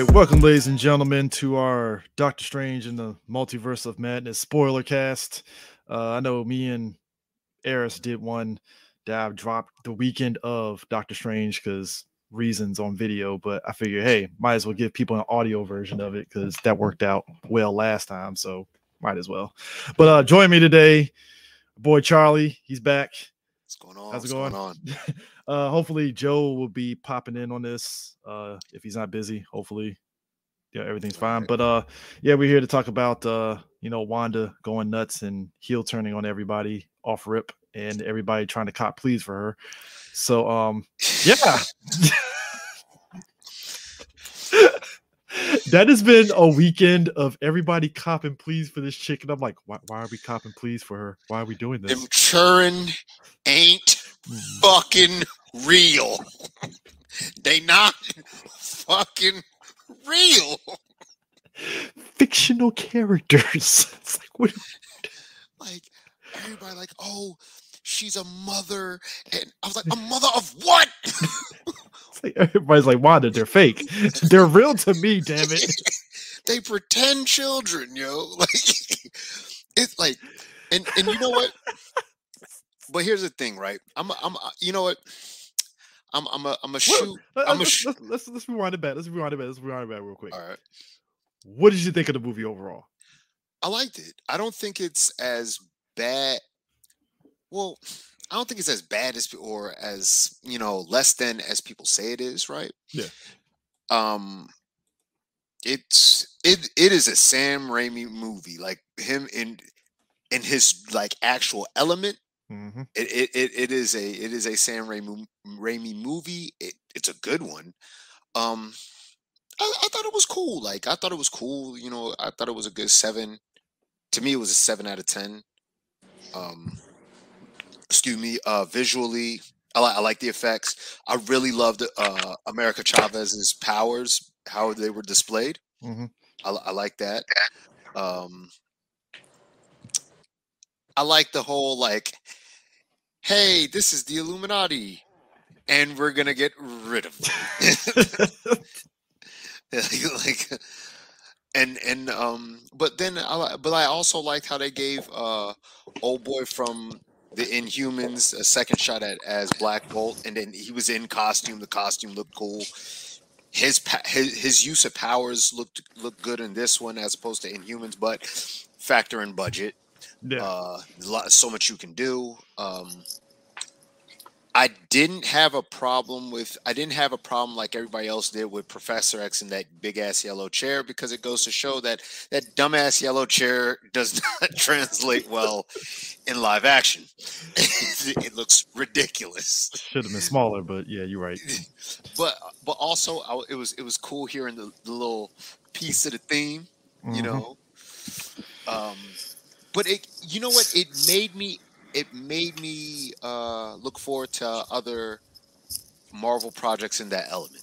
right, welcome, ladies and gentlemen, to our Doctor Strange in the Multiverse of Madness spoiler cast. Uh, I know me and Eris did one that I dropped the weekend of Doctor Strange because reasons on video, but I figure, hey, might as well give people an audio version of it because that worked out well last time, so might as well. But uh, join me today, boy Charlie. He's back. What's going on? How's it What's going? on? uh, hopefully Joe will be popping in on this. Uh, if he's not busy, hopefully, yeah, everything's fine. Right. But uh, yeah, we're here to talk about uh, you know, Wanda going nuts and heel turning on everybody off rip, and everybody trying to cop pleas for her. So um, yeah. that has been a weekend of everybody copping pleas for this chick, and I'm like, why, why are we copping pleas for her? Why are we doing this? Them churn ain't fucking real. they not fucking real. fictional characters. It's like what Like everybody, like, oh, she's a mother, and I was like, a mother of what? like everybody's like Wanda, they're fake. they're real to me, damn it. they pretend children, yo. Like it's like, and and you know what? But here's the thing, right? I'm a, I'm a, you know what? I'm I'm a I'm a shoot. Let- I'm a let's, sh- let's, let's let's rewind it back. Let's rewind it back. Let's rewind it back real quick. All right. What did you think of the movie overall? I liked it. I don't think it's as bad. Well, I don't think it's as bad as or as you know less than as people say it is. Right? Yeah. Um, it's it it is a Sam Raimi movie. Like him in in his like actual element. Mm-hmm. It it it, it is a it is a Sam Raimi Raimi movie. It, it's a good one. Um, I, I thought it was cool. Like I thought it was cool. You know, I thought it was a good seven. To me, it was a seven out of ten. Um, excuse me. Uh, visually, I like I like the effects. I really loved uh America Chavez's powers, how they were displayed. Mhm. I, I like that. Um, I like the whole like, hey, this is the Illuminati, and we're gonna get rid of them. like, and and um, but then I but I also liked how they gave uh old boy from the Inhumans a second shot at as Black Bolt, and then he was in costume. The costume looked cool. His his his use of powers looked looked good in this one as opposed to Inhumans, but factor in budget. Yeah. Uh, there's a lot, so much you can do. Um, I didn't have a problem with. I didn't have a problem like everybody else did with Professor X in that big ass yellow chair because it goes to show that that dumbass yellow chair does not translate well in live action. it looks ridiculous. Should have been smaller, but yeah, you're right. But but also I, it was it was cool hearing the, the little piece of the theme you Mhm. know um but it you know what it made me it made me uh look forward to other marvel projects in that element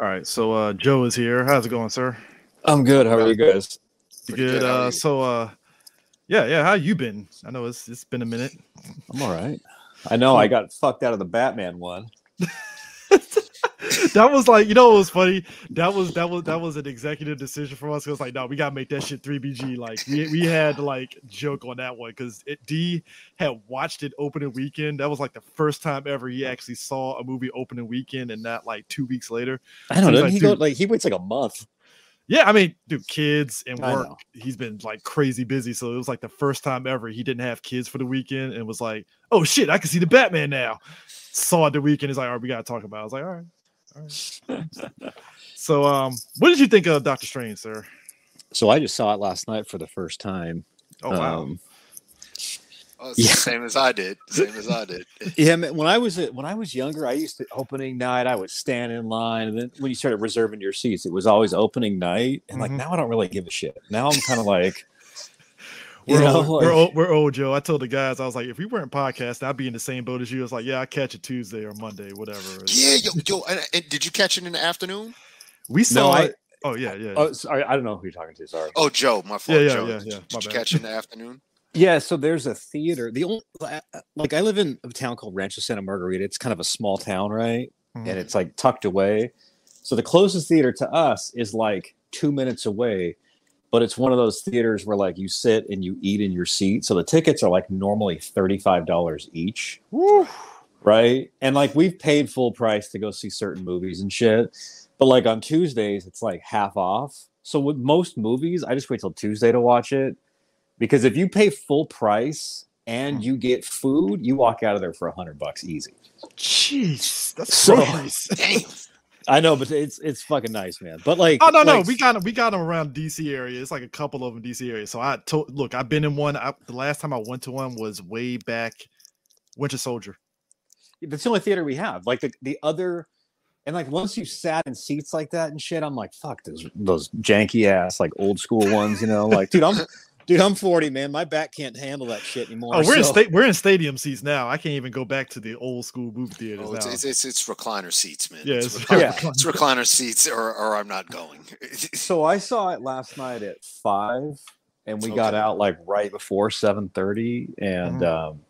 All right, so uh Joe is here. How's it going, sir? I'm good. How are you guys? Pretty good? good, Uh you? so uh yeah, yeah, how you been? I know it's it's been a minute. I'm all right. I know I got fucked out of the Batman one. that was like, you know, what was funny. That was that was that was an executive decision for us. It was like, no, we gotta make that shit three BG. Like, we, we had to like joke on that one because D had watched it opening weekend. That was like the first time ever he actually saw a movie opening weekend, and not like two weeks later. I don't Seems know. like, he go like he waits like a month. Yeah, I mean, dude, kids and work. He's been like crazy busy, so it was like the first time ever he didn't have kids for the weekend, and was like, "Oh shit, I can see the Batman now." Saw it the weekend. He's like, "All right, we gotta talk about." it. I was like, "All right, right." so, um, what did you think of Doctor Strange, sir? So I just saw it last night for the first time. Oh wow, Um, oh, it's Yeah. the same as i did same as i did yeah, man, when I was when I was younger, I used to opening night. I would stand in line, and then when you started reserving your seats, it was always opening night. And like Mhm. now, I don't really give a shit. Now I'm kind of like, you we're know, old, we're old, we're old, Joe. I told the guys, I was like, if we weren't podcasting, I'd be in the same boat as you. I was like, yeah, I catch it Tuesday or Monday, whatever. yeah yo, yo and, and did you catch it in the afternoon we saw I- it. Oh yeah, yeah, oh, sorry, I don't know who you're talking to. Sorry. oh joe my fault yeah, joe yeah, did, yeah. you- My did you catch it in the afternoon Yeah, so there's a theater. The only like I live in a town called Rancho Santa Margarita. It's kind of a small town, right? Mhm. And it's like tucked away. So the closest theater to us is like two minutes away, but it's one of those theaters where like you sit and you eat in your seat. So the tickets are like normally thirty-five dollars each, Woo. right? And like we've paid full price to go see certain movies and shit, but like on Tuesdays it's like half off. So with most movies, I just wait till Tuesday to watch it because if you pay full price and you get food, you walk out of there for a hundred bucks easy. Jeez, that's So- nice. Damn. I know, but it's it's fucking nice, man. But like, Oh no, no, like, we got 'em- we got them around DC area. It's like a couple of them DC area. So I told, look, I've been in one. I, the last time I went to one was way back, Winter Soldier. that's the only theater we have. Like the the other, and like once you sat in seats like that and shit, I'm like, fuck those those janky ass like old school ones, you know? Like, dude, I'm dude, I'm 40, man. My back can't handle that shit anymore. Oh, we're in so- state. We're in stadium seats now. I can't even go back to the old school movie theaters Oh, it's, it's, it's it's recliner seats, man. yeah, it's, it's, recliner, Yeah. it's recliner seats, or or I'm not going. so I saw it last night at five, and we got out like right before seven thirty, and um,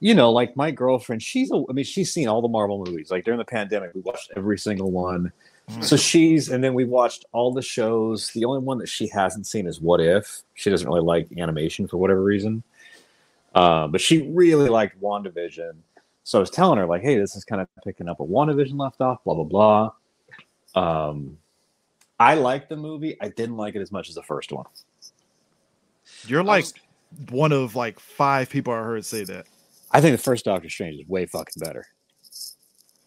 you know, like my girlfriend, she's a, I mean, she's seen all the Marvel movies. Like during the pandemic, we watched every single one. Mhm. So she's, and then we watched all the shows. The only one that she hasn't seen is What If. She doesn't really like animation for whatever reason, uh, but she really liked WandaVision. So I was telling her like, hey, this is kind of picking up where WandaVision left off. Blah blah blah. Um, I liked the movie. I didn't like it as much as the first one. You're like one of like five people I heard say that. I think the first Doctor Strange is way fucking better.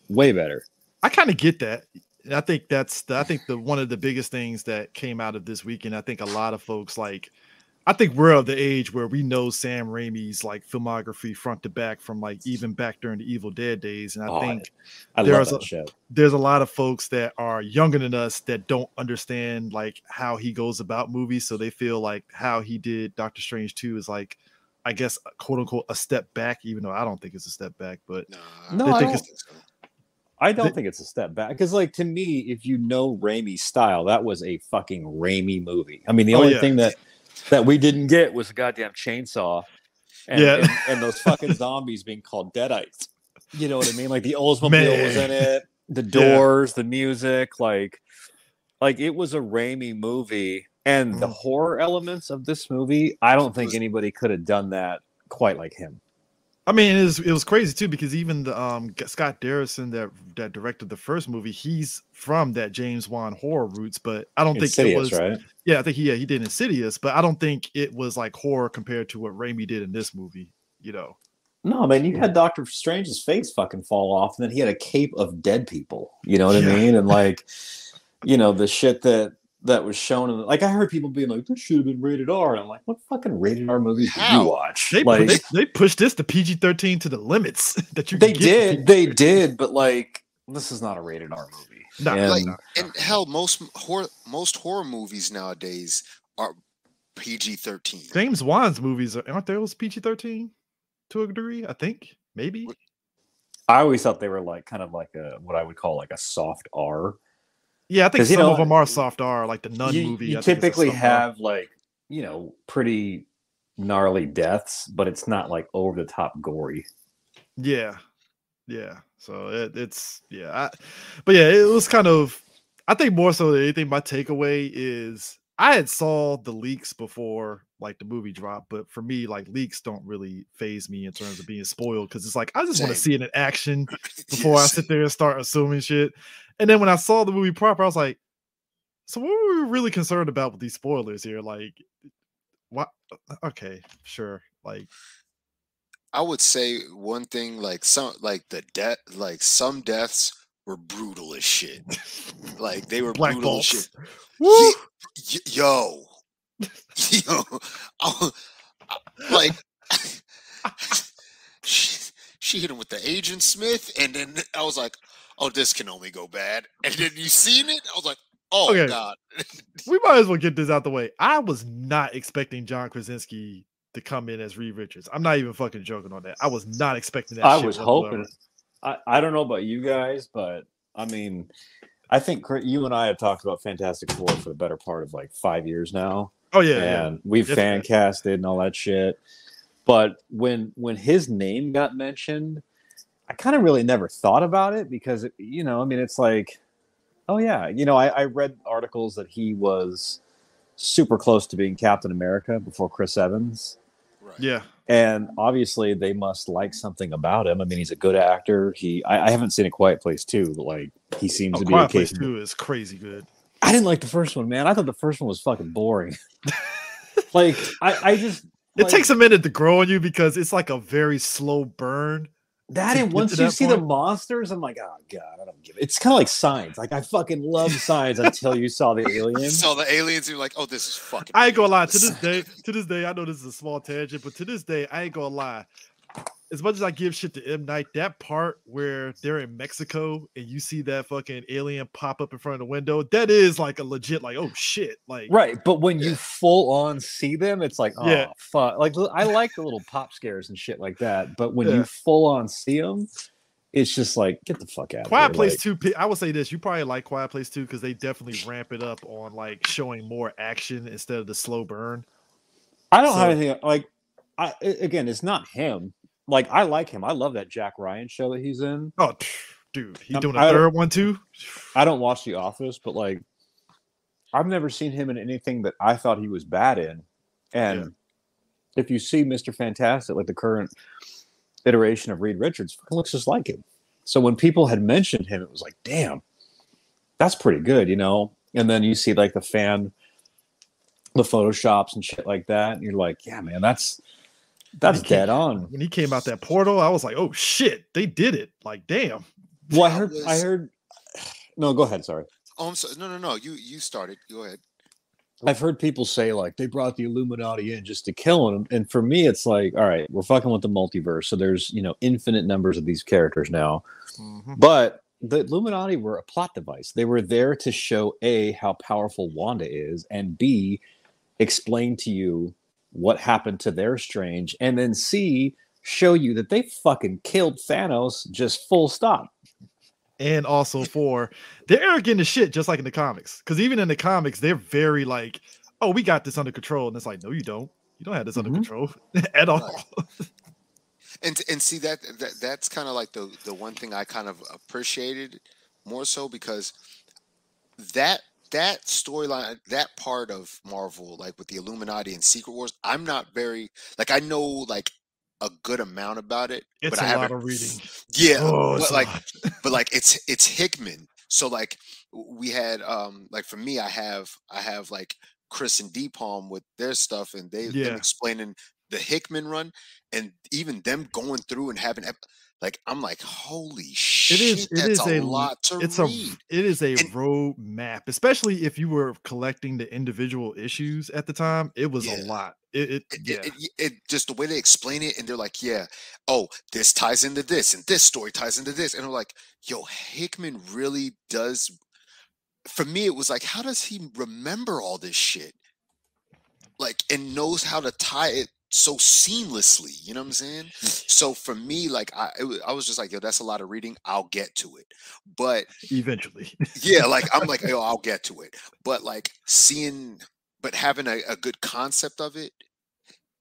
Way better. I kind of get that. And I think that's the, I think the one of the biggest things that came out of this weekend. I think a lot of folks like. I think we're of the age where we know Sam Raimi's like filmography front to back from like even back during the Evil Dead days, and I Oh, think I There's a- shit. there's a lot of folks that are younger than us that don't understand like how he goes about movies so they feel like how he did doctor strange 2 is like i guess quote unquote a step back even though i don't think it's a step back but no, No, They I think don't, think so. I don't they- think it's a step back because, like, to me, if you know Raimi's style, that was a fucking Raimi movie. I mean, the Oh, only yeah. thing that that we didn't get was a goddamn chainsaw, and, Yeah. and, and those fucking zombies being called deadites. You know what I mean? Like the Oldsmobile was in it, the doors, the music, like, like it was a Raimi movie, and the Mhm. horror elements of this movie, I don't think anybody could have done that quite like him. I mean it was, it was crazy too because even the um scott derrickson that that directed the first movie he's from that james wan horror roots but i don't think it was right? yeah i think he, yeah he did insidious but i don't think it was like horror compared to what Raimi did in this movie you know No, man, you had Doctor Strange's face fucking fall off, and then he had a cape of dead people. You know what Yeah. I mean? And like, you know, the shit that that was shown in the, like I heard people being like, this should have been rated R. And I'm like, what fucking rated R movies did How? you watch? they, like they, they pushed this to pg-13 to the limits that you they can get to did, they did, but like this is not a rated R movie. No, And- like, no, and hell, most horror most horror movies nowadays are PG thirteen. James Wan's movies are, aren't those PG thirteen to a degree? I think maybe. I always thought they were like kind of like a what I would call like a soft R. Yeah, I think some know, of them are soft R, like the Nun you, movie. you I think is a typically have like you know pretty gnarly deaths, but it's not like over the top gory. Yeah, yeah. So it, it's yeah, I, but yeah, it was kind of. I think more so than anything, my takeaway is I had saw the leaks before like the movie drop, but for me, like leaks don't really phase me in terms of being spoiled because it's like I just want to see it in action before I sit there and start assuming shit. And then when I saw the movie proper, I was like, so what were we really concerned about with these spoilers here? Like, what? Uh, okay, sure. Like, I would say one thing like some like the death like some deaths were brutal as shit. Like they were Black brutal as shit. Woo! Yo, yo, I- I- like she, she hit him with the Agent Smith, and then I was like, "Oh, this can only go bad." And then you seen it, I was like, "Oh Okay. God!" we might as well get this out the way. I was not expecting John Krasinski to come in as Reed Richards. I'm not even fucking joking on that. I was not expecting that. I shit was whatsoever. hoping. I, I don't know about you guys, but I mean, I think you and I have talked about Fantastic Four for the better part of like five years now. Oh yeah, yeah. and we've It's fan casted and all that shit. But when when his name got mentioned, I kind of really never thought about it because it, you know, I mean, it's like, oh yeah, you know, I, I read articles that he was super close to being Captain America before Chris Evans, Right. yeah. and obviously they must like something about him. I mean, he's a good actor. He I, I haven't seen a Quiet Place too, but like he seems Oh, to be Quiet a Place case. Two is crazy good. I didn't like the first one, man. I thought the first one was fucking boring. like I, I just It takes a minute to grow on you because it's like a very slow burn. That and once you that see the monsters, I'm like, oh god, I don't give it. It's kind of like signs. Like I fucking love signs until you saw the alien. So the aliens you're like, oh, this is fucking. I ain't gonna lie. To this day, to this day, I know this is a small tangent, but to this day, I ain't gonna lie. As much as I give shit to M Night, that part where they're in Mexico and you see that fucking alien pop up in front of the window, that is like a legit, like, oh shit, like, Right, but when you full on see them, it's like, oh Yeah. fuck. Like I like the little pop scares and shit like that, but when Yeah. you full on see them, it's just like, get the fuck out. Quiet of here. Place like- Two. I will say this: you probably like Quiet Place Two because they definitely ramp it up on like showing more action instead of the slow burn. I don't have anything like. I, again, it's not him. Like I like him. I love that Jack Ryan show that he's in. Oh, dude, he Um, doing a I third one too. I don't watch The Office, but like, I've never seen him in anything that I thought he was bad in. And Yeah. if you see Mister Fantastic, like the current iteration of Reed Richards, looks just like him. So when people had mentioned him, it was like, damn, that's pretty good, you know. And then you see like the fan, the photoshops and shit like that, and you're like, yeah, man, that's that's He dead on. When he came out that portal, I was like, oh shit, they did it. Like, damn. Well, I heard, I heard. No, go ahead. Sorry. Oh, I'm sorry. No, no, no. You you started. Go ahead. I've heard people say like they brought the Illuminati in just to kill him, and for me, it's like, all right, we're fucking with the multiverse, so there's you know infinite numbers of these characters now, Mhm. but the Illuminati were a plot device. They were there to show a how powerful Wanda is, and b explain to you what happened to their Strange, and then c show you that they fucking killed Thanos just full stop. And also for they're arrogant as shit, just like in the comics. Because even in the comics, they're very like, oh, we got this under control. And it's like, no, you don't. You don't have this under Mhm. control at all. And and see that, that that's kind of like the the one thing I kind of appreciated more so because that that storyline that part of Marvel like with the Illuminati and Secret Wars I'm not very like I know like a good amount about it It's but I a lot haven't of reading. yeah Oh, but like but like it's it's Hickman. So like we had um like for me I have I have like Chris and D Palm with their stuff and they Yeah. explaining the Hickman run and even them going through and having like I'm like holy shit! It is. It that's is a, a lot to it's a read. it is a And- road map, especially if you were collecting the individual issues at the time. It was Yeah. a lot. It, it, It, yeah. it, it just the way they explain it and they're like yeah oh this ties into this and this story ties into this and I'm like yo Hickman really does for me it was like how does he remember all this shit like and knows how to tie it so seamlessly you know what i'm saying? So for me like i it i was just like yo that's a lot of reading i'll get to it. But eventually. yeah like i'm like yo i'll get to it. But like seeing but having a, a good concept of it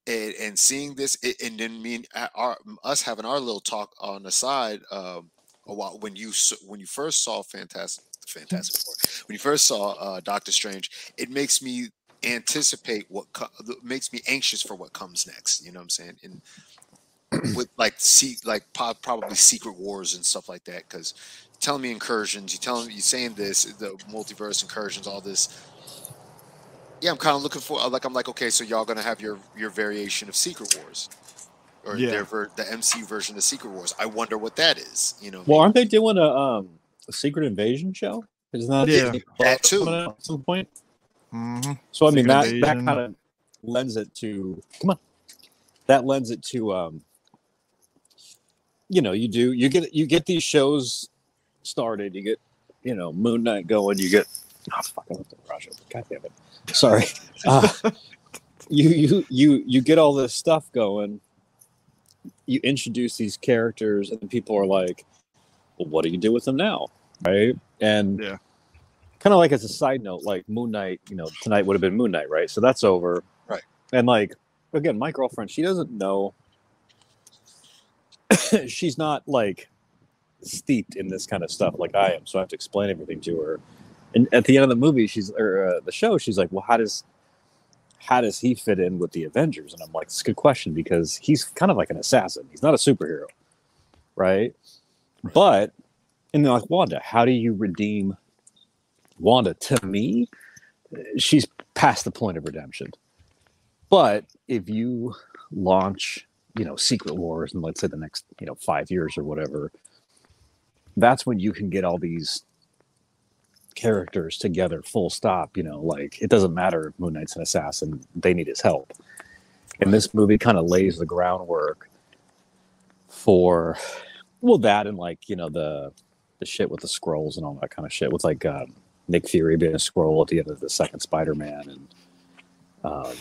and, and seeing this it, and then me and our us having our little talk on the side um a while when you when you first saw fantastic fantastic Four, when you first saw uh doctor strange it makes me anticipate what co- makes me anxious for what comes next you know what i'm saying and with like see like po- probably secret wars and stuff like that because telling me incursions you telling me you saying this the multiverse incursions all this yeah i'm kind of looking for like i'm like okay so y'all gonna have your your variation of secret wars or Yeah. their ver- the mc version of secret wars i wonder what that is you know Well, aren't they doing a um a secret invasion show? Isn't that Yeah. That too. at some point? Mhm. So I mean that that kind of lends it to come on. That lends it to um you know, you do you get you get these shows started, you get you know, Moon Knight going, you get oh fuck I left the open. God damn it. Sorry. Uh, you you you you get all this stuff going, you introduce these characters, and people are like, Well, what do you do with them now? Right? And Yeah. Kind of like as a side note, like Moon Knight, you know, tonight would have been Moon Knight, right? So that's over. Right. And like again, my girlfriend, she doesn't know she's not like steeped in this kind of stuff like I am, so I have to explain everything to her. And at the end of the movie, she's or uh, the show, she's like, "Well, how does how does he fit in with the Avengers?" And I'm like, "It's a good question because he's kind of like an assassin. He's not a superhero, right? But and they're like, Wanda, how do you redeem Wanda? To me, she's past the point of redemption. But if you launch, you know, Secret Wars in let's say the next, you know, five years or whatever, that's when you can get all these characters together full stop you know like it doesn't matter if moon knight's an assassin they need his help and this movie kind of lays the groundwork for well that and like you know the the shit with the scrolls and all that kind of shit with like um, nick fury being a scroll at the end of the second spider-man and um,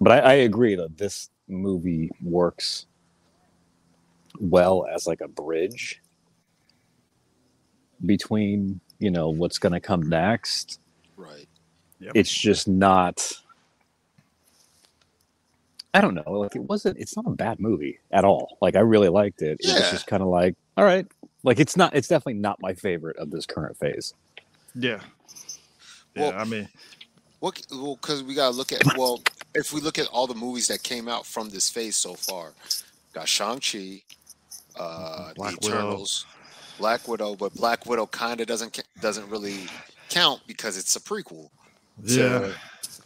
but I, I agree that this movie works well as like a bridge between you know what's going to come next. Right. Yep. it's just not i don't know like it wasn't it's not a bad movie at all. Like i really liked it. It was just kind of like all right. Like it's not it's definitely not my favorite of this current phase Yeah. Yeah, Well- I mean, What? Well, because we gotta look at well, if we look at all the movies that came out from this phase so far, got Shang Chi, uh, Black the Widow. Eternals, Black Widow, but Black Widow kind of doesn't doesn't really count because it's a prequel. yeah.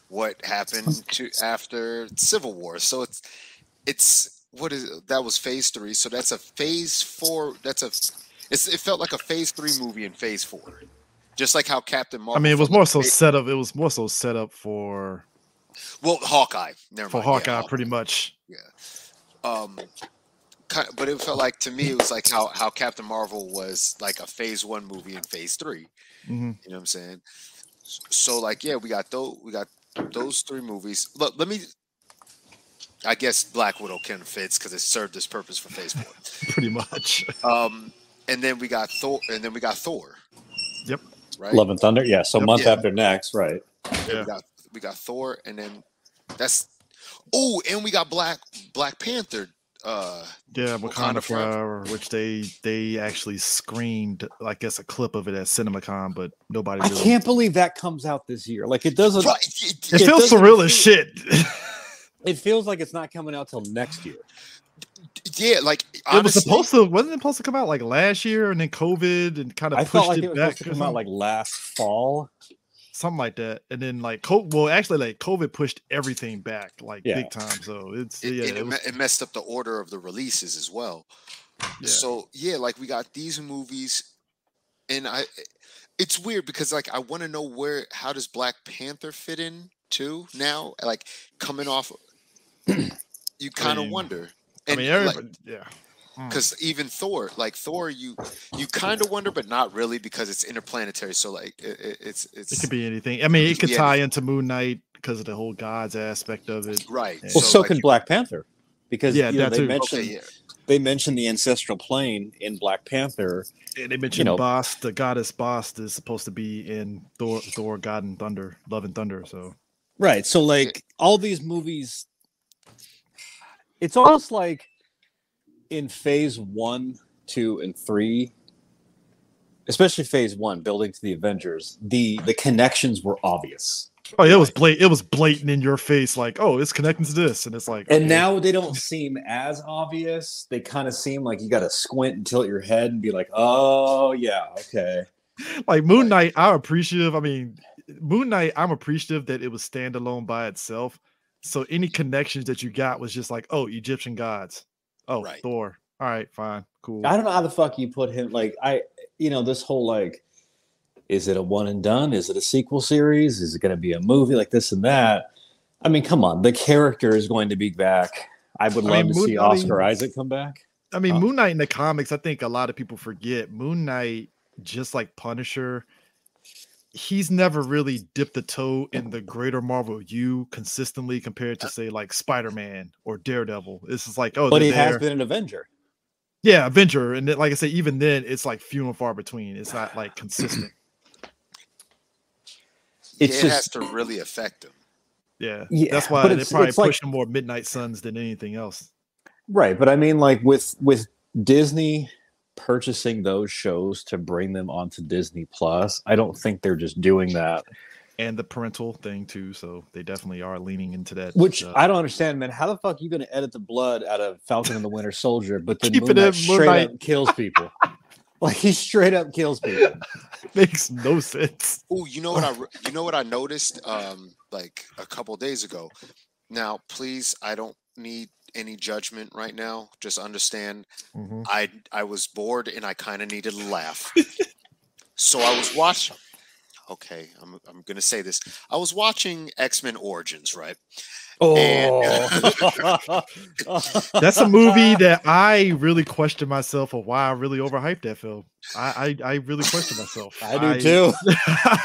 what happened to after Civil War. So it's it's what is it? that was phase three. So that's a phase four. That's a it's, it felt like a phase three movie in phase four, just like how Captain Marvel. I mean, it was more so set up. It was more so set up for well Hawkeye. Never for mind. yeah, Hawkeye, Hawkeye. pretty much. Yeah. um kind but it felt like to me it was like how how captain marvel was like a phase one movie in phase three hmm you know what i'm saying so like yeah we got those we got those three movies look let me i guess black widow can fits because it served its purpose for phase four Pretty much. um and then we got thor and then we got thor Yep. Right love and thunder yeah so Yep. month Yeah. after next right Yeah. we got we got thor and then that's oh and we got black black panther uh Yeah, Wakanda Wakanda Forever. Forever, which they they actually screened, I guess, a clip of it at CinemaCon, but nobody. i Really, can't believe that comes out this year like it doesn't right, It, it feels surreal as shit. it feels like it's not coming out till next year yeah like it was supposed to, wasn't it supposed to come out like last year, and then COVID and kind of i pushed felt like it, it was back, supposed to come out like last fall something like that, and then like, co- well, actually, like COVID pushed everything back like Yeah. big time. So it's it, yeah, it it, was, it messed up the order of the releases as well. yeah. So yeah, like we got these movies, and I, it's weird because like I want to know where how does Black Panther fit in too now? Like coming off, you kind of mean, wonder. I And mean, like, everybody, yeah. Mm. because even Thor, like Thor, you you kind of wonder, but not really because it's interplanetary. So like it, it, it's it's It could be anything. I mean, it could Yeah. tie into Moon Knight because of the whole gods aspect of it. right. Well, well so, like, can black panther because Yeah, you know, they too. mentioned okay, yeah. they mentioned the ancestral plane in black panther And they mentioned know- Bast, the goddess Bast, is supposed to be in Thor, Thor, God and Thunder, Love and Thunder. So Right. So like all these movies it's almost oh. like in phase 1, 2 and 3 especially phase 1 building to the Avengers, the the connections were obvious. oh, yeah, it was blatant. It was blatant in your face, like, oh, it's connecting to this, and it's like, And now they don't seem as obvious. They kind of seem like you got to squint and tilt your head and be like, "Oh, yeah, okay." like Moon Knight, I'm appreciative. I mean, Moon Knight, I'm appreciative that it was standalone by itself. So any connections that you got was just like, oh, Egyptian gods. Oh, Right. Thor. All right, fine, cool. I don't know how the fuck you put him like I you know this whole like is it a one and done? Is it a sequel series? Is it going to be a movie like this and that? I mean, come on, the character is going to be back. I would I love mean, to Moon see Oscar Isaac come back. I mean, Uh, Moon Knight in the comics, I think a lot of people forget. Moon Knight, just like Punisher, he's never really dipped a toe in the greater Marvel U consistently compared to uh, say like Spider-Man or Daredevil. This is like, oh, But they're he has been an Avenger. yeah, Avenger, and then, like I say, even then, it's like few and far between. It's not like consistent. it's it just has to really affect him. Yeah, Yeah, that's why they're it's- probably it's like- pushing more Midnight Suns than anything else. right. But I mean, like with with Disney purchasing those shows to bring them onto Disney Plus, I don't think they're just doing that. And the parental thing too, so they definitely are leaning into that. Which uh, I don't understand, man. How the fuck are you going to edit the blood out of Falcon and the Winter Soldier, but then Keep Moon it Knight in Moon straight up kills people? like he straight up kills people. makes no sense. Oh, you know what I you know what I noticed um like a couple days ago. Now, please, I don't need any judgment right now. Just understand Mhm. I I was bored and I kind of needed a laugh. so I was watching Okay, I'm I'm going to say this. I was watching X-Men Origins, right? Oh, That's a movie that I really question myself of why I really overhyped that film. I I, I really question myself. I do too.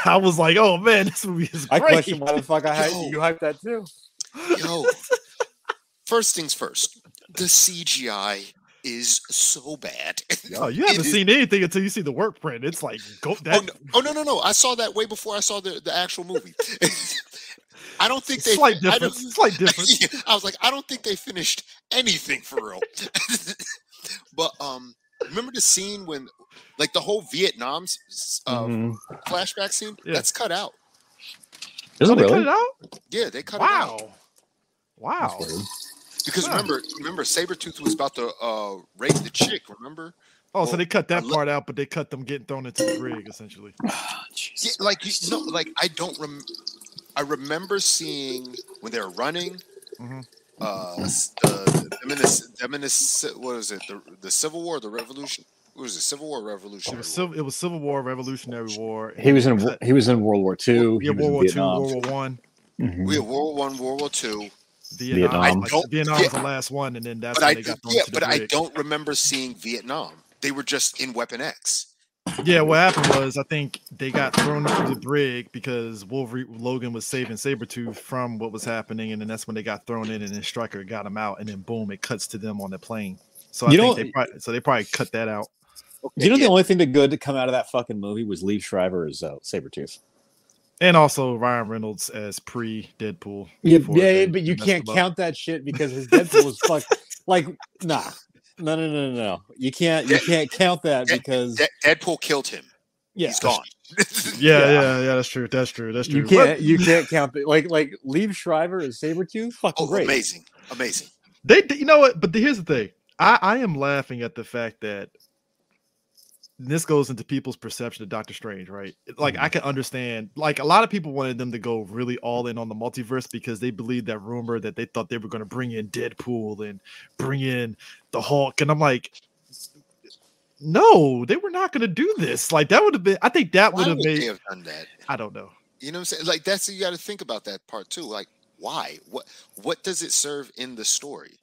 I was like, oh man, this movie is I question why the fuck I hype, Yo. you hype that too. Yo, first things first. The CGI is so bad. Oh, you haven't is- seen anything until you see the work print. It's like go Oh that no, oh no, no, no! I saw that way before I saw the, the actual movie. I don't think they. slight I don't- difference. Slight difference. I was like, I don't think they finished anything for real. but um, remember the scene when, like, the whole Vietnam s- uh, Mhm. flashback scene? Yeah. That's cut out. Is Oh, it they cut really? it out? Yeah, they cut it out Wow. Wow. That's weird. because Huh. remember, remember, Sabretooth was about to uh rape the chick. Remember? Oh, so they cut that look- part out, but they cut them getting thrown into the brig, essentially. Ah, Yeah, like you no, like I don't rem. I remember seeing when they were running. Mhm. Uh, s- the, them in this, them in this, what is it? The the Civil War, the Revolution. What was it? Civil War, or It Revolutionary was, War? it was Civil War, Revolutionary War. He was in he was in World War Two. yeah, he was World War Two, World War One, Mhm. We had World War One, World War Two, Vietnam. Vietnam. I don't- Vietnam yeah. was the last one, and then that's but when I they got thrown yeah, into the but I don't remember seeing Vietnam. They were just in Weapon X. Yeah, what happened was I think they got thrown into the brig because Wolverine Logan was saving Sabretooth from what was happening, and then that's when they got thrown in, and then Stryker got them out, and then boom, it cuts to them on the plane. So I You think know- they probably, so they probably cut that out. Do you know Yeah. the only thing that good to come out of that fucking movie was Liev Schreiber as uh, Sabretooth? And also Ryan Reynolds as pre Deadpool. Yeah, yeah, but you can't count that shit because his Deadpool was fuck. Like, nah, no, no, no, no, no. You can't, you can't count that because Deadpool killed him. yeah, He's gone. Yeah, Yeah. yeah, yeah, that's true. That's true. That's true. you can't, you can't count it. Like, like Liev Schreiber as Sabretooth, fucking Oh, great. amazing, amazing. They, you know what? But here's the thing. I, I am laughing at the fact that this goes into people's perception of Doctor Strange, right? Like Mm-hmm. I can understand. Like a lot of people wanted them to go really all in on the multiverse because they believed that rumor that they thought they were going to bring in Deadpool and bring in the Hulk, and I'm like, no, they were not going to do this. Like that would have been. I think that would have made. have done that? I don't know. You know what I'm saying? Like that's you got to think about that part too. Like why? What what does it serve in the story?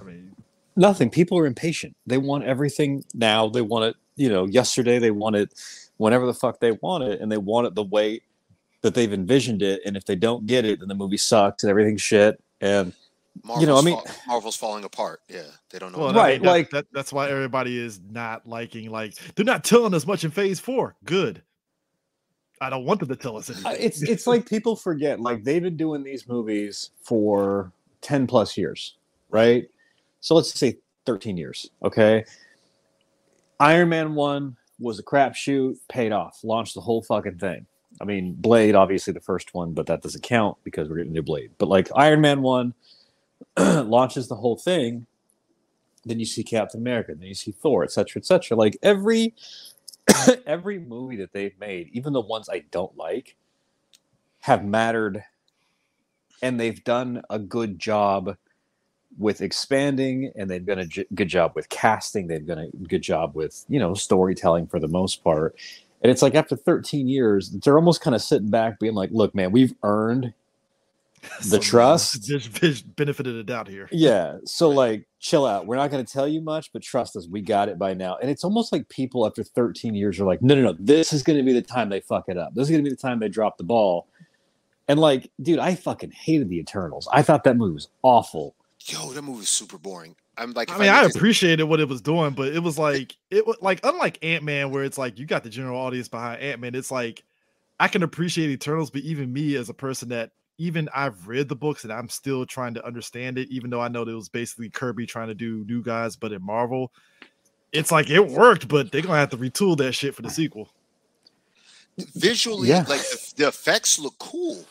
I mean, Nothing. People are impatient. They want everything now. They want it, you know, yesterday. They want it whenever the fuck they want it, and they want it the way that they've envisioned it. And if they don't get it, then the movie sucks and everything's shit. And Marvel's, You know, I mean- fa- Marvel's falling apart. Yeah, they don't know. well, Right, that- like- that, that's why everybody is not liking. Like they're not telling us much in Phase Four. Good. I don't want them to tell us anything. Uh, it's it's like people forget like they've been doing these movies for 10 plus years right so let's say 13 years okay? Iron man 1 was a crapshoot paid off launched the whole fucking thing. I mean blade obviously the first one but that doesn't count because we're getting a new blade. But like iron man 1 launches the whole thing then you see captain america then you see thor etc etc like every every movie that they've made, even the ones I don't like, have mattered and they've done a good job with expanding and they've done a j- good job with casting. They've done a good job with, you know, storytelling for the most part. And it's like after 13 years, they're almost kind of sitting back being like, look, man, we've earned the uh, trust. just there's benefit of doubt here. Yeah. So like chill out. We're not going to tell you much, but trust us, we got it by now. And it's almost like people after 13 years are like, no, no, no, this is going to be the time they fuck it up. This is going to be the time they drop the ball. And like, dude, I fucking hated the Eternals. I thought that movie was awful. Yo, that movie's super boring. I'm like, I mean, I need to- appreciated what it was doing, but it was like it was like unlike Ant Man, where it's like you got the general audience behind Ant Man. It's like I can appreciate Eternals, but even me as a person that even I've read the books and I'm still trying to understand it, even though I know that it was basically Kirby trying to do new guys, but in Marvel, it's like it worked, but they're gonna have to retool that shit for the sequel. Visually, Yeah. like the, the effects look cool.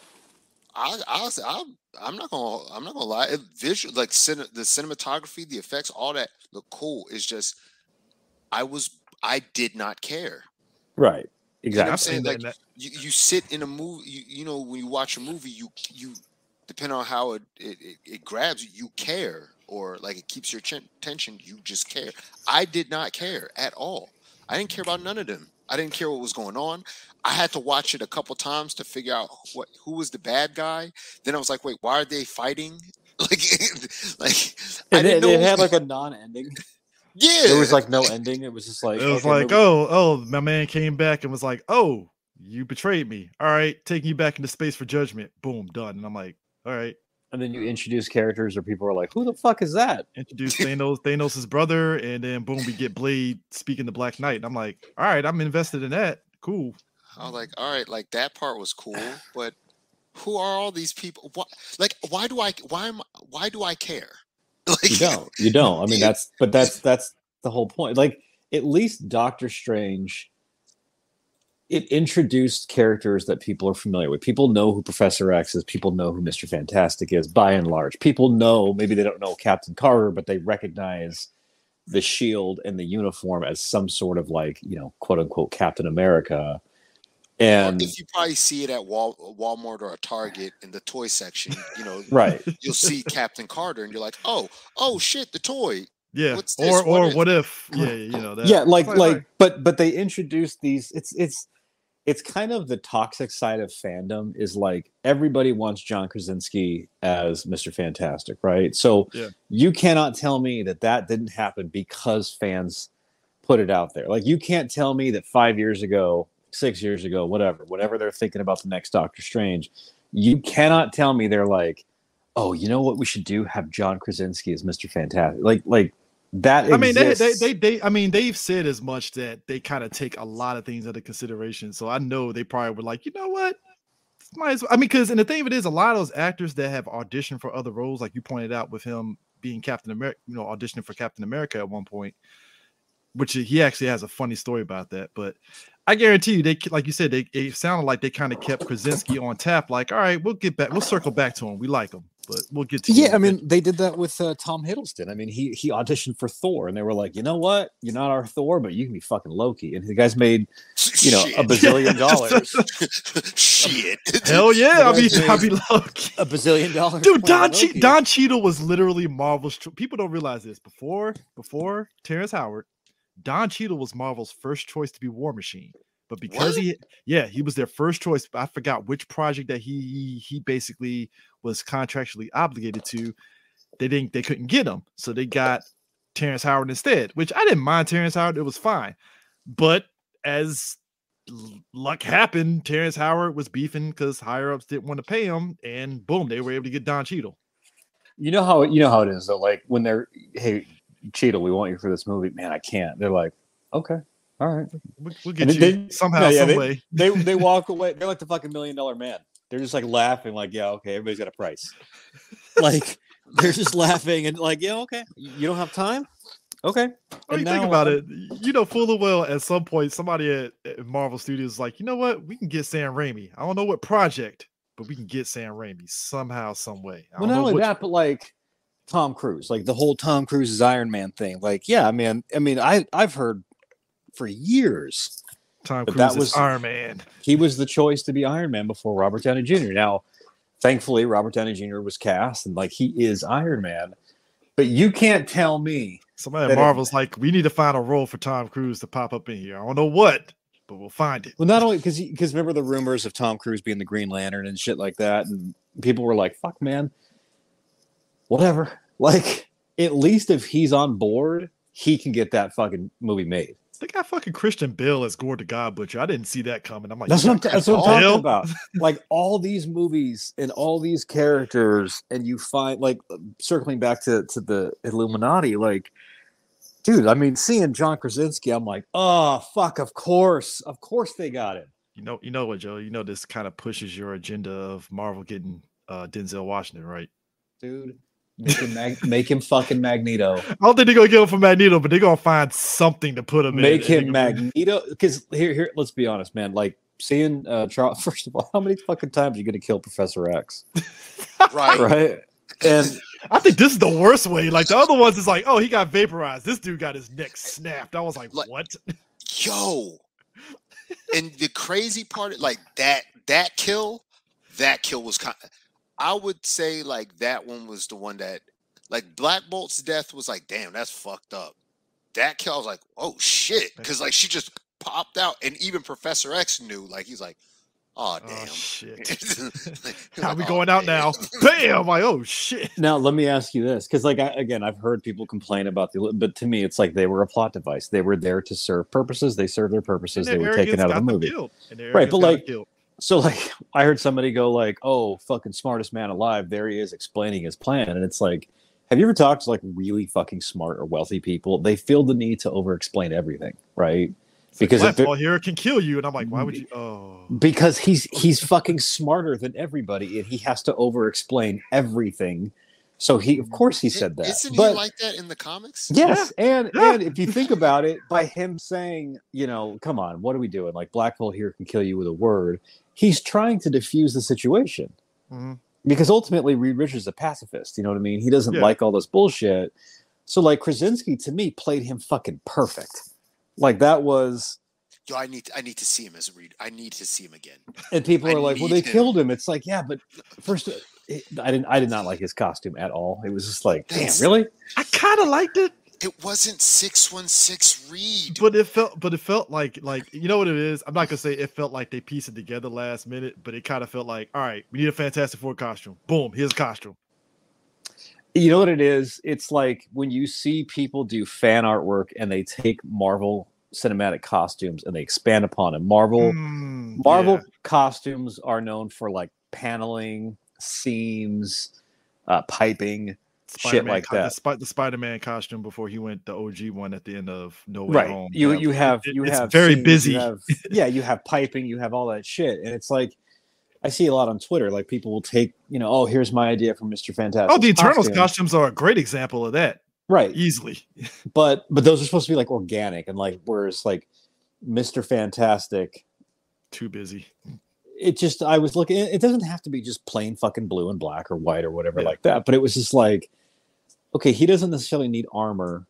I, I, I'm, I'm not gonna, I'm not gonna lie. It visual, like cine, the cinematography, the effects, all that look cool. It's just, I was, I did not care. Right. You know Exactly. I'm saying? seen that Like that- you, you sit in a movie, you, you know, when you watch a movie, you, you, depending on how it, it, it, it grabs you, you care, or like it keeps your chen- attention. You just care. I did not care at all. I didn't care about none of them. I didn't care what was going on. I had to watch it a couple times to figure out what who was the bad guy. Then I was like, wait, why are they fighting? Like, like I It, didn't it, know. it had like a non-ending. yeah, There was like no ending. It was just like it was okay, like, movie- oh, oh, my man came back and was like, oh, you betrayed me. All right, taking you back into space for judgment. Boom, done. And I'm like, all right, and then you introduce characters, or people are like, "Who the fuck is that?" introduce Thanos, Thanos' brother, and then boom, we get Blade speaking to Black Knight. And I'm like, all right, I'm invested in that. Cool. I was like, all right, like that part was cool, but who are all these people? What, like, why do I, why am, why do I care? Like, You don't. You don't. I mean, that's but that's that's the whole point. Like at least Doctor Strange, it introduced characters that people are familiar with. People know who Professor X is. People know who Mister Fantastic is. By and large, people know. Maybe they don't know Captain Carter, but they recognize the shield and the uniform as some sort of like you know quote unquote Captain America. Or And if you probably see it at Wal- Walmart or a Target in the toy section, you know, right, you'll see Captain Carter, and you're like, oh, oh shit, the toy. Yeah. What's this? Or What or if? what if? Yeah, you know that. yeah like It's like but but they introduced these it's it's it's kind of the toxic side of fandom is like everybody wants john krasinski as mr fantastic right so Yeah. you cannot tell me that that didn't happen because fans put it out there like you can't tell me that five years ago six years ago whatever whatever they're thinking about the next doctor strange you cannot tell me they're like oh you know what we should do have john krasinski as mr fantastic like like that I mean, they, they, they, they, I mean, they've said as much that they kind of take a lot of things into consideration. So I know they probably were like, you know what? Might as well. I mean, because and the thing of it is, a lot of those actors that have auditioned for other roles, like you pointed out with him being Captain America, you know, auditioning for Captain America at one point, which he actually has a funny story about that. But I guarantee you, they like you said, they it sounded like they kind of kept Krasinski on tap. Like, all right, we'll get back, we'll circle back to him. We like him, but we'll get to Yeah, I in a bit." mean, they did that with uh, Tom Hiddleston. I mean, he he auditioned for Thor, and they were like, you know what, you're not our Thor, but you can be fucking Loki. And the guy's made you know a bazillion dollars, Shit. hell yeah, I'll be, guy's I'll be lucky. a bazillion dollars. Dude, Don, che- Loki. Don Cheadle was literally Marvel's. Tr- People don't realize this. Before before Terrence Howard, Don Cheadle was Marvel's first choice to be War Machine. But because What? he, yeah, he was their first choice. I forgot which project that he he, he basically was contractually obligated to. They didn't. They couldn't get him, so they got Terrence Howard instead. Which I didn't mind Terrence Howard. It was fine, but as luck happened, Terrence Howard was beefing because higher ups didn't want to pay him, and boom, they were able to get Don Cheadle. You know how you know how it is though. Like when they're, hey, Cheadle, we want you for this movie. Man, I can't. They're like, okay, all right. We'll, we'll And get you they- somehow, yeah, some way. They they walk away. They're like the fucking million dollar man. They're just like laughing, like, yeah, okay, everybody's got a price. like they're just laughing and like, yeah, okay. You don't have time? Okay. And you think about it, you know full and well at some point somebody at, at Marvel Studios is like, you know what, we can get Sam Raimi. I don't know what project, but we can get Sam Raimi somehow, some way. I Well, don't only which- that, but like Tom Cruise, like the whole Tom Cruise's Iron Man thing. Like, yeah, man. I mean, I I've heard for years Tom Cruise that was- Iron Man. he was the choice to be Iron Man before Robert Downey Jr. Now, thankfully, Robert Downey Jr. was cast, and like he is Iron Man. But you can't tell me Somebody at it- Marvel's like, we need to find a role for Tom Cruise to pop up in here. I don't know what, but we'll find it. Well, not only because because remember the rumors of Tom Cruise being the Green Lantern and shit like that, and people were like, "Fuck, man, whatever." Like, at least if he's on board, he can get that fucking movie made. They got fucking Christian Bale as Gorr the God Butcher. I didn't see that coming. I'm like, That's what I'm, that's what I'm talking about. Like all these movies and all these characters, and you find like circling back to to the Illuminati, like. Dude, I mean, seeing John Krasinski, I'm like, oh fuck, of course, of course they got it. You know, you know what, Joe? You know this kind of pushes your agenda of Marvel getting uh, Denzel Washington, right? dude. Make him, mag- make him fucking Magneto. I don't think they're gonna get him for Magneto, but they're gonna find something to put him Make in. him Magneto. Because here, here, let's be honest, man. Like seeing uh, Charles. First of all, how many fucking times are you gonna kill Professor X? Right. Right. And I think this is the worst way. Like the other ones is like, oh, he got vaporized. This dude got his neck snapped. I was like, Like- what? Yo. And the crazy part, like that, that kill, that kill was kind. I would say like that one was the one that, like Black Bolt's death was like, damn, that's fucked up. That kill, I was like, oh shit, because like she just popped out, and even Professor X knew. Like he's like, oh Oh damn. shit! Like, he's How like, we "Oh, going out damn." now? Bam! Like, oh shit! now let me ask you this, because like I, again, I've heard people complain about the, but to me, it's like they were a plot device. They were there to serve purposes. They served their purposes. And They were taken out of the movie. killed, Right, but arrogance got them like- killed. So like I heard somebody go like, "Oh, fucking smartest man alive." There he is explaining his plan, and it's like, have you ever talked to like really fucking smart or wealthy people? They feel the need to over-explain everything, right? It's like, because if Black it- here can kill you, and I'm like, why would you? Mm. Oh, Because he's he's fucking smarter than everybody, and he has to over-explain everything. So he, of course, he said that. Isn't but he like that in the comics? Yes, and Yeah. and if you think about it, by him saying, you know, come on, what are we doing? Like Black Bolt here can kill you with a word. He's trying to diffuse the situation Mhm. because ultimately Reed Richards is a pacifist. You know what I mean? He doesn't Yeah. like all this bullshit. So like Krasinski to me played him fucking perfect. Like that was, Yo, I need, I need to see him as a Reed. I need to see him again. and people are like, well, they him. killed him. It's like, yeah, but first. It, I didn't. I did not like his costume at all. It was just like, damn, That's- really? I kind of liked it, It wasn't six one six Reed. but it felt, but it felt like, like you know what it is. I'm not gonna say it felt like they pieced it together last minute, but it kind of felt like, all right, we need a Fantastic Four costume. Boom, here's a costume. You know what it is? It's like when you see people do fan artwork and they take Marvel cinematic costumes and they expand upon it. Marvel Mm, Marvel yeah. costumes are known for like paneling, seams, uh, piping, shit Spider-Man like co- that. The, the Spider-Man costume before he went the OG one at the end of No Way right. Home. You you have you it's have very seams, busy. You have, yeah, you have piping, you have all that shit, and it's like I see a lot on Twitter. Like people will take, you know, oh, here's my idea for Mister oh, Fantastic. oh, the Eternals costume. costumes are a great example of that. right? Easily. but but those are supposed to be like organic and like whereas like Mr. Fantastic Too busy. it just I was looking it doesn't have to be just plain fucking blue and black or white or whatever Yeah. like that but it was just like okay he doesn't necessarily need armor.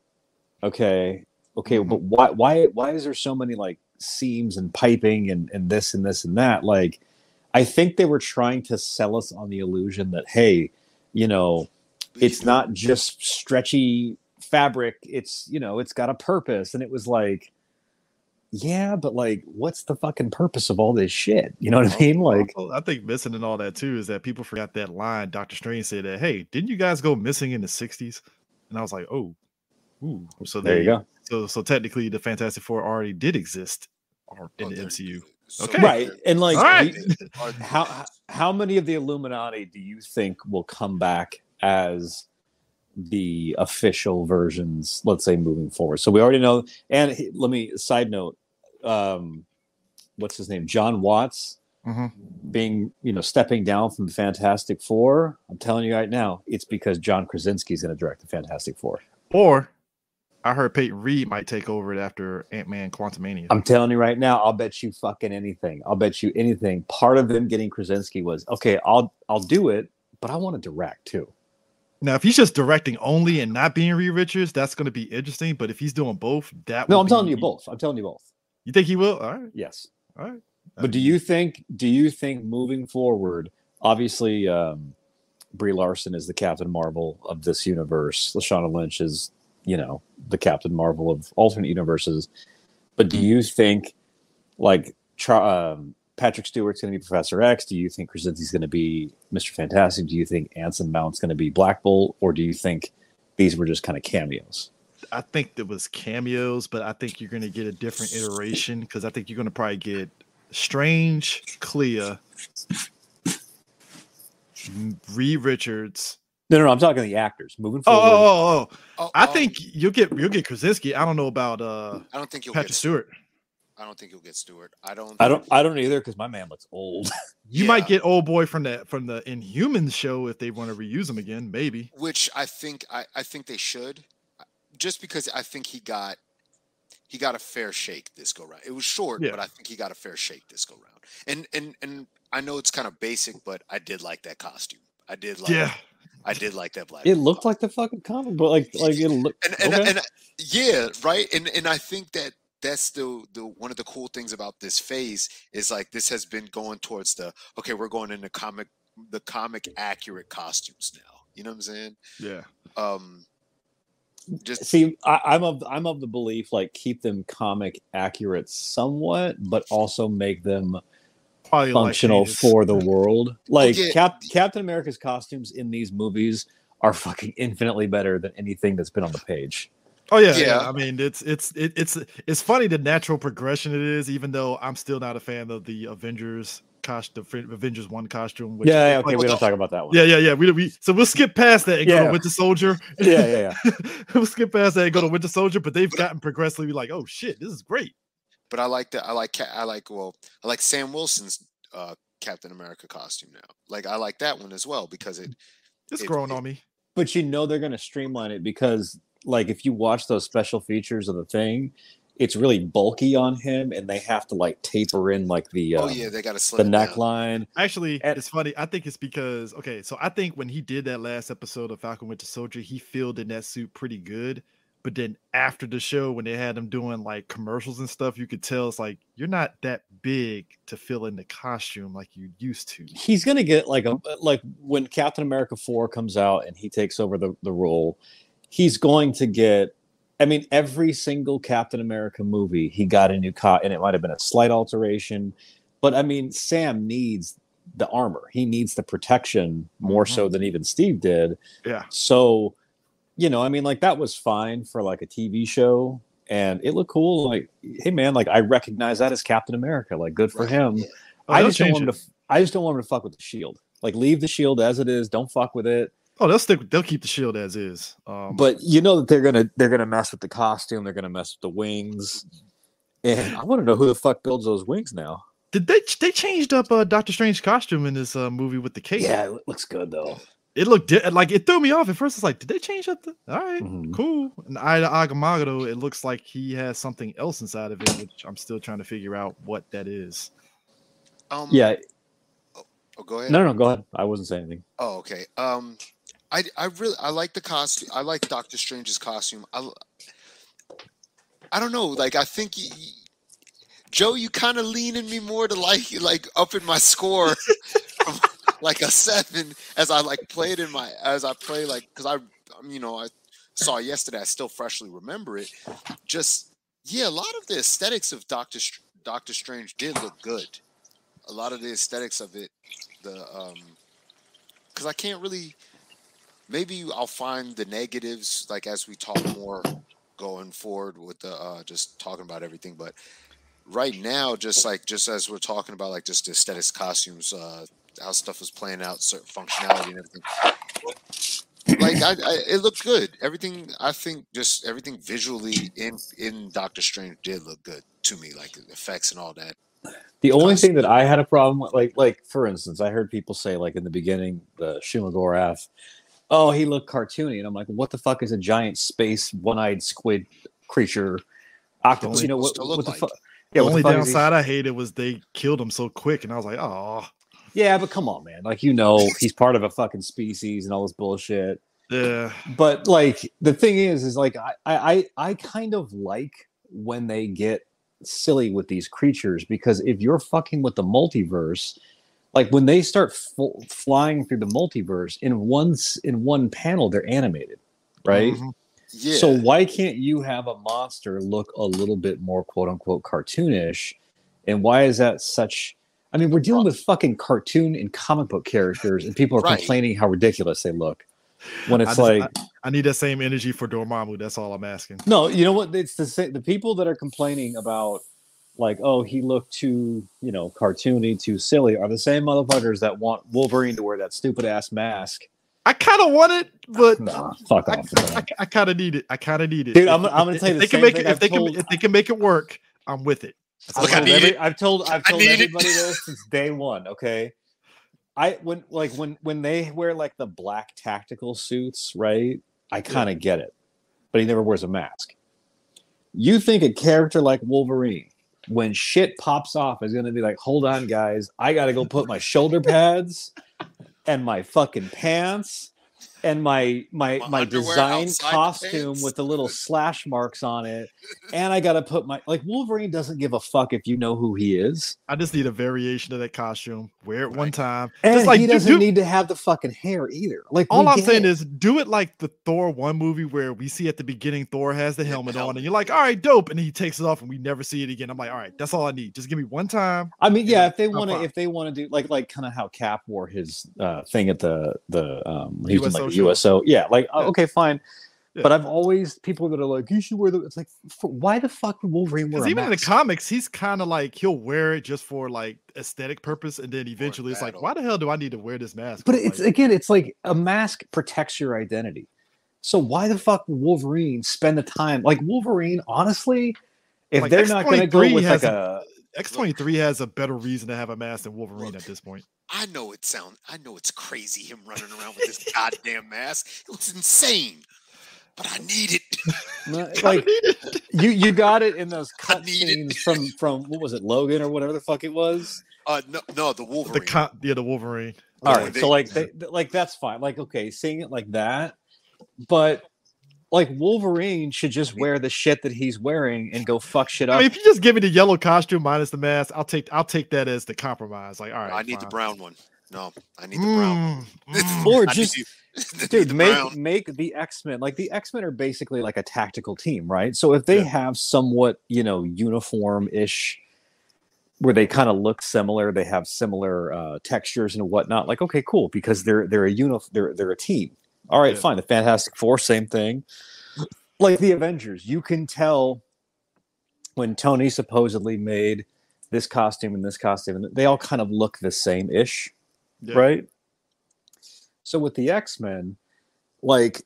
Okay okay Mhm. but why why why is there so many like seams and piping and and this and this and that? Like I think they were trying to sell us on the illusion that hey you know it's not just stretchy fabric. It's you know it's got a purpose. And it was like yeah but like what's the fucking purpose of all this shit you know what i mean like I think missing in all that too is that people forgot that line. Doctor Strange said that, "Hey, didn't you guys go missing in the '60s?" And I was like, "Oh, ooh." So there they, you go So, so technically, the Fantastic Four already did exist in Oh, the there- MCU. so Okay. right and like All right. we- how how many of the illuminati do you think will come back as the official versions let's say moving forward. So we already know and he- let me side note um what's his name? Jon Watts Mhm. being you know stepping down from the fantastic four. I'm telling you right now it's because john krasinski is going to direct the fantastic four. Or I heard Peyton Reed might take over it after Ant Man Quantumania. i'm telling you right now i'll bet you fucking anything. I'll bet you anything. Part of them getting krasinski was okay i'll i'll do it but i want to direct too now, if he's just directing only and not being Reed Richards, that's going to be interesting. But if he's doing both, that no i'm telling you both i'm telling you both You think he will? All right, yes all right. But do you think do you think moving forward, obviously um Brie Larson is the Captain Marvel of this universe. Lashana Lynch is, you know, the Captain Marvel of alternate universes. But do you think like Char- um, Patrick Stewart's going to be Professor X? Do you think Krasinski's going to be Mr. Fantastic? Do you think Anson Mount's going to be Black Bolt? Or do you think these were just kind of cameos? I think there was cameos, but I think you're going to get a different iteration because I think you're going to probably get Strange, Clea, M- Reed Richards. No, no, no I'm talking the actors moving Oh, forward. oh, oh, oh. Oh, I oh, think you'll get you'll get Krasinski. I don't know about uh I don't think you'll Patrick get. Stewart. I don't think he'll get Stewart. I don't. I don't. I don't either because my man looks old. You Yeah. might get old boy from the from the Inhumans show if they want to reuse him again. Maybe. Which I think I, I think they should, just because I think he got he got a fair shake this go round. It was short, Yeah. but I think he got a fair shake this go round. And and and I know it's kind of basic, but I did like that costume. I did like. Yeah. I did like that black. It looked costume. like the fucking comic, but like like it looked. and and, okay. and yeah, right. And and I think that that's the the one of the cool things about this phase is like this has been going towards the okay, we're going into comic the comic accurate costumes now. You know what I'm saying? Yeah. Um, just See, I, I'm of I'm of the belief like keep them comic accurate somewhat, but also make them Probably functional Venus. for the world. Like yeah. Cap, Captain America's costumes in these movies are fucking infinitely better than anything that's been on the page. Oh yeah, yeah. Yeah. I mean, it's it's it, it's it's funny the natural progression it is. Even though I'm still not a fan of the Avengers costume, the Avengers one costume. Which yeah, yeah, okay, we don't talk about that one. yeah, yeah, yeah. We, we so we'll skip past that and go Yeah. to Winter Soldier. yeah, yeah, yeah. we'll skip past that and go to Winter Soldier. But they've gotten progressively like, oh shit, this is great. but I like that. I like I like well, I like Sam Wilson's uh, Captain America costume now. Like I like that one as well because it It's It- growing it- on me. But you know they're gonna streamline it because like if you watch those special features of the thing, it's really bulky on him and they have to like taper in like the uh, oh yeah, they got to the slim down. neckline. Actually, And- it's funny. I think it's because okay, so I think when he did that last episode of Falcon Winter Soldier, he filled in that suit pretty good. But then after the show, when they had him doing like commercials and stuff, you could tell it's like you're not that big to fill in the costume like you used to. he's gonna get like a like when Captain America four comes out and he takes over the, the role, he's going to get. I mean, every single Captain America movie, he got a new cut, and it might have been a slight alteration, but I mean, Sam needs the armor. He needs the protection more so mm-hmm. than even Steve did. Yeah. So, you know, I mean, like that was fine for like a TV show, and it looked cool. Like, hey man, like I recognize that as Captain America. Like, good for Right, him. yeah. Oh, I just don't want him it. to. I just don't want him to fuck with the shield. Like leave the shield as it is. Don't fuck with it. Oh, they'll stick. They'll keep the shield as is. Um, But you know that they're gonna they're gonna mess with the costume. They're gonna mess with the wings. And I want to know who the fuck builds those wings now. did they they changed up uh, Doctor Strange costume in this uh, movie with the cape? Yeah, it looks good though. it looked di- like it threw me off at first. It's like, did they change up the? All right, Mhm. cool. And Eye of Agamotto, it looks like he has something else inside of it, which I'm still trying to figure out what that is. Um, Yeah. Oh, go ahead. No, no, go ahead. I wasn't saying anything. Oh, okay. Um, I I really I like the costume. I like Doctor Strange's costume. I I don't know. Like I think y y- Joe, you kind of leaning me more to like like up in my score, from like a seven as I like play it in my as I play like because I um, you know I saw yesterday. I still freshly remember it. Just yeah, a lot of the aesthetics of Doctor Doctor Strange did look good. A lot of the aesthetics of it, the um, because I can't really. Maybe I'll find the negatives like as we talk more going forward with the uh, just talking about everything. But right now, just like just as we're talking about like just the aesthetics, costumes, uh, how stuff was playing out, certain functionality and everything. Like I, I, it looked good. Everything I think, just everything visually in in Doctor Strange did look good to me, like effects and all that. The only thing that I had a problem with, like, like for instance, I heard people say, like in the beginning, the Shumagorath, oh, he looked cartoony, and I'm like, what the fuck is a giant space one-eyed squid creature? Octopus, only you know what? supposed what the like. fuck? the only fuck is he- downside I hated was they killed him so quick, and I was like, oh, Yeah, but come on, man. Like you know, he's part of a fucking species and all this bullshit. yeah. But like the thing is, is like I I I kind of like when they get silly with these creatures because if you're fucking with the multiverse, like when they start f- flying through the multiverse in one in one panel, they're animated, right? Mhm. Yeah. So why can't you have a monster look a little bit more quote unquote cartoonish? And why is that such? I mean, we're dealing with fucking cartoon and comic book characters, and people are Right. complaining how ridiculous they look. When I it's just- like, I need that same energy for Dormammu. That's all I'm asking. no, you know what? It's the same. The people that are complaining about, like, oh, he looked too, you know, cartoony, too silly, are the same motherfuckers that want Wolverine to wear that stupid ass mask. I kind of want it, but Nah, fuck off. man. I, I kind of need it. I kind of need it, Dude, I'm- I'm gonna if- tell you if the they can same make thing it. If I've they can, if they can make it work, I'm with it. I've Look, I told, need every- it. I've told I've I told need it. everybody this since day one. Okay, I when like when when they wear like the black tactical suits, right? I kind of get it, but he never wears a mask. You think a character like Wolverine, when shit pops off, is going to be like, "Hold on, guys, I got to go put my shoulder pads and my fucking pants." And my my My my design outside the costume with the little slash marks on it, and I gotta put my like Wolverine doesn't give a fuck if you know who he is, I just need a variation of that costume. Wear it one time. and Just like he doesn't do- need to have the fucking hair either. Like All I'm saying it. is do it like the Thor one movie where we see at the beginning Thor has the helmet on and you're like, all right, dope. And he takes it off and we never see it again. I'm like, all right, that's all I need. Just give me one time. I mean, Yeah, yeah, if they want to, if they want to do like like kind of how Cap wore his uh thing at the the um he was like the show. USO, yeah, like uh, Yeah. okay, fine. Yeah. But I've always people that are like, you should wear the. It's like, for, why the fuck would Wolverine wear Because a even in the comics, he's kind of like he'll wear it just for like aesthetic purpose, and then eventually it's like, why the hell do I need to wear this mask? But it's Like, again, it's like a mask protects your identity. So why the fuck would Wolverine spend the time like Wolverine? Honestly, if Like, they're not going to go with like a X23 has a better reason to have a mask than Wolverine at this point. I know it sound. I know it's crazy him running around with this goddamn mask. It was insane, but I need it. No, like you you got it in those cut scenes from from what was it Logan or whatever the fuck it was. Uh, no, no, the Wolverine. the con- yeah, the Wolverine. All Yeah, right, they- so like they, like that's fine. Like okay, seeing it like that, but like Wolverine should just wear the shit that he's wearing and go fuck shit I up. mean, if you just give me the yellow costume minus the mask, I'll take I'll take that as the compromise. Like, all right, I need the brown one. No, I need the brown. Mm, mm. Or just the- I need dude the make brown. make the x-men like the x-men are basically like a tactical team right so if they Yeah. have somewhat you know uniform-ish where they kind of look similar they have similar uh textures and whatnot like okay cool because they're they're a uni they're they're a team all right Yeah. fine the fantastic four same thing like the avengers you can tell when tony supposedly made this costume and this costume and they all kind of look the same ish Yeah. right? So with the X Men, like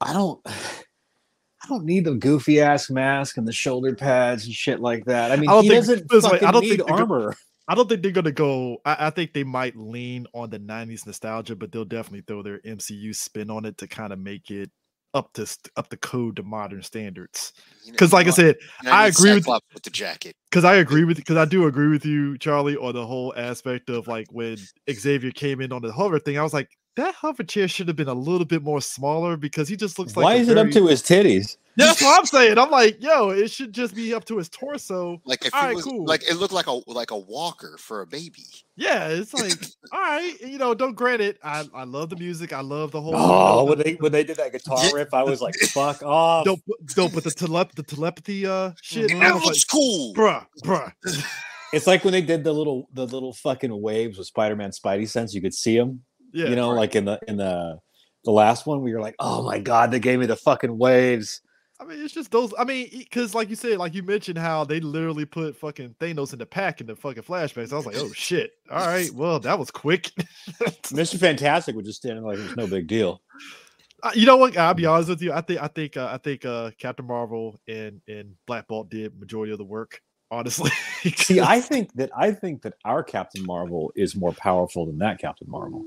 I don't, I don't need the goofy ass mask and the shoulder pads and shit like that. I mean, I don't he think- doesn't fucking I don't need think armor. I don't think they're gonna go. I, I think they might lean on the '90s nostalgia, but they'll definitely throw their MCU spin on it to kind of make it up to up to code to modern standards. You know- Because, like I said, I I agree with- with the jacket. because I agree with because I do agree with you, Charlie, on the whole aspect of like when Xavier came in on the hover thing. I was like, that hover chair should have been a little bit more smaller because he just looks like. Why a is it up to his titties? That's what I'm saying. I'm like, yo, it should just be up to his torso. Like if All it right, was cool. like it looked like a like a walker for a baby. Yeah, it's like, all right, you know, don't grant it. I, I love the music. I love the whole. Oh, the- when they when they did that guitar Yeah. riff, I was like, "Fuck off!" don't don't put the telep the telepathy uh shit. And that was looks cool. bruh, bruh. It's like when they did the little the little fucking waves with Spider Man Spidey sense. You could see them, Yeah, you know, right. like in the in the the last one we you're like, "Oh my god, they gave me the fucking waves." I mean, it's just those. I mean, because like you said, like you mentioned how they literally put fucking Thanos in the pack in the fucking flashbacks. I was like, oh shit. All right, well that was quick. Mister Fantastic was just standing like it was no big deal. Uh, you know what? I'll be honest with you. I think I think uh, I think uh Captain Marvel and and Black Bolt did majority of the work. Honestly, See, I think that I think that our Captain Marvel is more powerful than that Captain Marvel.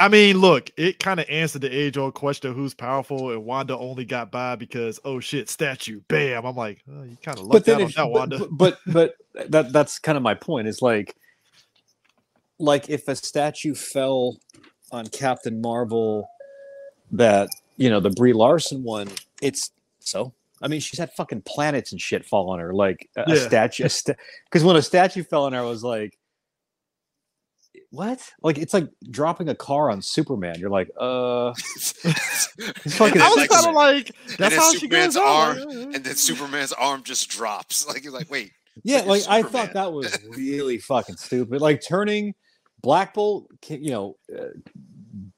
I mean, look, it kind of answered the age old question of who's powerful, and Wanda only got by because oh shit, statue, bam. I'm like, oh, you kind of lucked out on if, that, but, Wanda. but, but but that that's kind of my point. Is like, like if a statue fell on Captain Marvel, that you know the Brie Larson one, it's so. I mean, she's had fucking planets and shit fall on her. Like a, a statue, because when a statue fell on her, I was like, what? Like it's like dropping a car on Superman. You're like, uh, fucking- I was kind of like, that's then how she Superman's goes arm, on. and then Superman's arm just drops. Like you're like, wait, Yeah, Like like I thought that was really fucking stupid. Like turning Black Bolt, ki- you know, uh,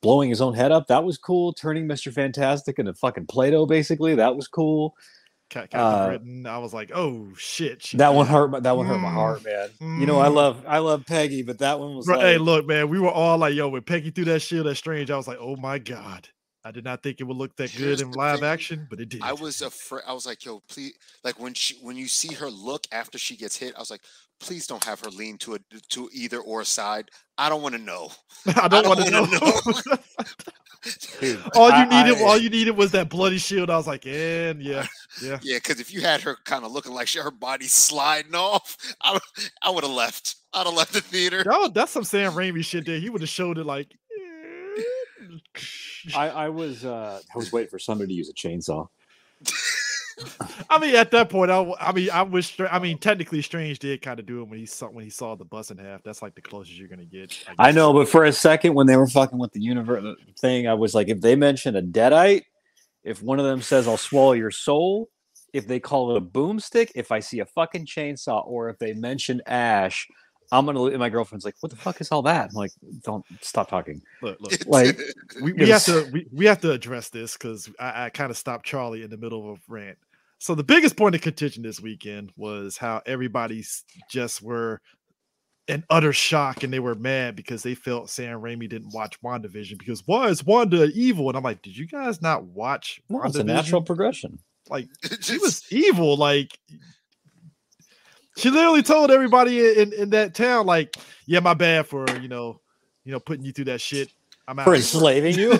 blowing his own head up, that was cool. Turning Mister Fantastic into fucking Play-Doh, basically, that was cool. Ca- Captain uh, Britain, I was like, oh shit. she That one hurt. My, that one hurt my Mm. heart, man. You know, I Mm. love, I love Peggy, but that one was Bro, like, hey, look, man, we were all like, yo, when Peggy threw that shield at Strange, I was like, oh my god. I did not think it would look that Here's good in live thing. action, but it did. I was afraid. I was like, "Yo, please!" Like when she, when you see her look after she gets hit, I was like, "Please don't have her lean to a to either or side. I don't want to know." I don't, want to know. wanna Dude, all you I- needed, I- all you needed was that bloody shield. I was like, and yeah, yeah. Yeah, because if you had her kind of looking like she, her body sliding off, I, I would have left. I'd have left the theater. No, that's some Sam Raimi shit. There, he would have showed it like. I, I was uh, I was waiting for somebody to use a chainsaw. I mean, at that point, I, I mean, I wish. I mean, technically, Strange did kind of do it when he saw when he saw the bus in half. That's like the closest you're gonna get. I guess. know, but for a second when they were fucking with the universe thing, I was like, if they mention a deadite, if one of them says I'll swallow your soul, if they call it a boomstick, if I see a fucking chainsaw, or if they mention Ash, I'm gonna. And my girlfriend's like, "What the fuck is all that?" I'm like, "Don't stop talking." Look, look, Like, we, we have to we, we have to address this because I, I kind of stopped Charlie in the middle of a rant. So the biggest point of contention this weekend was how everybody's just were in utter shock and they were mad because they felt Sam Raimi didn't watch WandaVision because was Wanda evil? And I'm like, did you guys not watch no, it's a natural progression. Like she was evil. Like she literally told everybody in, in that town, like, yeah, my bad for you know, you know, putting you through that shit. I'm out. For enslaving you,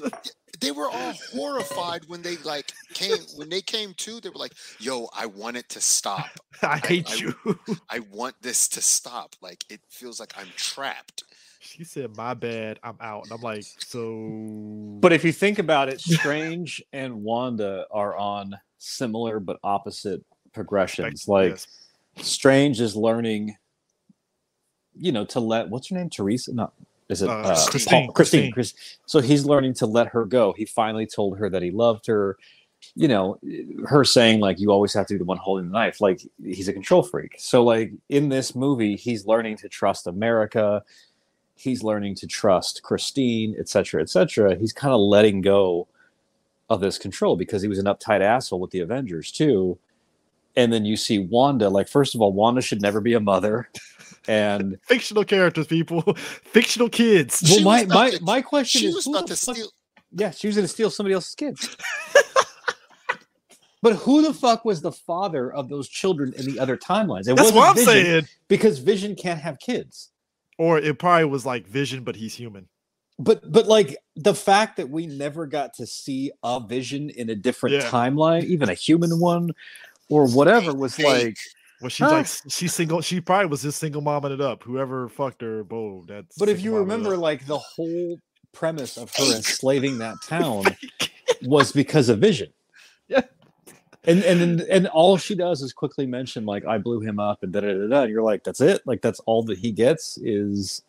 they were all horrified when they like came when they came to. They were like, "Yo, I want it to stop. I hate I- you. I want this to stop. Like it feels like I'm trapped." she said, "My bad. I'm out." And I'm like, so. but if you think about it, Strange and Wanda are on similar but opposite progressions. Like. Yes. Strange is learning, you know, to let what's her name, Teresa? No, is it Uh, uh, Christine, Paul- Christine? Christine. Chris. So he's learning to let her go. He finally told her that he loved her. You know, her saying like, "You always have to be the one holding the knife." Like he's a control freak. So like in this movie, he's learning to trust America. He's learning to trust Christine, et cetera, et cetera. He's kind of letting go of this control because he was an uptight asshole with the Avengers too and then you see Wanda. Like, first of all, Wanda should never be a mother. And Fictional characters, people. Fictional kids. well, She my my to- my question She is, was who about to fuck- steal. yeah, she was going to steal somebody else's kids. but who the fuck was the father of those children in the other timelines? It That's wasn't what I'm Vision, saying. Because Vision can't have kids. Or it probably was like Vision, but he's human. But but like the fact that we never got to see a Vision in a different Yeah. timeline, even a human one, or whatever, was like. Well, she's Huh. like she's single. She probably was just single momming it up. Whoever fucked her, boom. That's. But if you remember, like the whole premise of her enslaving that town was because of Vision. Yeah. And and and all she does is quickly mention like I blew him up and da da da da. And you're like, that's it. Like that's all that he gets is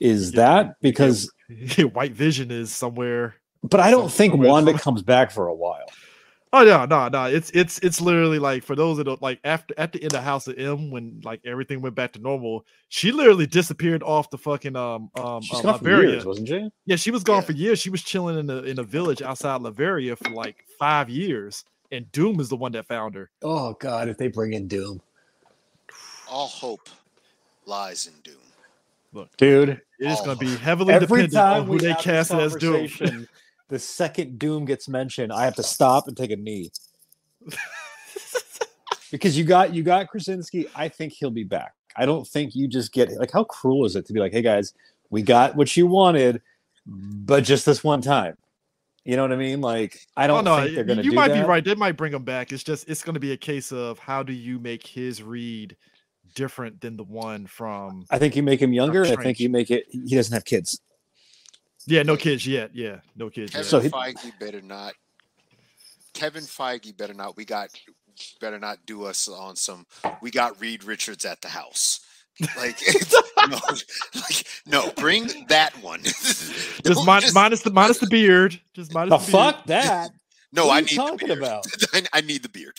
is Yeah, that because. White Vision is somewhere. But I don't think Wanda some- comes back for a while. Oh no, no, no! It's it's it's literally like for those that don't like after at the end of House of M when like everything went back to normal, she literally disappeared off the fucking um um She's uh, gone for years, wasn't she? Yeah, she was gone Yeah. for years. She was chilling in a in a village outside Latveria for like five years, and Doom is the one that found her. Oh God, if they bring in Doom, All hope lies in doom. Look, dude. It is going to be heavily dependent on who they cast as Doom. The second Doom gets mentioned, I have to stop and take a knee. because you got you got Krasinski. I think he'll be back. I don't think you just get like how cruel is it to be like, hey guys, we got what you wanted, but just this one time. You know what I mean? Like I Oh don't no, think they're gonna you do might be right. They might bring him back. It's just it's going to be a case of how do you make his read different than the one from I think you make him younger. I think you make it. He doesn't have kids. Yeah, no kids yet. Yeah, no kids Kevin yet. So he- Feige better not. Kevin Feige better not. We got better not do us on some. We got Reed Richards at the house. Like no, like no. Bring that one. just, Don't min- just- minus the minus the beard. Just minus The the beard. fuck that? No, What are I you need talking the beard. about? I, I need the beard.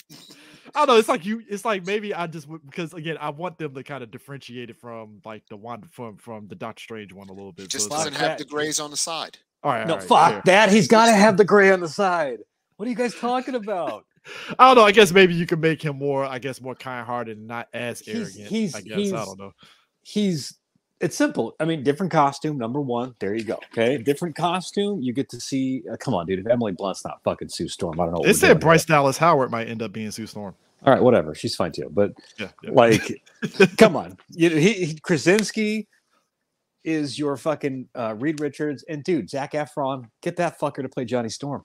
I don't know. It's like you. It's like maybe I just because again I want them to kind of differentiate it from like the one from from the Doctor Strange one a little bit. Just so doesn't like, have that. the grays on the side. all right, No, all right, fuck fair. that. He's got to have the gray on the side. What are you guys talking about? I don't know. I guess maybe you can make him more. I guess more kind-hearted and not as He's- arrogant. he's- I guess he's- I don't know. He's It's simple. I mean, different costume. Number one, there you go. Okay, different costume. You get to see. Uh, come on, dude. If Emily Blunt's not fucking Sue Storm, I don't know. what They said Bryce here. Dallas Howard might end up being Sue Storm. All right, whatever. She's fine too. But Yeah, yeah. like, come on. You know, he, he Krasinski is your fucking uh, Reed Richards, and dude, Zac Efron, get that fucker to play Johnny Storm.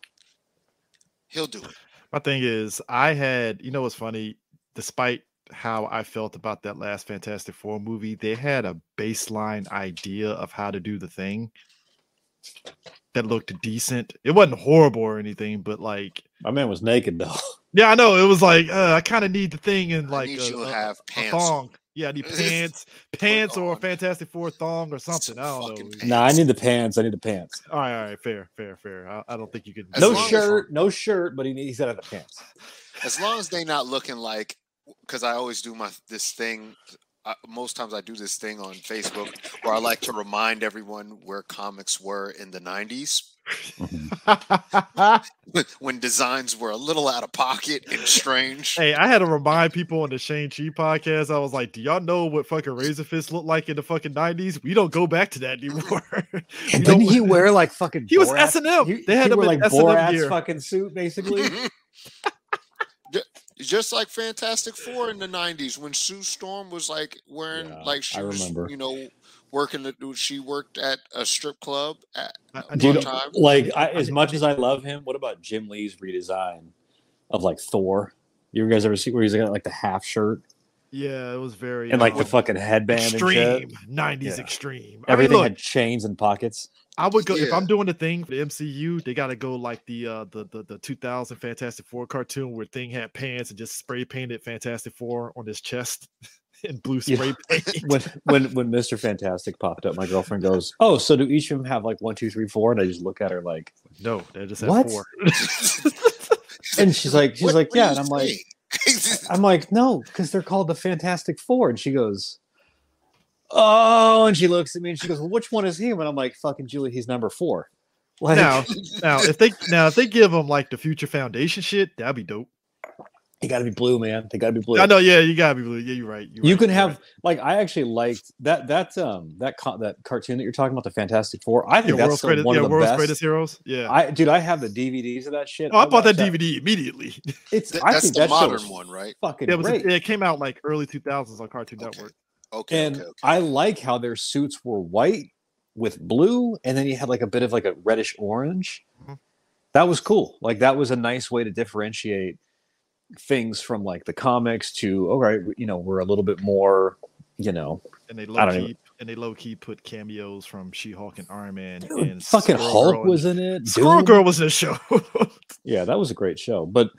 He'll do it. My thing is, I had, you know, what's funny? Despite how I felt about that last Fantastic Four movie, they had a baseline idea of how to do the thing that looked decent. It wasn't horrible or anything, but like, My man was naked though. yeah, I know it was like uh, I kind of need the thing in like need a, you a- have a pants. thong. Yeah, I need pants, pants, or a Fantastic Four thong or something. I don't know. pants. nah, I need the pants. I need the pants. All right, all right, fair, fair, fair. I, I don't think you could. As no long as- shirt, no shirt, but he needs to have the pants. As long as they not looking like, because I always do my this thing. Uh, most times I do this thing on Facebook where I like to remind everyone where comics were in the '90s Mm-hmm. when designs were a little out of pocket and strange. Hey, I had to remind people on the Shang-Chi podcast. I was like, "Do y'all know what fucking Razor Fist looked like in the fucking nineties? We don't go back to that anymore." And didn't he wear like fucking? He was Borat- S&M. They had he him wore like S&M Borat's gear. fucking suit, basically. Just like Fantastic Four in the '90s, when Sue Storm was like wearing, Yeah, like she I was, remember. you know, working. At, she worked at a strip club at I- I one Dude, time. like I, I as much as I love him, what about Jim Lee's redesign of like Thor? You guys ever see where he's got like the half shirt yeah, it was very and like the uh, fucking headband extreme nineties Yeah. extreme. Everything I mean, look, had chains and pockets. I would go if I'm doing the thing for the MCU. They got to go like the uh the, the the 2000 Fantastic Four cartoon where Thing had pants and just spray painted Fantastic Four on his chest in blue Yeah. spray paint. When when when Mister Fantastic popped up, my girlfriend goes, "Oh, so do each of them have like one, two, three, four? And I just look at her like, no, they just had What? four. and she's like, she's What- like, what yeah, and I'm like. I'm like, no, because they're called the Fantastic Four. And she goes, Oh, and she looks at me and she goes, Well, which one is he? And I'm like, fucking Julie, he's number four. Like, now, now if they now if they give them like the Future Foundation shit, that'd be dope. He gotta be blue, man. They gotta be blue. I know, yeah, you gotta be blue. Yeah, you're right. you're You right, can have right. like I actually liked that that um that co- that cartoon that you're talking about, the Fantastic Four. I yeah, think that's greatest, one yeah, of the world's best. greatest heroes. Yeah. I dude, I have the DVDs of that shit. oh, I bought that watched DVD immediately. It's Th- I that's think the that modern one, right? fucking Yeah, it, was, great. it came out like early 2000s on Cartoon Okay. Network. Okay, and okay, okay. I like how their suits were white with blue, and then you had like a bit of like a reddish orange. Mhm. That was cool. Like that was a nice way to differentiate things from like the comics to all right, you know, we're a little bit more, you know, And they I low don't key even- and they low key put cameos from She-Hulk and Iron Man Dude, and fucking Squirrel Hulk and- was in it. Squirrel Doom. Girl was in the show. Yeah, that was a great show. But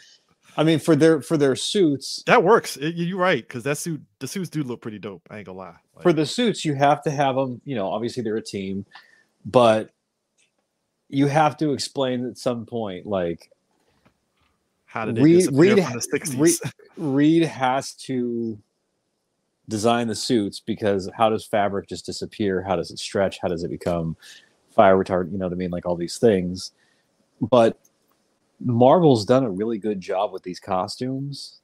I mean, for their for their suits, that works. It- you're right because that suit, the suits do look pretty dope. I ain't gonna lie. Like, for the suits, you have to have them. You know, obviously they're a team, but you have to explain at some point, like how did Reed- Reed from the 60s? Reed- Reed has to design the suits because how does fabric just disappear? How does it stretch? How does it become fire retardant? You know what I mean? Like all these things. But Marvel's done a really good job with these costumes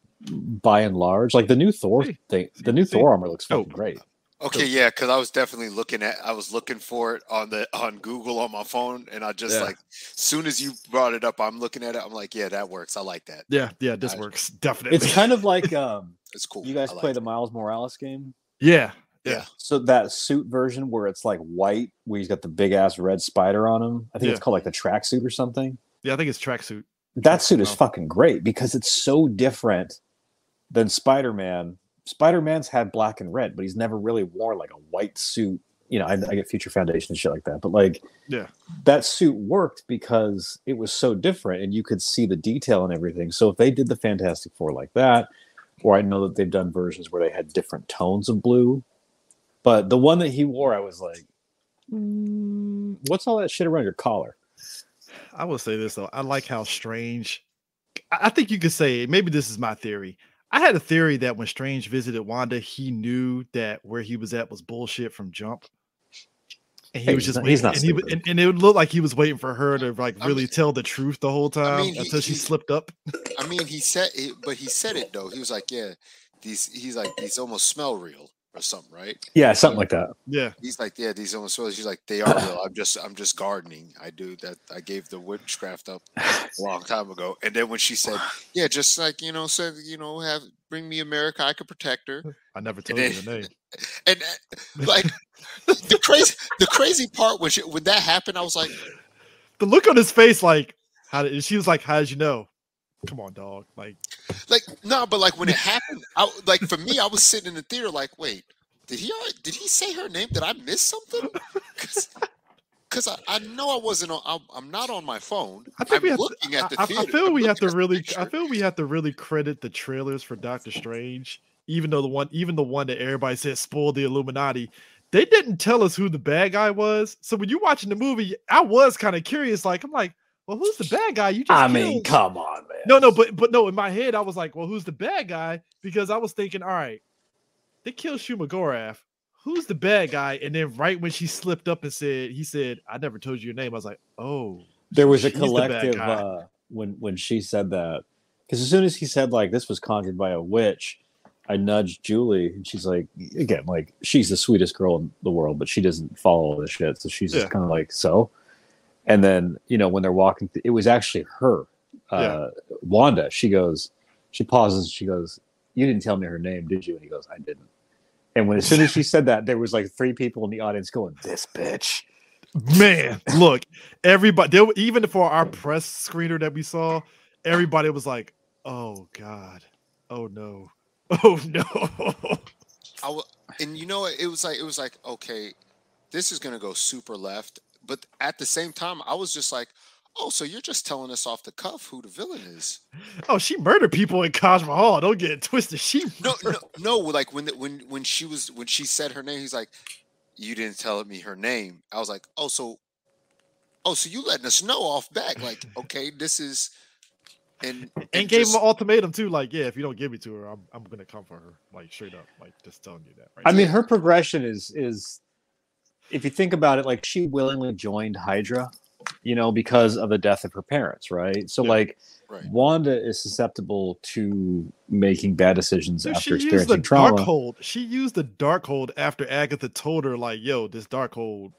by and large. Like the new Thor Hey, thing, the new. Thor armor looks Oh. fucking great. Okay, yeah, because I was definitely looking at, I was looking for it on the on Google on my phone, and I just Yeah. like, soon as you brought it up, I'm looking at it. I'm like, yeah, that works. I like that. yeah, yeah, this I- works definitely. It's kind of like um, It's cool. you guys I like play it. the Miles Morales game. yeah, Yeah. yeah, So that suit version where it's like white, where he's got the big ass red spider on him. I think it's called like the tracksuit or something. yeah. I think it's tracksuit. That suit is Oh. fucking great because it's so different than Spider Man. Spider Man's had black and red, but he's never really worn like a white suit. You know, I, I get Future Foundation and shit like that, but like Yeah, that suit worked because it was so different and you could see the detail and everything. So if they did the Fantastic Four like that, or I know that they've done versions where they had different tones of blue, but the one that he wore, I was like, "Mm, what's all that shit around your collar? I will say this though. I like how strange. I I think you could say maybe this is my theory. I had a theory that when Strange visited Wanda, he knew that where he was at was bullshit from jump. And he Hey, was just not- he's waiting, not and, he, and, and it would look like he was waiting for her to like I really mean- tell the truth the whole time mean, he- until she he- slipped up. I mean, he said, it, but he said it though. He was like, yeah, these. He's like, these almost smell real, or something, right? Yeah, something like that. Yeah. He's like, yeah, these almost spoilers. She's like, they are real. I'm just, I'm just gardening. I do that. I gave the witchcraft up a long time ago. And then when she said, yeah, just like you know, said you know, have bring me America, I could protect her. I never told then- you the name. And uh, like the crazy, the crazy part when she, when that happened, I was like, The look on his face, like, how did she was like, How did you know? Come on, dog. Like, like no, but like when it happened, I like for me, I was sitting in the theater like, wait, did he uh, did he say her name? Did I miss something? Because I, I know I wasn't on. I'm, I'm not on my phone. I think I'm we have looking to, at the I, I- theater. I feel I'm we have to looking at the really I feel we have to really credit the trailers for Doctor Strange, even though the one even the one that everybody said spoiled the Illuminati. They didn't tell us who the bad guy was. So when you're watching the movie, I was kind of curious. Like, I'm like, well, who's the bad guy? You just I mean, come on, man. No, no, but but no, in my head, I was like, well, who's the bad guy? Because I was thinking, all right, they killed Shuma Gorath. Who's the bad guy? And then right when she slipped up and said, he said, I never told you your name. I was like, oh, there was a She's the bad collective uh, when when she said that because as soon as he said like this was conjured by a witch, I nudged Julie and she's like, again, like she's the sweetest girl in the world, but she doesn't follow the shit, so she's Yeah. just kind of like so. And then you know when they're walking, th- it was actually her, uh, Wanda. She goes, she pauses, she goes, "You didn't tell me her name, did you?" And he goes, "I didn't." And when as soon as she said that, there was like three people in the audience going, "This bitch." man, look, everybody, there, were- even for our press screener that we saw, everybody was like, oh God, oh no, oh no. I w- and you know? It was like it was like okay, this is gonna go super left. But at the same time, I was just like, oh, so you're just telling us off the cuff who the villain is? oh, she murdered people in Cosmo Hall. Don't get it twisted. She No, no, no. Like when the, when when she was when she said her name, he's like, you didn't tell me her name. I was like, oh, so, oh, so you letting us know off back? Like, okay, this is. And, and gave just- him an ultimatum too. Like, yeah, if you don't give me to her, I'm I'm gonna come for her. Like straight up, like just telling you that. Right I now. mean, her progression is is if you think about it, like she willingly joined Hydra, you know, because of the death of her parents, right? So Yeah. like Right. Wanda is susceptible to making bad decisions Dude, after she used the experiencing dark trauma. hold. She used the dark hold after Agatha told her, like, "Yo, this dark hold,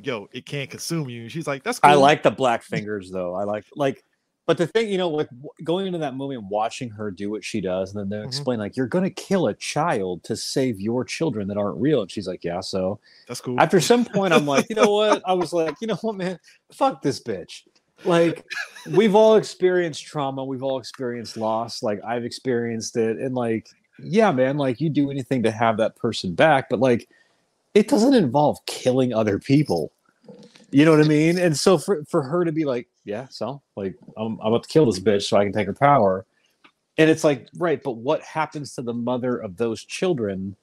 yo, it can't consume you." She's like, "That's cool." I like the black fingers though. I like like but the thing, you know, like going into that movie and watching her do what she does, and then they Mhm. explain like you're gonna kill a child to save your children that aren't real. And she's like, Yeah, so That's cool. after some point i'm like you know what? I was like you know what man? Fuck this bitch. Like we've all experienced trauma. We've all experienced loss. Like i've experienced it. And like yeah man like you do anything to have that person back but like it doesn't involve killing other people you know what i mean and so for, for her to be like yeah so like I'm, I'm about to kill this bitch so i can take her power and it's like right but what happens to the mother of those children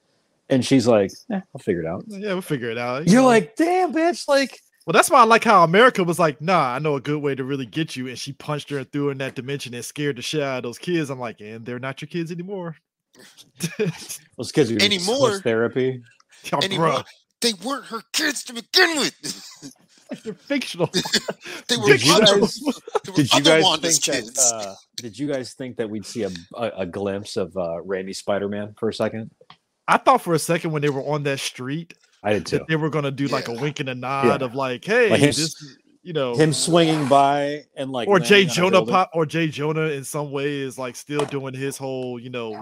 and she's like eh, i'll figure it out yeah, we'll figure it out. you you're know. like, damn, bitch. Like, well, that's why I like how America was like, "Nah, I know a good way to really get you," and she punched her and threw her in that dimension and scared the shit out of those kids. I'm like, and they're not your kids anymore. those kids are Anymore. therapy. Oh, anymore. bruh, They weren't her kids to begin with. they're fictional. they were Did you guys- they were Did you guys think kids. that? Uh, did you guys think that we'd see a, a, a glimpse of uh, Raimi Spider Man for a second? I thought for a second when they were on that street I did too. that they were gonna do like a wink and a nod Yeah. of like, "Hey, Like him this," you know, Him swinging by and like, or Jay landing on a Jonah pop or Jay Jonah in some way is like still doing his whole, you know,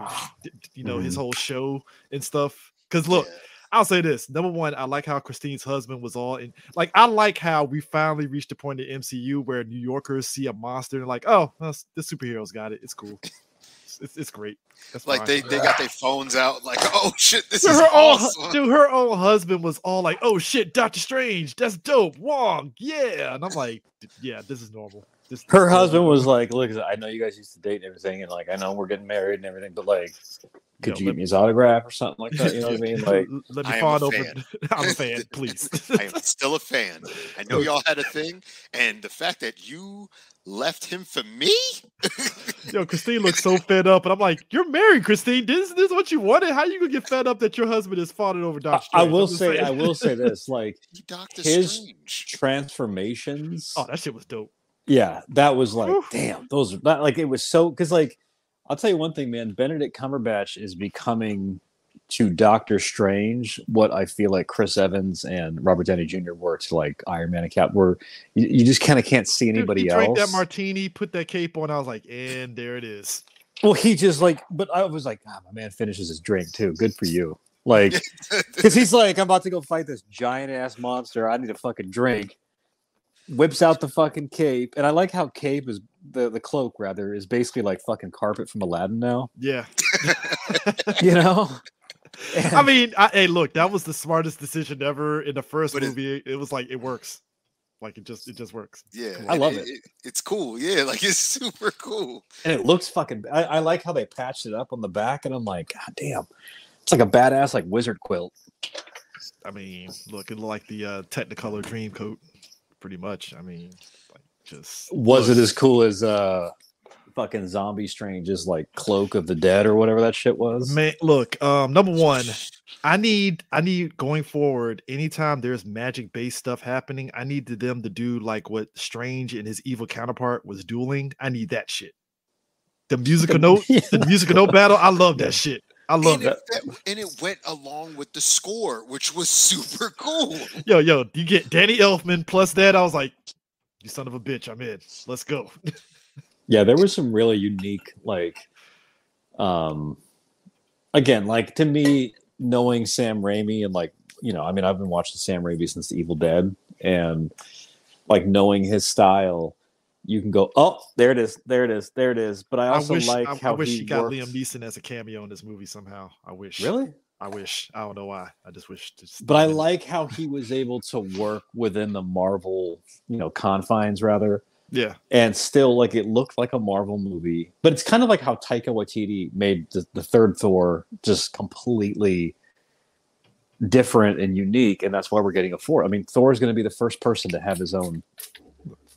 d- d- you know, his Mhm. whole show and stuff. Because look, Yeah. I'll say this: number one, I like how Christine's husband was all in. Like, I like how we finally reached the point in MCU where New Yorkers see a monster and like, oh, well, s- the superheroes got it. It's cool. It's, it's, it's great. That's like fine. they, they got their phones out, like, oh shit, this Dude, is her own, hu- awesome. dude, her own husband was all like, "Oh shit, Doctor Strange, that's dope, Wong, yeah," and I'm like, "Yeah, this is normal." This, Her husband was like, "Look, I know you guys used to date and everything, and like, I know we're getting married and everything, but like, could Yo, you let give me his autograph or something like that? You know what I mean? Like, let me I am fawn a over. fan. I'm a fan, please. I am still a fan. I know y'all had a thing, and the fact that you left him for me, Yo, Christine looks so fed up, and I'm like, "You're married, Christine. This, this is what you wanted. How are you gonna get fed up that your husband is fawning over I, Doctor I Strange?" will say, I will say this: like, Doctor His- Strange. transformations. oh, that shit was dope. Yeah, that was like, Whew. damn, those that like it was so because like I'll tell you one thing, man. Benedict Cumberbatch is becoming to Doctor Strange what I feel like Chris Evans and Robert Downey Jr. were to like Iron Man and Cap, where you, you just kind of can't see Dude, anybody he else. that martini, put that cape on. I was like, and there it is. well, he just like, but I was like, ah, my man finishes his drink too. Good for you. Like, because he's like, I'm about to go fight this giant ass monster. I need a fucking drink. Whips out the fucking cape, and I like how cape is the the cloak rather is basically like fucking carpet from Aladdin now. Yeah. You know. I mean, I, hey, look, that was the smartest decision ever in the first But it- movie. It, was like it works. Like it just it just works. Yeah, I and love it. It's cool. Yeah, like it's super cool. and it looks fucking. I, I like how they patched it up on the back, and I'm like, God damn, it's like a badass like wizard quilt. I mean, look, it looked like the uh Technicolor dream coat, pretty much. I mean, like just Was look, it as cool as uh, fucking Zombie Strange's like cloak of the dead or whatever that shit was? man look, um number one, I need I need going forward, anytime there's magic based stuff happening, I need to them to do like what Strange and his evil counterpart was dueling. I need that shit. The musical note, the musical note battle, I love that shit. I love and, that. it, that- and it went along with the score, which was super cool. Yo, yo, you get Danny Elfman plus that. I was like, you son of a bitch, I'm in. Let's go. Yeah, there was some really unique, like, um, again, like to me, knowing Sam Raimi and like, you know, I mean, I've been watching Sam Raimi since The Evil Dead, and like knowing his style, you can go, oh, there it is, there it is, there it is. But I I also wish like I, how I wish he he got worked- Liam Neeson as a cameo in this movie somehow. I wish. Really? I wish. I don't know why. I just wish. To But I him. like how he was able to work within the Marvel, you know, confines rather. Yeah. and still like it looked like a Marvel movie. But it's kind of like how Taika Waititi made the, the third Thor just completely different and unique, and that's why we're getting a four. I mean, Thor is going to be the first person to have his own,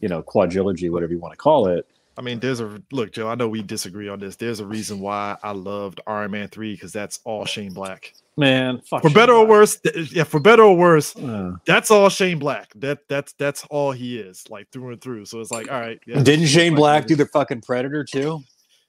you know, quadrilogy, whatever you want to call it. I mean, there's a look, Joe. I know we disagree on this. There's a reason why I loved Iron Man three because that's all Shane Black. Man, fuck For Shane better or worse, th- yeah. For better or worse, Uh, that's all Shane Black. That that's that's all he is, like through and through. So it's like, all right. Yeah, didn't Shane Black do the fucking Predator too?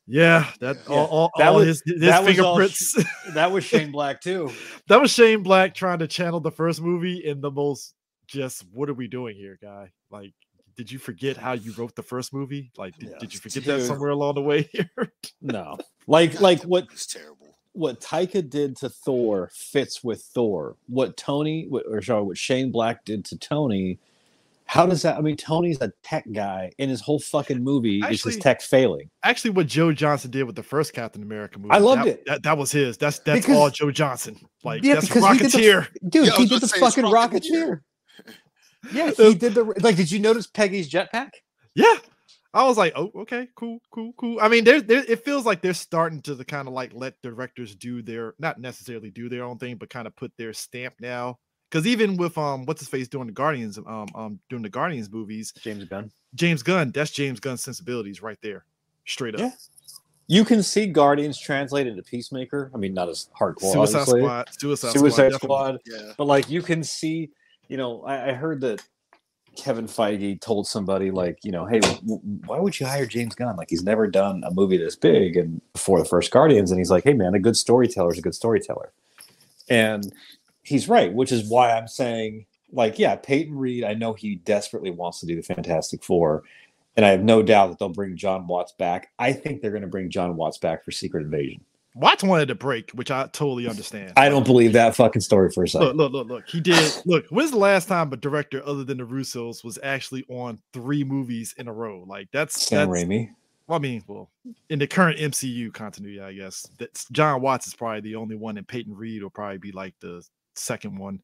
Yeah, that Yeah. all, all, That all was- his his that was all fingerprints. That was Shane Black too. that was Shane Black trying to channel the first movie in the most just what are we doing here, guy? Like, did you forget how you wrote the first movie? Like, did, did you Yes, forget that somewhere along the way here? No, like like what It was terrible. what Taika did to Thor fits with Thor. What Tony, what, or sorry, what Shane Black did to Tony. How does that? I mean, Tony's a tech guy, and his whole fucking movie is Actually- his tech failing. Actually, what Joe Johnston did with the first Captain America movie, I loved that, it. That, that was his. That's that's Because- all Joe Johnston. Like, Yeah, that's because he did the- Dude, Yeah, he did about the to say, it's fucking Rocketeer. Rocketeer. Yeah, he did the like. Did you notice Peggy's jetpack? Yeah. I was like, oh, okay, cool, cool, cool. I mean, there, there it feels like they're starting to the kind of like let directors do their not necessarily do their own thing, but kind of put their stamp now. Because even with um, what's his face doing the Guardians, um, um, doing the Guardians movies, James Gunn. James Gunn, that's James Gunn's sensibilities right there, straight up. Yeah. You can see Guardians translate into Peacemaker. I mean, not as hardcore, Suicide obviously. Squad, Suicide, Suicide Squad, Squad. Yeah. But like you can see, you know, I, I heard that Kevin Feige told somebody like, you know, hey, w- why would you hire James Gunn? Like he's never done a movie this big and before the first Guardians, and he's like, hey man, a good storyteller is a good storyteller, and he's right, which is why I'm saying, like, yeah, Peyton Reed, I know he desperately wants to do the Fantastic Four. And I have no doubt that they'll bring Jon Watts back. I think they're going to bring Jon Watts back for Secret Invasion. Watts wanted to break, which I totally understand. I don't believe that fucking story for a second. Look, look, look, look. He did. Look, when's the last time a director other than the Russos was actually on three movies in a row? Like that's Sam that's, Raimi. Well, I mean, well, in the current MCU continuity, I guess that's Jon Watts is probably the only one, and Peyton Reed will probably be like the second one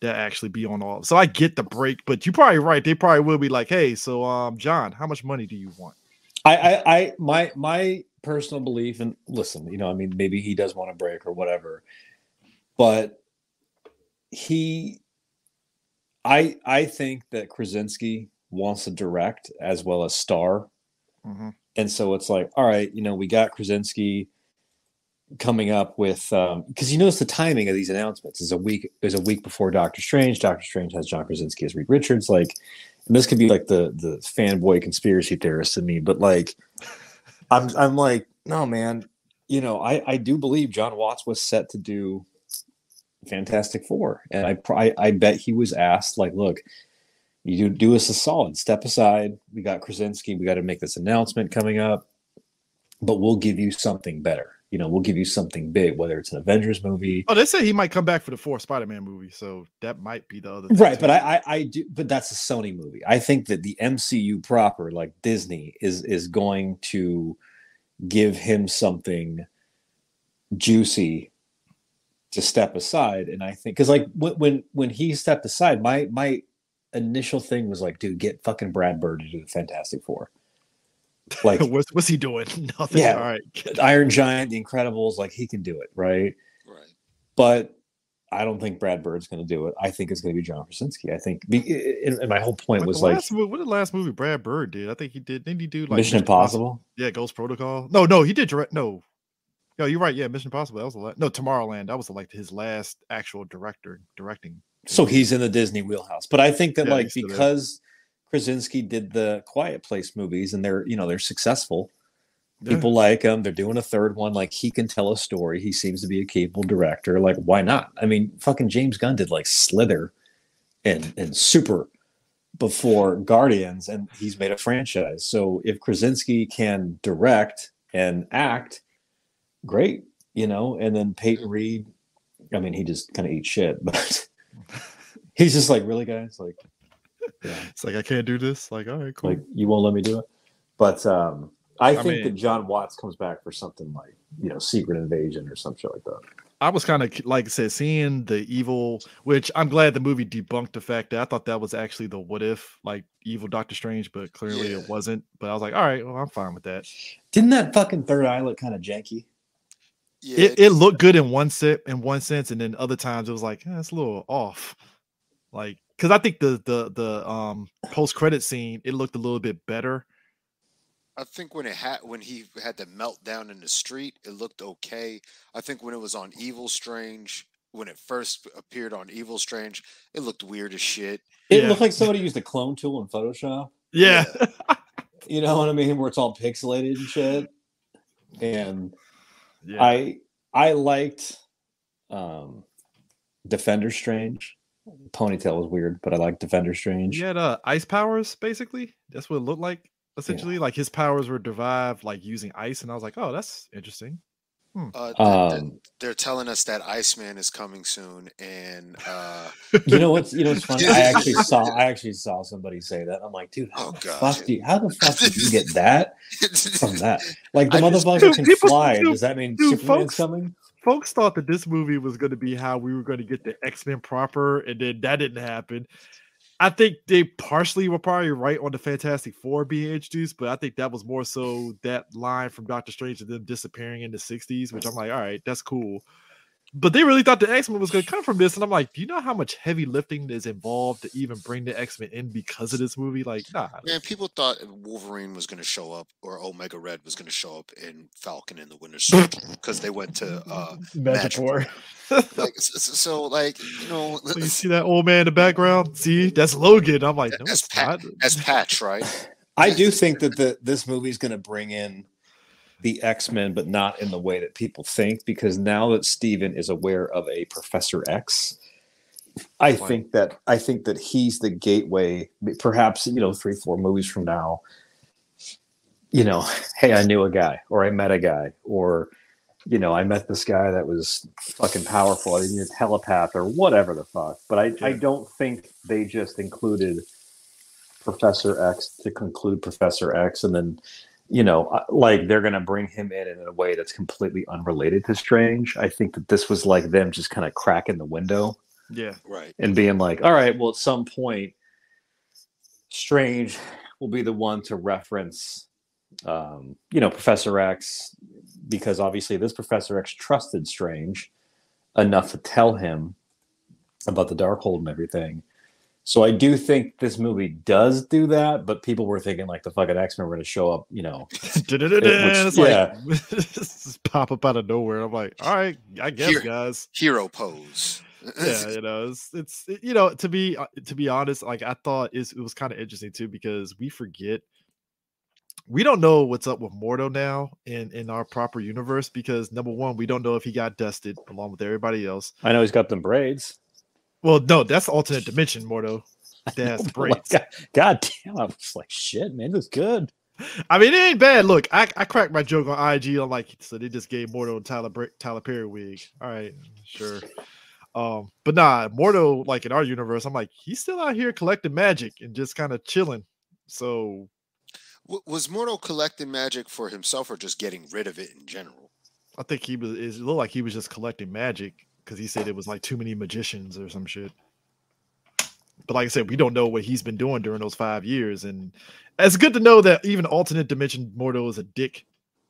that actually be on all. So I get the break, but you're probably right. They probably will be like, hey, so um, Jon, how much money do you want? I, I, I, my, my personal belief, and listen, you know, I mean, maybe he does want to break or whatever, but he, I, I think that Krasinski wants to direct as well as star, Mhm. and so it's like, all right, you know, we got Krasinski coming up with because you notice the timing of these announcements is a week is a week before Doctor Strange. Doctor Strange has John Krasinski as Reed Richards, like, and this could be like the the fanboy conspiracy theorist in me, but like, I'm I'm like, no man, you know, I I do believe Jon Watts was set to do Fantastic Four, and I I, I bet he was asked like, look. You do, do us a solid. Step aside. We got Krasinski. We got to make this announcement coming up, but we'll give you something better you know, we'll give you something big, whether it's an Avengers movie. Oh, they say he might come back for the fourth Spider-Man movie, so that might be the other. Right, but I, I, I do, but that's a Sony movie. I think that the MCU proper, like Disney, is is going to give him something juicy to step aside, and I think because like when when when he stepped aside, my my initial thing was like, dude, get fucking Brad Bird to do the Fantastic Four. Like what's what's he doing? Nothing. Yeah. All right. Iron Giant, The Incredibles, like he can do it, right? Right. But I don't think Brad Bird's going to do it. I think it's going to be John Krasinski. I think, and, and my whole point was like, movie, what did the last movie Brad Bird did? I think he did. Didn't he do like Mission Impossible? Yeah, Ghost Protocol. No, no, he did direct. No, no, you're right. Yeah, Mission Impossible. That was the last. No, Tomorrowland. That was like his last actual director directing. So he's in the Disney wheelhouse. But I think that yeah, like because Krasinski did the Quiet Place movies, and they're you know they're successful. Yeah. People like him. They're doing a third one. Like he can tell a story. He seems to be a capable director. Like why not? I mean, fucking James Gunn did like Slither, and and Super before Guardians, and he's made a franchise. So if Krasinski can direct and act, great, you know. And then Peyton Reed, I mean, he just kind of eats shit, but he's just like, really, guys, like yeah. It's like I can't do this. Like, all right, cool. Like you won't let me do it. But um, I, I think mean, that Jon Watts comes back for something like you know Secret Invasion or some shit like that. I was kind of like I said, seeing the evil, which I'm glad the movie debunked the fact that I thought that was actually the what if, like evil Doctor Strange, but clearly yeah. it wasn't. But I was like, all right, well, I'm fine with that. Didn't that fucking third eye look kind of janky? Yeah, it, it looked good in one set in one sense, and then other times it was like eh, it's a little off. Like because I think the the the um post credit scene it looked a little bit better. I think when it had when he had the meltdown in the street, it looked okay. I think when it was on Evil Strange, when it first appeared on Evil Strange, it looked weird as shit. It yeah. looked like somebody used a clone tool in Photoshop. Yeah. you know what I mean? Where it's all pixelated and shit. And yeah. I I liked um Defender Strange ponytail was weird, but I like Defender Strange. He had uh, ice powers, basically. That's what it looked like. Essentially, yeah. like his powers were derived like using ice, and I was like, oh, that's interesting. Hmm. Uh, they're, um, they're, telling us that Iceman is coming soon, and uh... you know what's you know what's funny? I actually saw I actually saw somebody say that. I'm like, dude, how oh, the fuck do you, how the fuck did you get that from that? Like the I motherfucker just, can people, fly. Dude, Does that mean dude, Superman's folks, coming? Folks thought that this movie was going to be how we were going to get the X Men proper, and then that didn't happen. I think they partially were probably right on the Fantastic Four being introduced, but I think that was more so that line from Doctor Strange and them disappearing in the 60s, which I'm like, all right, that's cool but they really thought the X Men was going to come from this, and I'm like, do you know how much heavy lifting is involved to even bring the X Men in because of this movie? Like, nah. Man, people thought Wolverine was going to show up, or Omega Red was going to show up in Falcon and the Winter Soldier because they went to uh, Madripoor. like, so, so, like you know, so you see that old man in the background? See, that's Logan. I'm like, no, that's, Pat, that's Patch, right? I do think that the this movie is going to bring in the X-Men, but not in the way that people think, because now that Stephen is aware of a Professor X, I think that I think that he's the gateway. Perhaps you know, three, four movies from now, you know, hey, I knew a guy, or I met a guy, or you know, I met this guy that was fucking powerful. I mean, a telepath or whatever the fuck. But I, yeah. I don't think they just included Professor X to conclude Professor X, and then you know, uh, like they're going to bring him in in a way that's completely unrelated to Strange. I think that this was like them just kind of cracking the window. Yeah. Right. And being like, all right, well, at some point, Strange will be the one to reference, um, you know, Professor X, because obviously this Professor X trusted Strange enough to tell him about the Darkhold and everything. So I do think this movie does do that, but people were thinking like the fucking X Men were going to show up, you know. which, yeah, like, pop up out of nowhere. I'm like, all right, I guess, hero, guys. Hero pose. yeah, you know, it's, it's it, you know to be uh, to be honest, like I thought is it was kind of interesting too because we forget we don't know what's up with Mordo now in in our proper universe because number one, we don't know if he got dusted along with everybody else. I know he's got them braids. Well, no, that's alternate dimension Mordo. That's has Like. God, God damn, I was like, shit, man, this is good. I mean, it ain't bad. Look, I, I cracked my joke on IG. I'm like, so they just gave Mordo and Tyler Bra- Tyler Perry wig. All right, sure. Um, but nah, Mordo, like in our universe, I'm like, he's still out here collecting magic and just kind of chilling. So W- was Mordo collecting magic for himself or just getting rid of it in general? I think he was. It looked like he was just collecting magic because he said it was like too many magicians or some shit. But like I said, we don't know what he's been doing during those five years, and it's good to know that even alternate dimension Mordo is a dick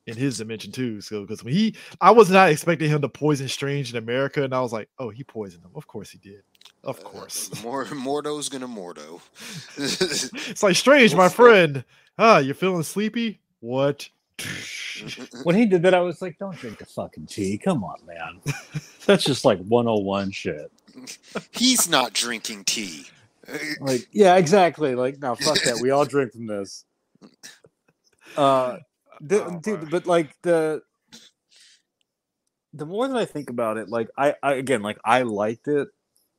in his dimension too. So because when he, I was not expecting him to poison Strange in America, and I was like, oh, he poisoned him. Of course he did. Of Uh, course. More Mordo's gonna Mordo. it's like Strange, my friend. Ah, you're feeling sleepy? What? When he did that, I was like, don't drink the fucking tea. Come on, man. That's just like 101 shit. He's not drinking tea. Like, yeah, exactly. Like, now fuck that. We all drink from this. Uh, the, Oh, dude, but like the the more that I think about it, like I, I again, like I liked it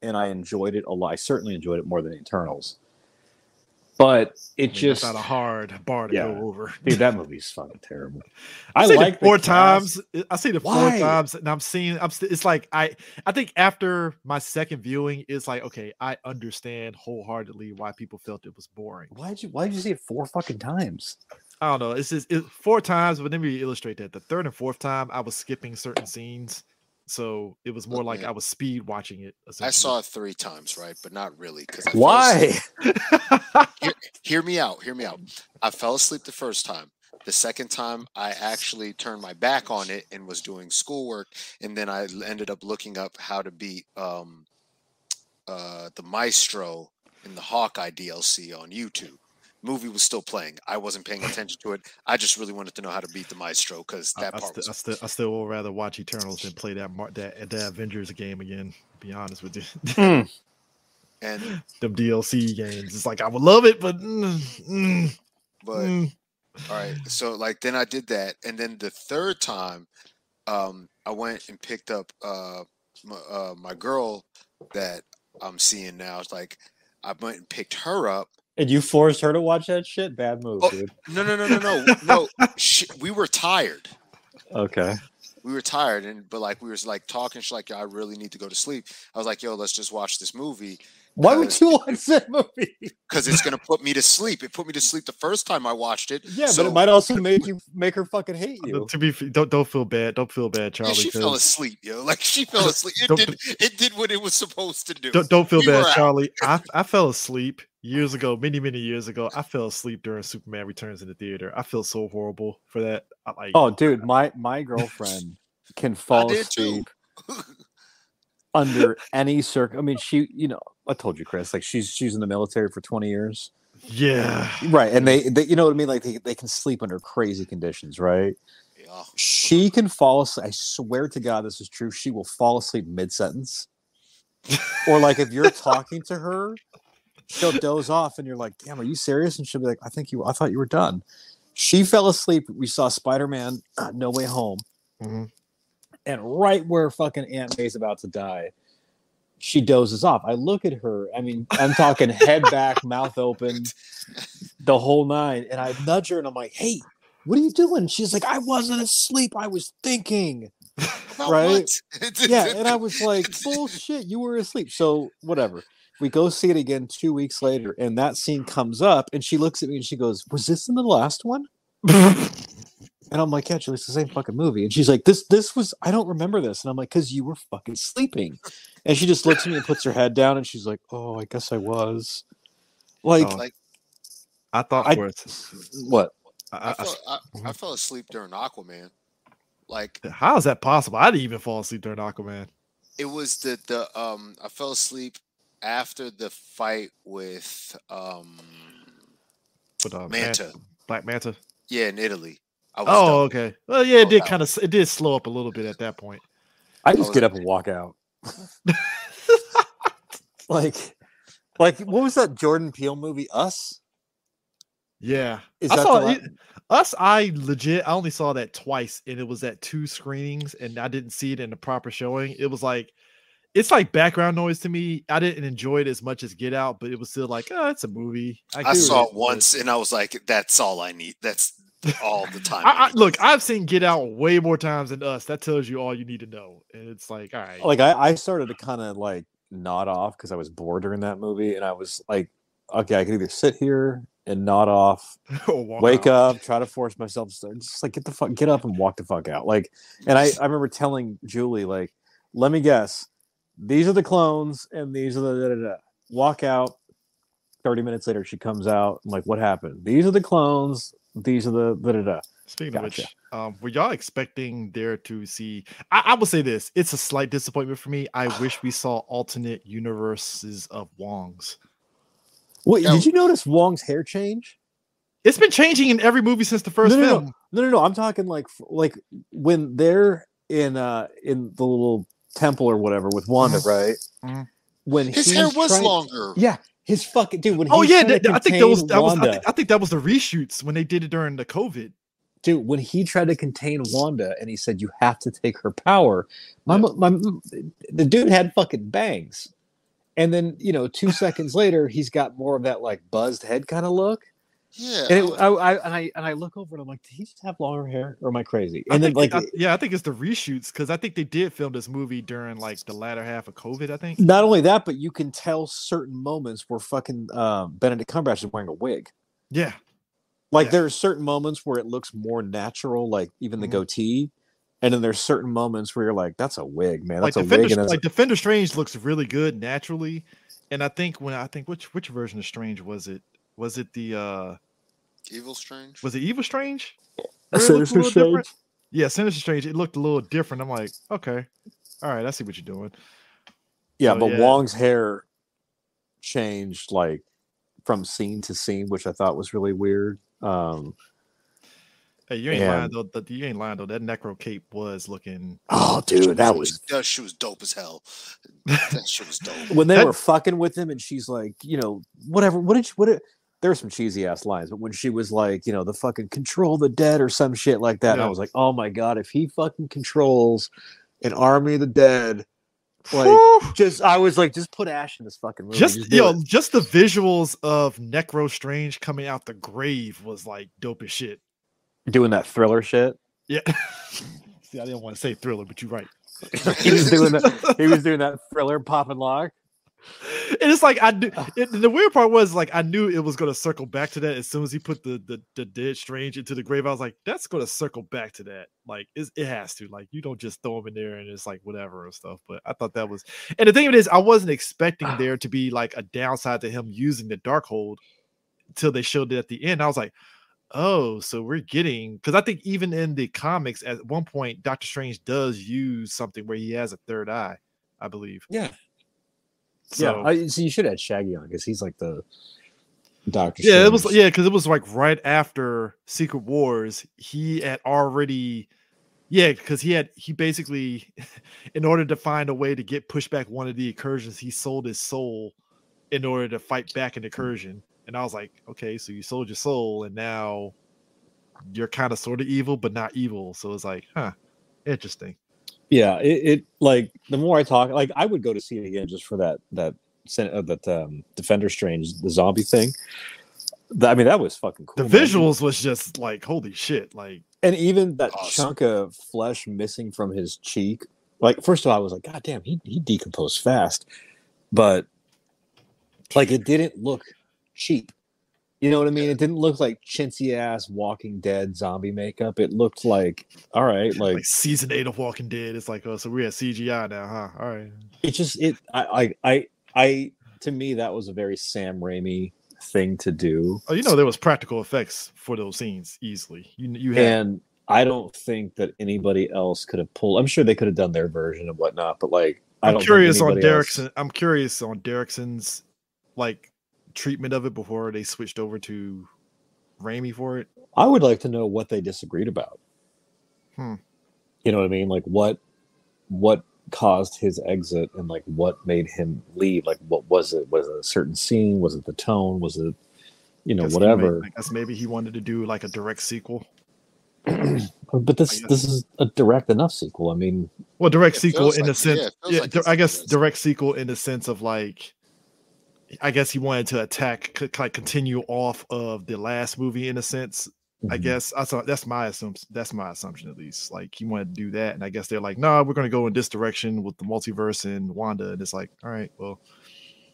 and I enjoyed it a lot. I certainly enjoyed it more than Eternals. But it I mean, just, not a hard bar to Yeah. go over. dude, that movie's fucking terrible. I I like it the four cast. times. I seen it four times, and I'm seeing. I'm. st- It's like I. I think after my second viewing, it's like okay, I understand wholeheartedly why people felt it was boring. Why did you why'd you see it four fucking times? I don't know. It's just it, four times, but let me illustrate that. The third and fourth time, I was skipping certain scenes, so it was more like I was speed watching it. I saw it three times, right? But not really. Because Why? it. Hear me out. Hear me out. I fell asleep the first time. The second time, I actually turned my back on it and was doing schoolwork, and then I ended up looking up how to beat um, uh, the Maestro in the Hawkeye DLC on YouTube. Movie was still playing. I wasn't paying attention to it. I just really wanted to know how to beat the Maestro because I, that I, part st- I was still, I still will rather watch Eternals than play that Mar- that that Avengers game again. To be honest with you, Mm. and them DLC games. It's like I would love it, but mm, mm, but mm. All right. So like then I did that, and then the third time, um, I went and picked up uh my, uh, my girl that I'm seeing now. It's like I went and picked her up. And you forced her to watch that shit? Bad move, Oh. dude. No, no, no, no, no, no. She, we were tired. Okay. We were tired, and but like we was like talking. She's like, "I really need to go to sleep." I was like, "Yo, let's just watch this movie Why would Because- you watch that movie? because it's gonna put me to sleep." It put me to sleep the first time I watched it. Yeah, but it might also make you make her fucking hate you. To be, don't don't feel bad. Don't feel bad, Yeah, Charlie. she fell 'cause- asleep, yo. Like she fell asleep. It did. It did what it was supposed to do. Don't, don't feel We bad. Charlie. I, I fell asleep years ago, many many years ago. I fell asleep during Superman Returns in the theater. I feel so horrible for that. I, like, Oh, dude, my my girlfriend can fall asleep under any circ. I mean, she, you know, I told you, Chris, like she's she's in the military for twenty years, yeah, right? And they, they you know what I mean? Like they, they can sleep under crazy conditions, right? Yeah. She can fall asleep. I swear to God, this is true. She will fall asleep mid sentence, or like if you're talking to her, she'll doze off, and you're like, "Damn, are you serious?" And she'll be like, "I think you. I thought you were done." She fell asleep. We saw Spider Man No Way Home, Mhm. and right where fucking Aunt May's about to die, she dozes off. I look at her. I mean, I'm talking head back, mouth open, the whole nine, and I nudge her, and I'm like, "Hey." What are you doing? She's like, I wasn't asleep. I was thinking. About Right? Yeah. And I was like, bullshit. You were asleep. So, whatever. We go see it again two weeks later, and that scene comes up, and she looks at me and she goes, Was this in the last one? And I'm like, Yeah, Julie, it's the same fucking movie. And she's like, This this was I don't remember this. And I'm like, Because you were fucking sleeping. And she just looks at me and puts her head down and she's like, Oh, I guess I was. Like, Oh, Like I thought I- for it. what? I, I, I- fell, I, I fell asleep during Aquaman. Like how is that possible? I didn't even fall asleep during Aquaman. it was the the um I fell asleep after the fight with um But uh, Man- Manta. Black Manta. Yeah, in Italy. I was Oh, done. okay. Well, yeah, it oh, did Oh, kind of. It did slow up a little bit at that point. I just was- get up and walk out. like, like what was that Jordan Peele movie? Us. Yeah, Is I that saw the it, us. I legit, I only saw that twice, and it was at two screenings, and I didn't see it in the proper showing. It was like, it's like background noise to me. I didn't enjoy it as much as Get Out, but it was still like, oh, it's a movie. I get saw it, it once and I was like, that's all I need. That's all the time. I, I, look, I've seen Get Out way more times than us. That tells you all you need to know. And it's like, all right, like I, I started to kind of like nod off because I was bored during that movie, and I was like, okay, I can either sit here and nod off, or walk wake out. up, try to force myself to just like get the fuck, get up and walk the fuck out. Like, and I, I remember telling Julie like, let me guess, these are the clones, and these are the da, da, da. walk out. Thirty minutes later, she comes out. I'm like, what happened? These are the clones. These are the da da da. Speaking Gotcha. of which, um, were y'all expecting there to see? I, I will say this: it's a slight disappointment for me. I wish we saw alternate universes of Wong's. Wait, Yeah. did you notice Wong's hair change? It's been changing in every movie since the first No, no, no. film. No, no, no. I'm talking like like when they're in uh in the little temple or whatever with Wanda, right? Mhm. When his he's hair was trying- longer. Yeah, his fucking dude. When Oh yeah, that- I think that was that was I think, I think that was the reshoots when they did it during the COVID. dude. When he tried to contain Wanda and he said you have to take her power, my Yeah. my the dude had fucking bangs, and then you know two seconds later he's got more of that like buzzed head kind of look. Yeah. And it, I, I and I and I look over and I'm like, did he just have longer hair or am I crazy? I And then think- like I- yeah, I think it's the reshoots because I think they did film this movie during like the latter half of COVID. I think. not only that, but you can tell certain moments where fucking um, Benedict Cumberbatch is wearing a wig. Yeah, Like Yeah. there are certain moments where it looks more natural, like even the Mhm. goatee, and then there's certain moments where you're like, "That's a wig, man. like That's a Defender, wig." Like Defender Strange looks really good naturally, and I think when I think which which version of Strange was it? Was it the uh Evil Strange. was it Evil Strange? a Where it Sinister Strange. different? Yeah, Sinister Strange. It looked a little different. I'm like, okay, all right, I see what you're doing. Yeah, So, but yeah. Wong's hair changed like from scene to scene, which I thought was really weird. Um, Hey, you ain't lying though. That you ain't lying though. That Necro cape was looking. oh, dude, that was that shit was dope as hell. That shit was dope. when they That- were fucking with him, and she's like, you know, whatever. What did she, what? Did, there were some cheesy ass lines, but when she was like, you know, the fucking control the dead or some shit like that, and I was like, oh my god, if he fucking controls an army of the dead, like, just I was like, just put Ash in this fucking movie. just do yo, it. just the visuals of Necro Strange coming out the grave was like dope as shit. doing that thriller shit. Yeah. See, I didn't want to say thriller, but you're right. he was doing that. He was doing that thriller pop and lock. And it's like I knew. It, the weird part was like I knew it was going to circle back to that as soon as he put the the, the dead strange into the grave. I was like, that's going to circle back to that. Like it has to. Like you don't just throw him in there and it's like whatever and stuff. But I thought that was. And the thing is, I wasn't expecting there to be like a downside to him using the Darkhold until they showed it at the end. I was like. Oh, so we're getting because I think even in the comics, at one point, Doctor Strange does use something where he has a third eye, I believe. Yeah. So, yeah, I, so you should add Shaggy on because he's like the Doctor. yeah, it was yeah, because it was like right after Secret Wars. He had already, yeah, because he had he basically, in order to find a way to get pushed back one of the incursions, he sold his soul in order to fight back an incursion. And I was like, okay, so you sold your soul, and now you're kind of sort of evil, but not evil. So it's like, huh, interesting. Yeah, it, it like the more I talk, like I would go to see it again just for that that uh, that um, Defender Strange the zombie thing. Th- I mean, that was fucking cool. The man. visuals was just like, holy shit, like and even that Awesome. chunk of flesh missing from his cheek. Like, first of all, I was like, God damn, he he decomposed fast, but like it didn't look cheap. You know what I mean? It didn't look like chintzy ass Walking Dead zombie makeup. It looked like, all right, like like season eight of Walking Dead. It's like, oh, so we're at CGI now, huh? All right. it just it I I I, I to me that was a very Sam Raimi thing to do, Oh, you know there was practical effects for those scenes easily. You you had and I don't think that anybody else could have pulled. I'm sure they could have done their version and whatnot, but like I think curious on anybody else- Derrickson. I'm curious on Derrickson's like treatment of it before they switched over to Raimi for it. I would like to know what they disagreed about. Hmm. You know what I mean? Like what what caused his exit and like what made him leave? Like what was it? Was it a certain scene? Was it the tone? Was it you know, Guess he may- whatever. I guess maybe he wanted to do like a direct sequel. But this this is a direct enough sequel. I mean, Well, direct sequel feels in the sense, yeah, yeah, like di- it's I a guess direct direct sequel in the sense of like, I guess he wanted to attack, c- like continue off of the last movie in a sense. I mhm. guess that's that's my assumption. That's my assumption at least. Like he wanted to do that, and I guess they're like, no, we're going to go in this direction with the multiverse and Wanda, and it's like, all right, well,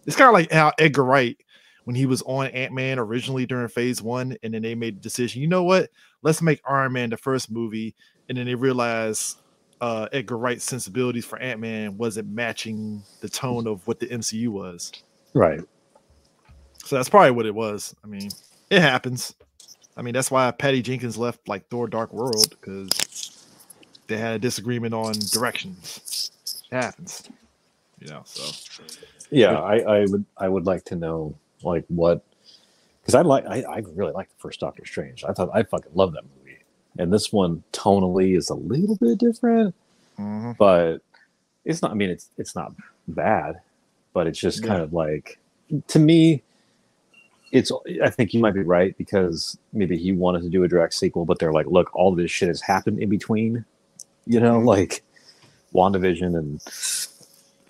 it's kind of like how Edgar Wright when he was on Ant Man originally during Phase One, and then they made the decision, you know what? Let's make Iron Man the first movie, and then they realized uh, Edgar Wright's sensibilities for Ant Man wasn't matching the tone of what the MCU was. Right. So that's probably what it was. I mean, it happens. I mean, that's why Patty Jenkins left like Thor: Dark World because they had a disagreement on directions. It happens, you know. So Yeah, I, I would I would like to know like what because I like I, I really like the first Doctor Strange. I thought I fucking love that movie, and this one tonally is a little bit different, mhm. but it's not. I mean, it's it's not bad, but it's just kind of like to me. It's. I think you might be right because maybe he wanted to do a direct sequel, but they're like, look, all this shit has happened in between, you know, Mhm. like WandaVision and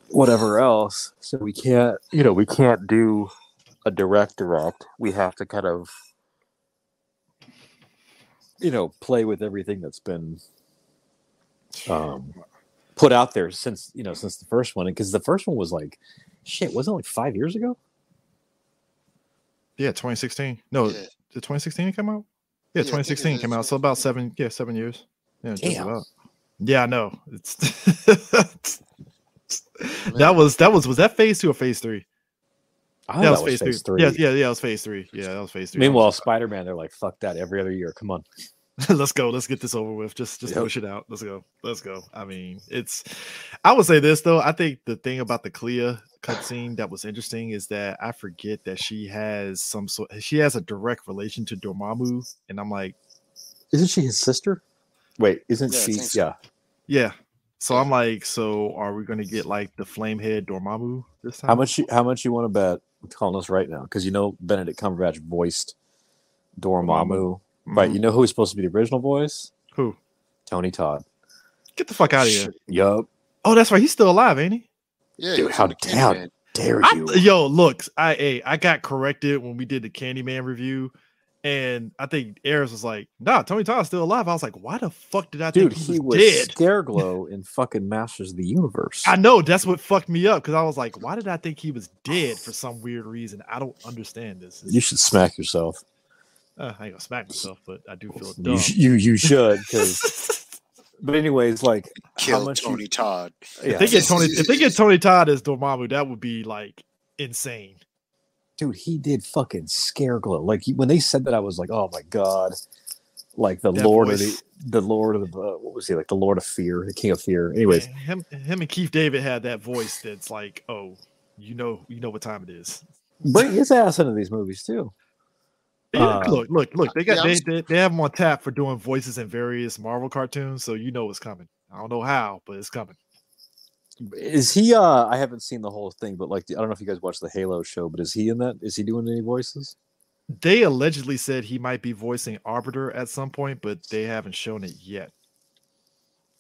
whatever else. So we can't, you know, we can't do a direct direct. We have to kind of, you know, play with everything that's been um, put out there since you know since the first one, because the first one was like, shit, wasn't it like five years ago? yeah, 2016. No, Yeah. did 2016 come out? Yeah, Yeah, I think it 2016 came out. So about seven, yeah, seven years. Yeah, just Damn. about. Yeah, I know. It's that was that was was that phase two or phase three? I that thought was that phase, three. Yeah, yeah, yeah, it was phase three. Yeah, that was phase three. Meanwhile, Spider Man, they're like, fuck that every other year. Come on. let's go. Let's get this over with. Just just Yep. push it out. Let's go. Let's go. I mean, it's. I would say this though. I think the thing about the Clea cutscene that was interesting is that I forget that she has some sort. She has a direct relation to Dormammu, and I'm like, Isn't she his sister? Wait, isn't Yeah, she? so. Yeah. yeah. So I'm like, so are we going to get like the Flamehead Dormammu this time? How much? You, how much you want to bet? I'm calling us right now because you know Benedict Cumberbatch voiced Dormammu, right? Mhm. You know who was supposed to be the original voice? Who? Tony Todd. Get the fuck out of here. Yup. Oh, that's right. He's still alive, ain't he? Yeah, Dude, was how in the down- Candyman. Dare I, you? yo, look, I hey, I got corrected when we did the Candyman review, and I think Eris was like, "Nah, Tony Todd's still alive." I was like, "Why the fuck did I Dude, think he he was was dead?" Scareglow in fucking Masters of the Universe. I know that's what fucked me up because I was like, "Why did I think he was dead for some weird reason?" I don't understand this. You should smack yourself. Uh, I ain't gonna smack myself, but I do feel You dumb. sh- you, you should because. But anyways, like how Kill much? Tony You, Todd. yeah, if they get Tony, if they get Tony Todd as Dormammu, that would be like insane. dude, he did fucking Scareglow. Like he- when they said that, I was like, oh my god, like the That Lord voice. of the, the Lord of the, uh, what was he like? The Lord of Fear, the King of Fear. Anyways, Yeah, him, him and Keith David had that voice that's like, "Oh, you know, you know what time it is." bring his ass into these movies too. Yeah, Uh, look, look, look. They got yeah, they, they they have him on tap for doing voices in various Marvel cartoons, so you know it's coming. I don't know how, but it's coming. Is he? uh I haven't seen the whole thing, but like, I don't know if you guys watch the Halo show, but is he in that? Is he doing any voices? They allegedly said he might be voicing Arbiter at some point, but they haven't shown it yet.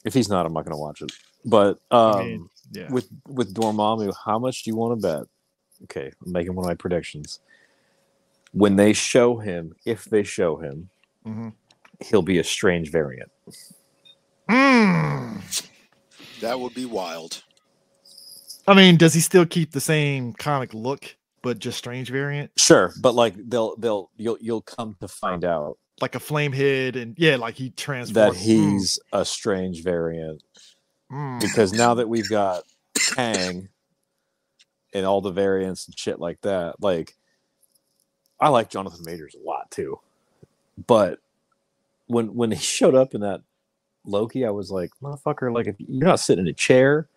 If he's not, I'm not going to watch it. But um, I mean, yeah. with with Dormammu, how much do you want to bet? Okay, I'm making one of my predictions. When they show him, if they show him, Mhm. he'll be a strange variant. Mm. That would be wild. I mean, does he still keep the same comic look, but just strange variant, Sure, but like they'll they'll you'll you'll come to find out like a flame head, and yeah, like he transforms that he's a strange variant Mm. because now that we've got Kang and all the variants and shit like that, like I like Jonathan Majors a lot too. But when when he showed up in that Loki, I was like, motherfucker, like if you're not sitting in a chair,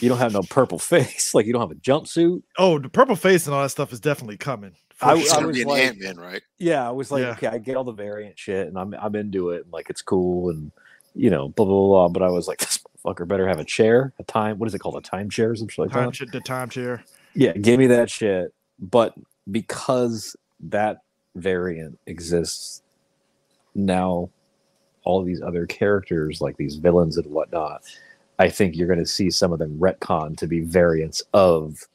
you don't have no purple face, like you don't have a jumpsuit. Oh, the purple face and all that stuff is definitely coming. for I- He's I was like- Ant Man, right? Yeah, I was like, Yeah. okay, I get all the variant shit and I'm I'm into it and like it's cool and you know, blah blah blah. blah. But I was like, this motherfucker better have a chair, a time what is it called? A time chair or some shit like time that. ch- the time chair. Yeah, give me that shit. But because that variant exists now all these other characters like these villains and whatnot i think you're going to see some of them retcon to be variants of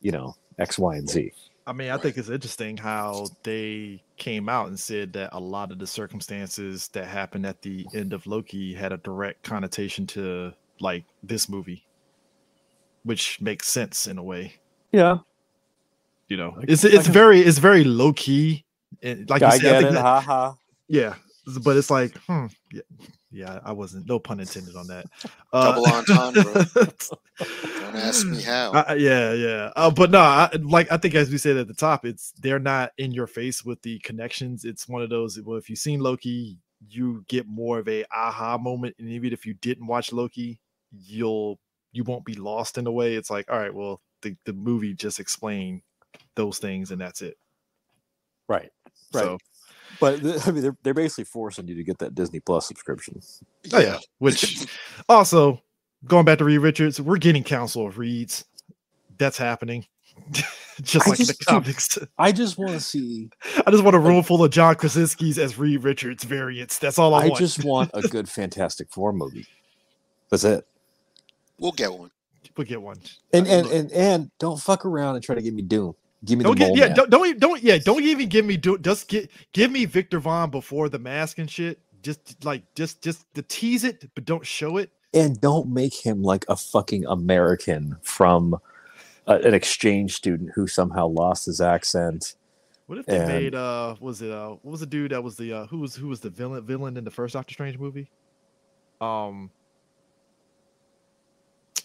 you know x y and z I mean, I think it's interesting how they came out and said that a lot of the circumstances that happened at the end of Loki had a direct connotation to like this movie, which makes sense in a way. yeah You know, I it's can- it's can- very it's very low key, and like you said, I think it that- haha yeah, but it's like, hmm, yeah, yeah, I wasn't no pun intended on that. Double entendre. Uh, Don't ask me how. I- I- yeah, yeah. Uh, but no, I, like I think as we said at the top, it's they're not in your face with the connections. It's one of those. Well, if you've seen Loki, you get more of a aha moment, and even if you didn't watch Loki, you'll you won't be lost in a way. It's like, all right, well, the the movie just explained those things, and that's it. right right So, but i mean they're, they're basically forcing you to get that disney plus subscription oh yeah. Which also going back to Reed Richards, we're getting Council of Reeds. That's happening. just I like just- the comics. i just want to see I just want a room full of John Krasinski's as Reed Richards variants. That's all I, I want. I just want a good Fantastic Four movie. That's it. We'll get one. we'll get one. And and, and and don't fuck around and try to give me Doom. Give me Don't the get yeah. Don't, don't don't yeah. Don't even give me do. Just get give me Victor Von before the mask and shit. Just like just just to tease it, but don't show it. and don't make him like a fucking American from a, an exchange student who somehow lost his accent. What if they And- made uh what was it uh what was the dude that was the uh who was who was the villain villain in the first Doctor Strange movie? Um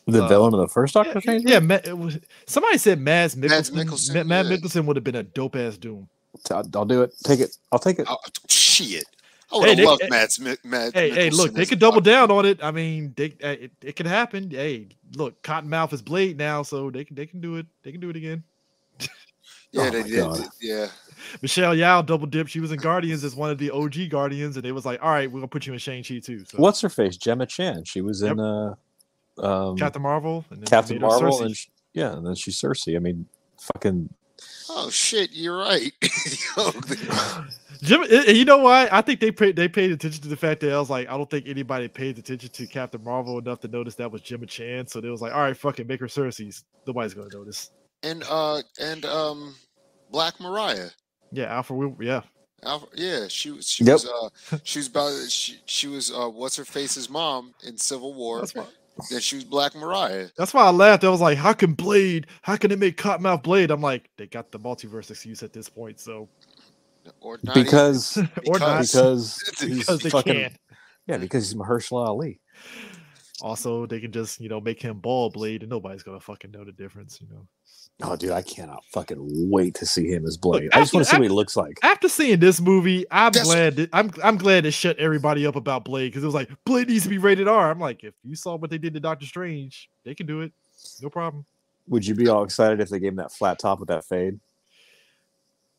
The Uh, villain of the first Doctor yeah, Strange. yeah, Ma- was, somebody said Mads Mads Mikkelsen. Mikkelsen, Ma- yeah. Mikkelsen would have been a dope ass Doom. I'll, I'll do it. Take it. I'll take it. Oh, shit. I would Hey, have they- loved hey- Mads, Mi- Mads Hey, hey, look, they could double down on it. I mean, they uh, it, it could happen. Hey, look, Cottonmouth is Blade now, so they can they can do it. They can do it again. Yeah, Oh they did. God. Yeah. Michelle Yeoh double dipped. She was in Guardians as one of the OG Guardians, and it was like, all right, we're gonna put you in Shang Chi too. So What's her face? Gemma Chan. She was Yep. in uh, um, Captain Marvel, and Captain made Marvel, and sh yeah, and then she's Sersi. I mean, fucking. Oh shit, you're right. Jim, and- and you know why? I think they paid they paid attention to the fact that I was like, I don't think anybody paid attention to Captain Marvel enough to notice that was Gemma Chan. So they was like, all right, fucking make her Sersi's. Nobody's gonna notice. and uh and um Black Mariah. Yeah, Alfred. Will- Yeah, Alpha, yeah, she was she Yep. was uh she was about she she was uh what's her face's mom in Civil War. That's why. Then she was Black Mariah. That's why I laughed. I was like, how can Blade? How can it make Cottonmouth Blade? I'm like, they got the multiverse excuse at this point. So Or not even- Because or not Because- because he's because they fucking can. yeah because he's Mahershala Ali. Also, they can just you know make him ball Blade, and nobody's gonna fucking know the difference. You know. Oh, dude, I cannot fucking wait to see him as Blade. Look, I just want to see what he looks like. After seeing this movie, I'm That's- glad that I'm I'm glad it shut everybody up about Blade because it was like Blade needs to be rated R. I'm like, if you saw what they did to Doctor Strange, they can do it, no problem. Would you be all excited if they gave him that flat top with that fade?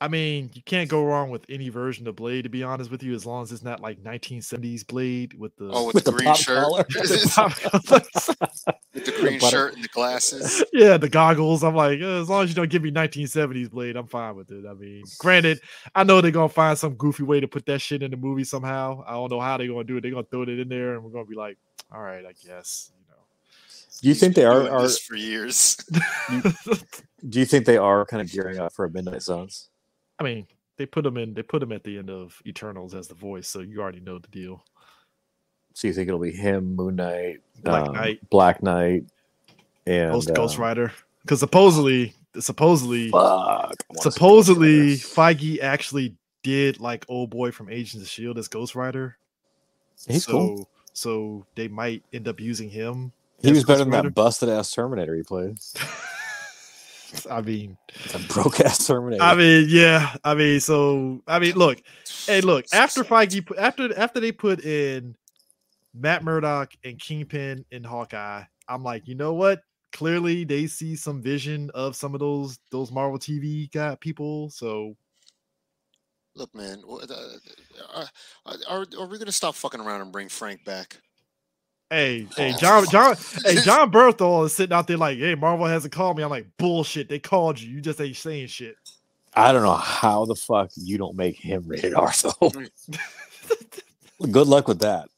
I mean, you can't go wrong with any version of Blade, to be honest with you, as long as it's not like 1970s Blade with the Oh, with, With the, the green pop shirt. the with the green butter- shirt and the glasses. yeah, the goggles. I'm like, uh, as long as you don't give me 1970s Blade, I'm fine with it. I mean, granted, I know they're gonna find some goofy way to put that shit in the movie somehow. I don't know how they're gonna do it. They're gonna throw it in there, and we're gonna be like, all right, I guess, you Do you He's think they are, are this for years? know. do you think they are kind of gearing up for a Midnight Suns? I mean, they put him in. They put him at the end of Eternals as the voice, so you already know the deal. So you think it'll be him, Moon Knight, Black um, Knight. Black Knight, and Ghost, uh, Ghost Rider, because supposedly, supposedly, Fuck, I wanna see Ghost supposedly Feige actually did like old boy from Agents of Shield as Ghost Rider. He's so, cool. So they might end up using him. He was better Ghost than Rider. that busted ass Terminator he played. I mean, That broke ass Terminator. I mean, yeah. I mean, so I mean, look, hey, look. After Feige, put- after after they put in Matt Murdock and Kingpin in Hawkeye, I'm like, you know what? Clearly, they see some vision of some of those those Marvel TV guy people. So Look, man, what, uh, uh, are, are we gonna stop fucking around and bring Frank back? Hey, hey, Oh, John, fuck. John, hey, Jon Bernthal is sitting out there like, hey, Marvel hasn't called me. I'm like, bullshit. They called you. You just ain't saying shit. I don't know how the fuck you don't make him rated R though. Good luck with that.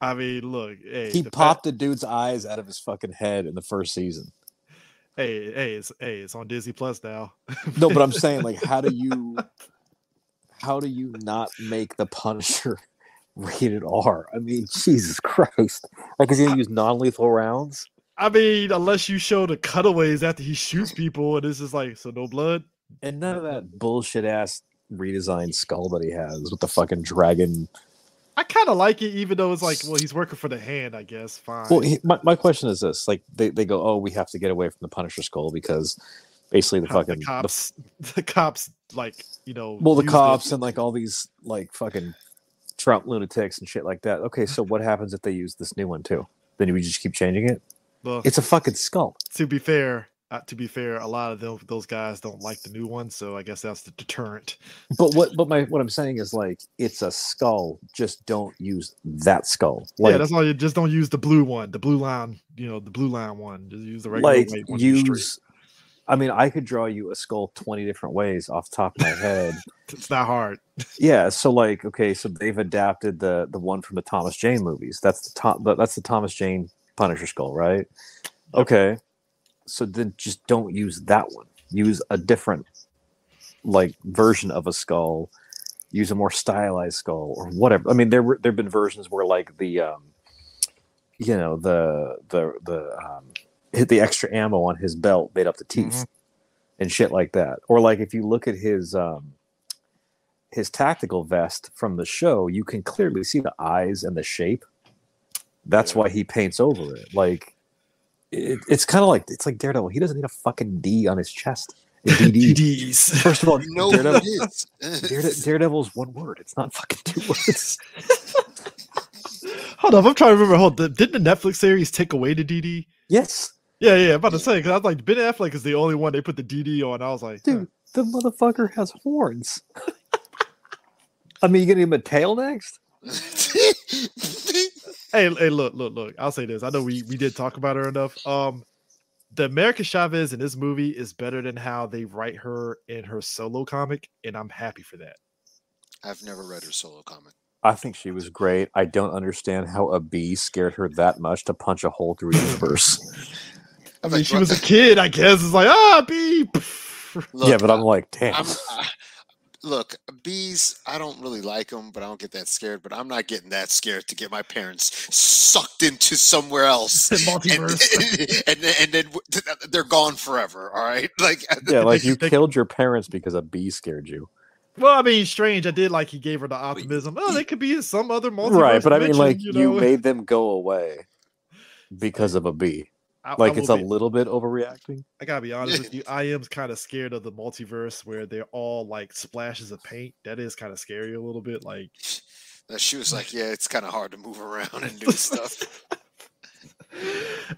I mean, look, hey, He the fa- popped the dude's eyes out of his fucking head in the first season. hey, hey, it's hey, it's on Disney Plus now. No, but I'm saying, like, how do you, how do you not make the Punisher rated R? I mean, Jesus Christ! Like, is he gonna use non-lethal rounds? I mean, unless you show the cutaways after he shoots people, and it's just like so no blood. And none of that bullshit ass redesigned skull that he has with the fucking dragon. I kind of like it, even though it's like, well, he's working for the hand, I guess. Fine. Well, he, my, my question is this: like, they, they go, oh, we have to get away from the Punisher skull because basically the fucking the the cops, the, cops, like you know, well the cops and like all these like fucking Trump lunatics and shit like that. Okay, so what happens if they use this new one too? Then we just keep changing it. Well, It's a fucking skull. to be fair, uh, to be fair, a lot of those those guys don't like the new one, so I guess that's the deterrent. But what but my what I'm saying is like it's a skull. Just don't use that skull. Like yeah, that's all. You just don't use the blue one, the blue line. You know, the blue line one. Just use the regular like one. to be straight. use. I mean, I could draw you a skull twenty different ways off the top of my head. It's not hard. yeah, so like okay, so they've adapted the the one from the Thomas Jane movies. That's the top. That's the Thomas Jane Punisher skull, right? Okay, so then just don't use that one. Use a different like version of a skull. Use a more stylized skull or whatever. I mean, there were there've been versions where like the um, you know the the the um, hit the extra ammo on his belt made up the teeth and shit like that. Or like if you look at his um his tactical vest from the show, you can clearly see the eyes and the shape. That's why he paints over it. Like it, it's kind of like it's like Daredevil. He doesn't need a fucking D on his chest. A DD. DDs. First of all, no, Daredevil, who it is. Darede- Daredevil's one word. It's not fucking two words. Hold up, I'm trying to remember. Hold, the, didn't the Netflix series take away the DD? yes, Yeah, yeah. I'm about to say because I was like, Ben Affleck is the only one they put the DD on. I was like, huh. dude, the motherfucker has horns. I mean, you gonna give him a tail next? Hey, hey, look, look, look. I'll say this. I know we we did talk about her enough. Um, the America Chavez in this movie is better than how they write her in her solo comic, and I'm happy for that. I've never read her solo comic. I think she was great. I don't understand how a bee scared her that much to punch a hole through the universe. I mean, Like, she what was a kid, I guess. It's like ah, beep. Look, yeah, but I'm like, damn. I'm, I, look, bees. I don't really like them, but I don't get that scared. But I'm not getting that scared to get my parents sucked into somewhere else, and, Multiverse. and, then- and then they're gone forever. All right, like yeah, like you they- killed your parents because a bee scared you. Well, I mean, strange. I did like he gave her the optimism. Oh, they could be some other multiverse. right, but I mean, like you, know? made them go away because of a bee. I- I Like will it's a be- little bit overreacting. I gotta be honest with you. I am kind of scared of the multiverse where they're all like splashes of paint. That is kind of scary a little bit. Like, that she was like, yeah, it's kind of hard to move around and do stuff.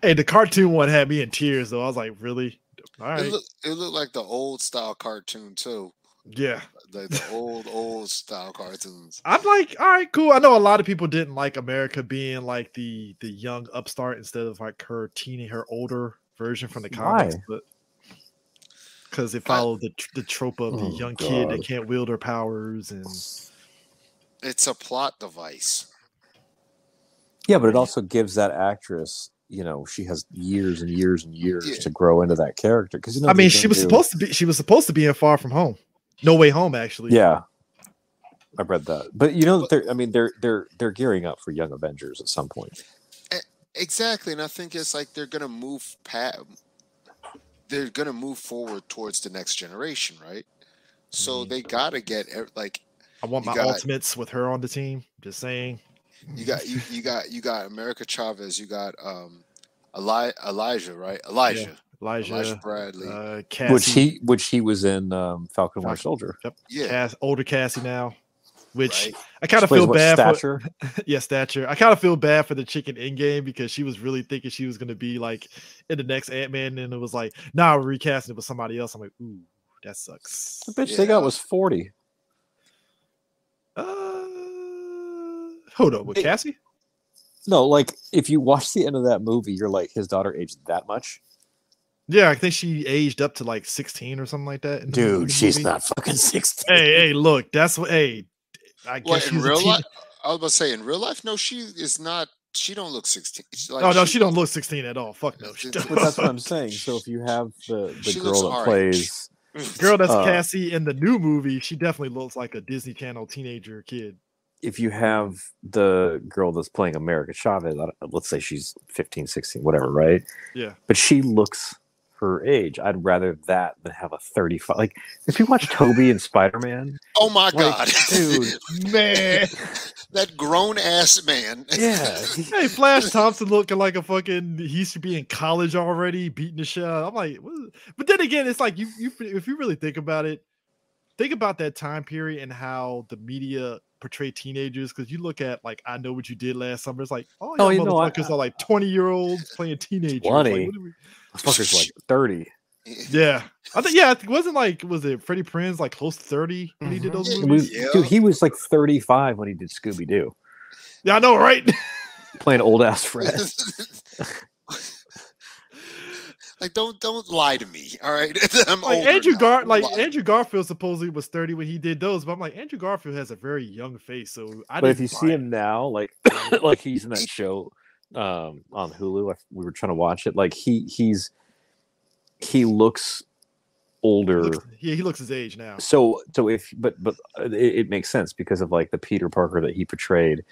hey, the cartoon one had me in tears though. I was like, really? All It looked, it looked like the old style cartoon too, yeah. Like the old old style cartoons. I'm like, all right, cool. I know a lot of people didn't like America being like the the young upstart instead of like her teeny, her older version from the comics, Why? but because it followed the the trope of the Oh, young kid that can't wield her powers and It's a plot device. Yeah, but it also gives that actress, you know, she has years and years and years Yeah. to grow into that character. Because you know, I mean, she was do- supposed to be. She was supposed to be in Far From Home. No Way Home, actually. Yeah, I read that. But you know, they're. I mean, they're they're they're gearing up for Young Avengers at some point. Exactly, and I think it's like they're gonna move pat. They're gonna move forward towards the next generation, right? So Mhm. they gotta get like I want my got- ultimates with her on the team. Just saying. you got you, you got you got America Chavez, you got um Eli- Elijah, right? Elijah, Elijah, Elijah Bradley. uh, Cassie, Which he which he was in um, Falcon Winter Soldier. Yep. yeah, Cass, older Cassie now. Which right. I kind of feel what, bad for. yeah, stature. I kind of feel bad for the chicken Endgame because she was really thinking she was gonna be like in the next Ant Man, and it was like, nah, we're recasting it with somebody else. I'm like, ooh, that sucks. The bitch they got was forty. Uh, hold up, with Hey, Cassie? No, like if you watch the end of that movie, you're like, his daughter aged that much. Yeah, I think she aged up to like 16 or something like that. in the mo- in Dude, she's movie. not fucking 16. Hey, hey, look, that's what. Hey, I guess What she in was a real life? I was about to say in real life. No, she is not. She don't look sixteen. She's like, oh no, she don't look 16 at all. Fuck no, she But But that's what I'm saying. So if you have the, the girl that our plays Girl, that's Uh, Cassie in the new movie. She definitely looks like a Disney Channel teenager kid. if you have the girl that's playing America Chavez, let's say she's 15, 16, whatever, right? Yeah. But she looks her age. I'd rather that than have a 35. Like, if you watch Tobey and Spider Man, Oh my Like, god, dude, Man, that grown ass man. yeah, hey, Flash Thompson looking like a fucking. He should be in college already, beating the shit. out. I'm like, what is- but then again, it's like you, you, if you really think about it, think about that time period and how the media portray teenagers. Because you look at like, I know what you did last summer. It's like, oh, Oh, yeah, you know, I- motherfuckers are like 20 year olds playing teenagers. Like, 20? what are we- this fucker's like 30. yeah, I think yeah, it wasn't like was it Freddie Prinze like close to 30 when he did Mhm. those movies? was- Yeah. Dude, he was like 35 when he did Scooby Doo, Yeah, I know, right? playing old ass Fred. like don't don't lie to me. All right, I'm like older Andrew. Gar Don't like. Andrew Garfield supposedly was 30 when he did those, but I'm like Andrew Garfield has a very young face, so I but if didn't you buy see it. him now, like like he's in that show um, on Hulu, I- we were trying to watch it. Like he he's he looks He older. looks, yeah, he looks his age now. So so if but but uh, it, it makes sense because of like the Peter Parker that he portrayed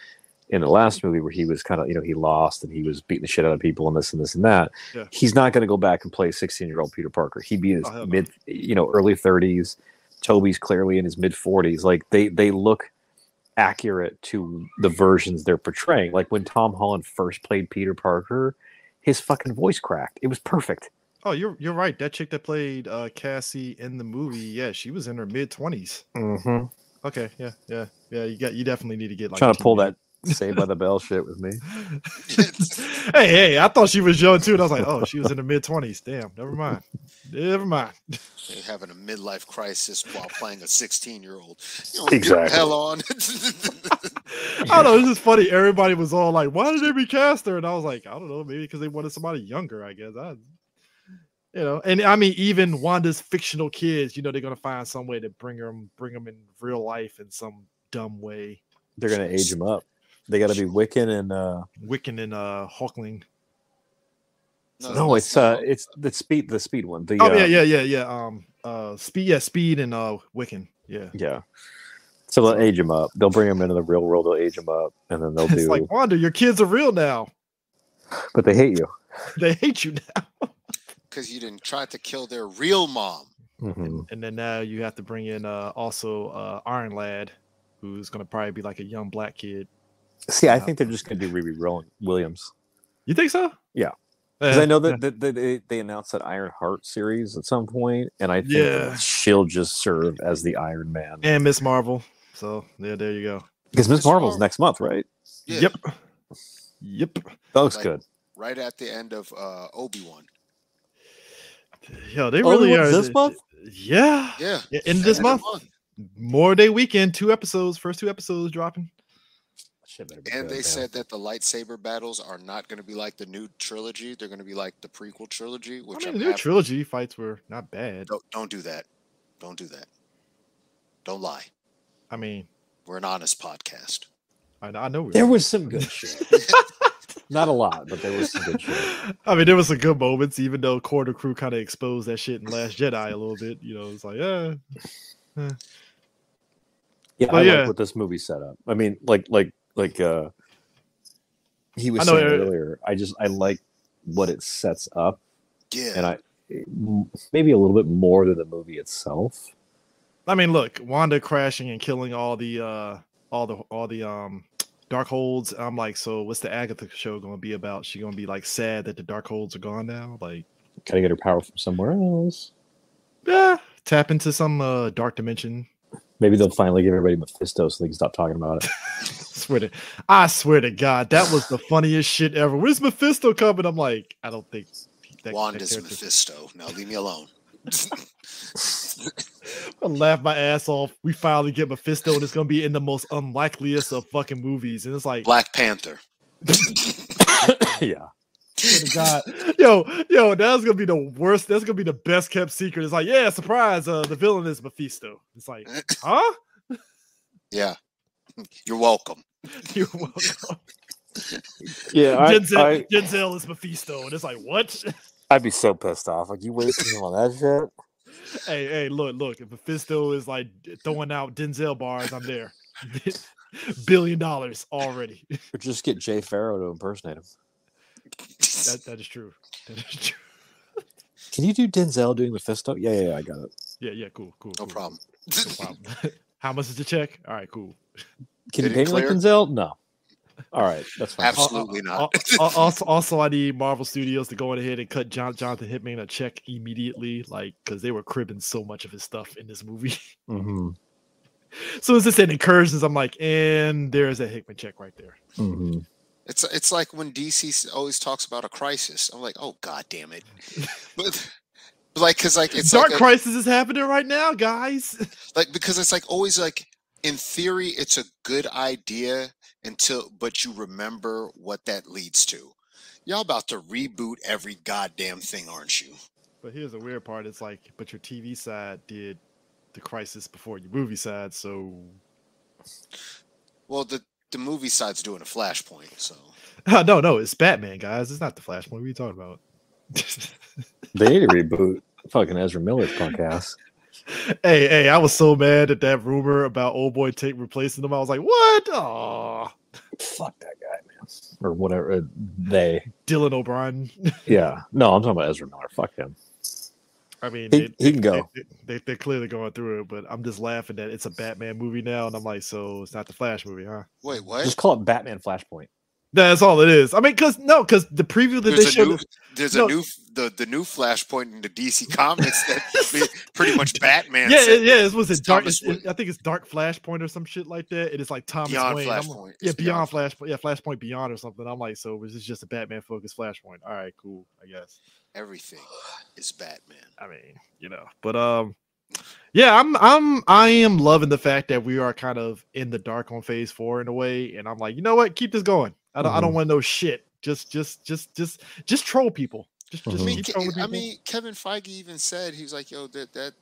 in the last movie where he was kind of you know he lost and he was beating the shit out of people and this and this and that. Yeah. He's not going to go back and play 16 year old Peter Parker. He'd be in his Oh, mid you know early 30s. Tobey's clearly in his mid 40s. Like they they look accurate to the versions they're portraying. Like when Tom Holland first played Peter Parker, his fucking voice cracked. It was perfect. Oh, you're you're right. That chick that played uh Cassie in the movie, yeah, she was in her mid 20s. Mm-hmm. Okay, yeah, yeah, yeah. You got you definitely need to get like Trying to pull that Saved by the Bell shit with me. hey, hey, I thought she was young too. And I was like, oh, she was in the mid 20s. Damn, never mind. Never mind. They're having a midlife crisis while playing a 16 year old. You know, Exactly. Hell on. I don't know. It's just funny. Everybody was all like, "Why did they recast her?" And I was like, "I don't know. Maybe because they wanted somebody younger. I guess." I, you know, and I mean, even Wanda's fictional kids, you know, they're gonna find some way to bring them, bring them in real life in some dumb way. They're gonna age them up. They got to be Wiccan and uh Wiccan and uh Hawkling. no, that's it's uh it's the speed the speed one. The, Oh uh, yeah, yeah, yeah, yeah. Um, uh, speed, yeah, speed and uh Wiccan. Yeah, yeah. So they'll age them up. They'll bring them into the real world. They'll age them up, and then they'll it's do. like Wanda, your kids are real now. but they hate you. They hate you now. because you didn't try to kill their real mom. Mhm. And then now you have to bring in uh also uh Iron Lad, who's gonna probably be like a young black kid. See, I think they're just gonna do Riri Rowan Williams You think so? Yeah. Eh, because I know that, that, that they, they announced that Iron Heart series at some point, and I think Yeah. she'll just serve as the Iron Man. and Miss Marvel. So yeah, there you go. Because Miss Miss Marvel's Marvel. next month, right? Yeah, Yep. Yep. That looks Like- good. Right at the end of uh, Obi Wan. Yo, they Oh, really what's are this month? Yeah. Yeah. yeah. In this end of the month, more day weekend, two episodes, first two episodes dropping. Shit better be And good, they man. said that the lightsaber battles are not going to be like the new trilogy. They're going to be like the prequel trilogy, I which mean, I'm the new happy- trilogy fights were not bad. Don't, don't do that. Don't do that. Don't lie. I mean, We're an honest podcast. I, I know we there were. was some good shit. Not a lot, but there was some good shit. I mean, there was some good moments, even though Corridor Crew kind of exposed that shit in Last Jedi a little bit. You know, it's like, yeah, Yeah, Well, I yeah. like what this movie set up. I mean, like, like, like, uh, he was saying uh, earlier. I just I like what it sets up, Yeah. and I maybe a little bit more than the movie itself. I mean, look, Wanda crashing and killing all the uh all the all the um Darkholds. I'm like, so what's the Agatha show going to be about? She going to be like sad that the Darkholds are gone now? Like, Gotta get her power from somewhere else. yeah, tap into some uh dark dimension. Maybe they'll finally give everybody Mephisto so they can stop talking about it. swear to, I swear to God, that was the funniest shit ever. Where's Mephisto coming? I'm like, I don't think that, that Wanda's character- Mephisto. Now leave me alone. I laugh my ass off. We finally get Mephisto, and it's gonna be in the most unlikeliest of fucking movies. And it's like, Black Panther. yeah, to God, yo, yo, that's gonna be the worst. That's gonna be the best kept secret. It's like, yeah, surprise. Uh, the villain is Mephisto. It's like, huh? Yeah. You're welcome. You're welcome. Yeah, I, Denzel, I, Denzel is Mephisto, and it's like, what? I'd be so pissed off. Like you wasting him on that shit. hey, hey, look, look. If Mephisto is like throwing out Denzel bars, I'm there. Billion dollars already. Or just get Jay Pharoah to impersonate him. That that is true. That is true. Can you do Denzel doing Mephisto? Yeah, yeah, yeah, I got it. Yeah, yeah, cool, cool. No cool, problem. No problem. How much is the check? All right, cool. Can Did you it pay me like clear? Denzel? No. All right, that's fine. Absolutely Al- not. al- al- Also, also, I need Marvel Studios to go ahead and cut John, Jonathan Hickman a check immediately, like because they were cribbing so much of his stuff in this movie. Mm-hmm. so as I said incursions, I'm like, and there's a Hickman check right there. Mm-hmm. It's it's like when DC always talks about a crisis. I'm like, oh god damn it. But, but like, cause like it's Dark like, a- Crisis is happening right now, guys. like because it's like always like in theory it's a good idea until but you remember what that leads to. Y'all about to reboot every goddamn thing, aren't you? But here's the weird part: it's like, but your TV side did the Crisis before your movie side, so Well, the the movie side's doing a flashpoint, so no, no, it's Batman, guys. It's not the Flashpoint. What are you talking about? They need to reboot fucking Ezra Miller's punk ass. hey, hey, I was so mad at that rumor about old boy Tate replacing him. I was like, what? Oh, Fuck that guy, man. Or whatever. uh, They. Dylan O'Brien. Yeah. No, I'm talking about Ezra Miller. Fuck him. I mean, He- they, he can go. They, they, they're clearly going through it, but I'm just laughing that it's a Batman movie now, and I'm like, so it's not the Flash movie, huh? wait, what? Just call it Batman Flashpoint. That's all it is. I mean, because no, because the preview that they There's a showed. new there's no. a new the the new flashpoint in the DC comics that pretty much Batman. yeah, said, yeah, it was it dark. Thomas it- I think it's Dark Flashpoint or some shit like that. It is like Thomas Beyond Wayne. I'm like- yeah, Beyond Beyond Flashpoint. Yeah, Flashpoint Beyond or something. I'm like, so this is just a Batman focused Flashpoint. All right, cool. I guess. Everything is Batman. I mean, you know, but um, yeah, I'm I'm I am loving the fact that we are kind of in the dark on Phase Four in a way, and I'm like, you know what, keep this going. I don't I don't want no shit. Just just just just just troll people. Just just I Mhm. mean, Ke- trolling I mean, Kevin Feige even said he was like, "Yo, that that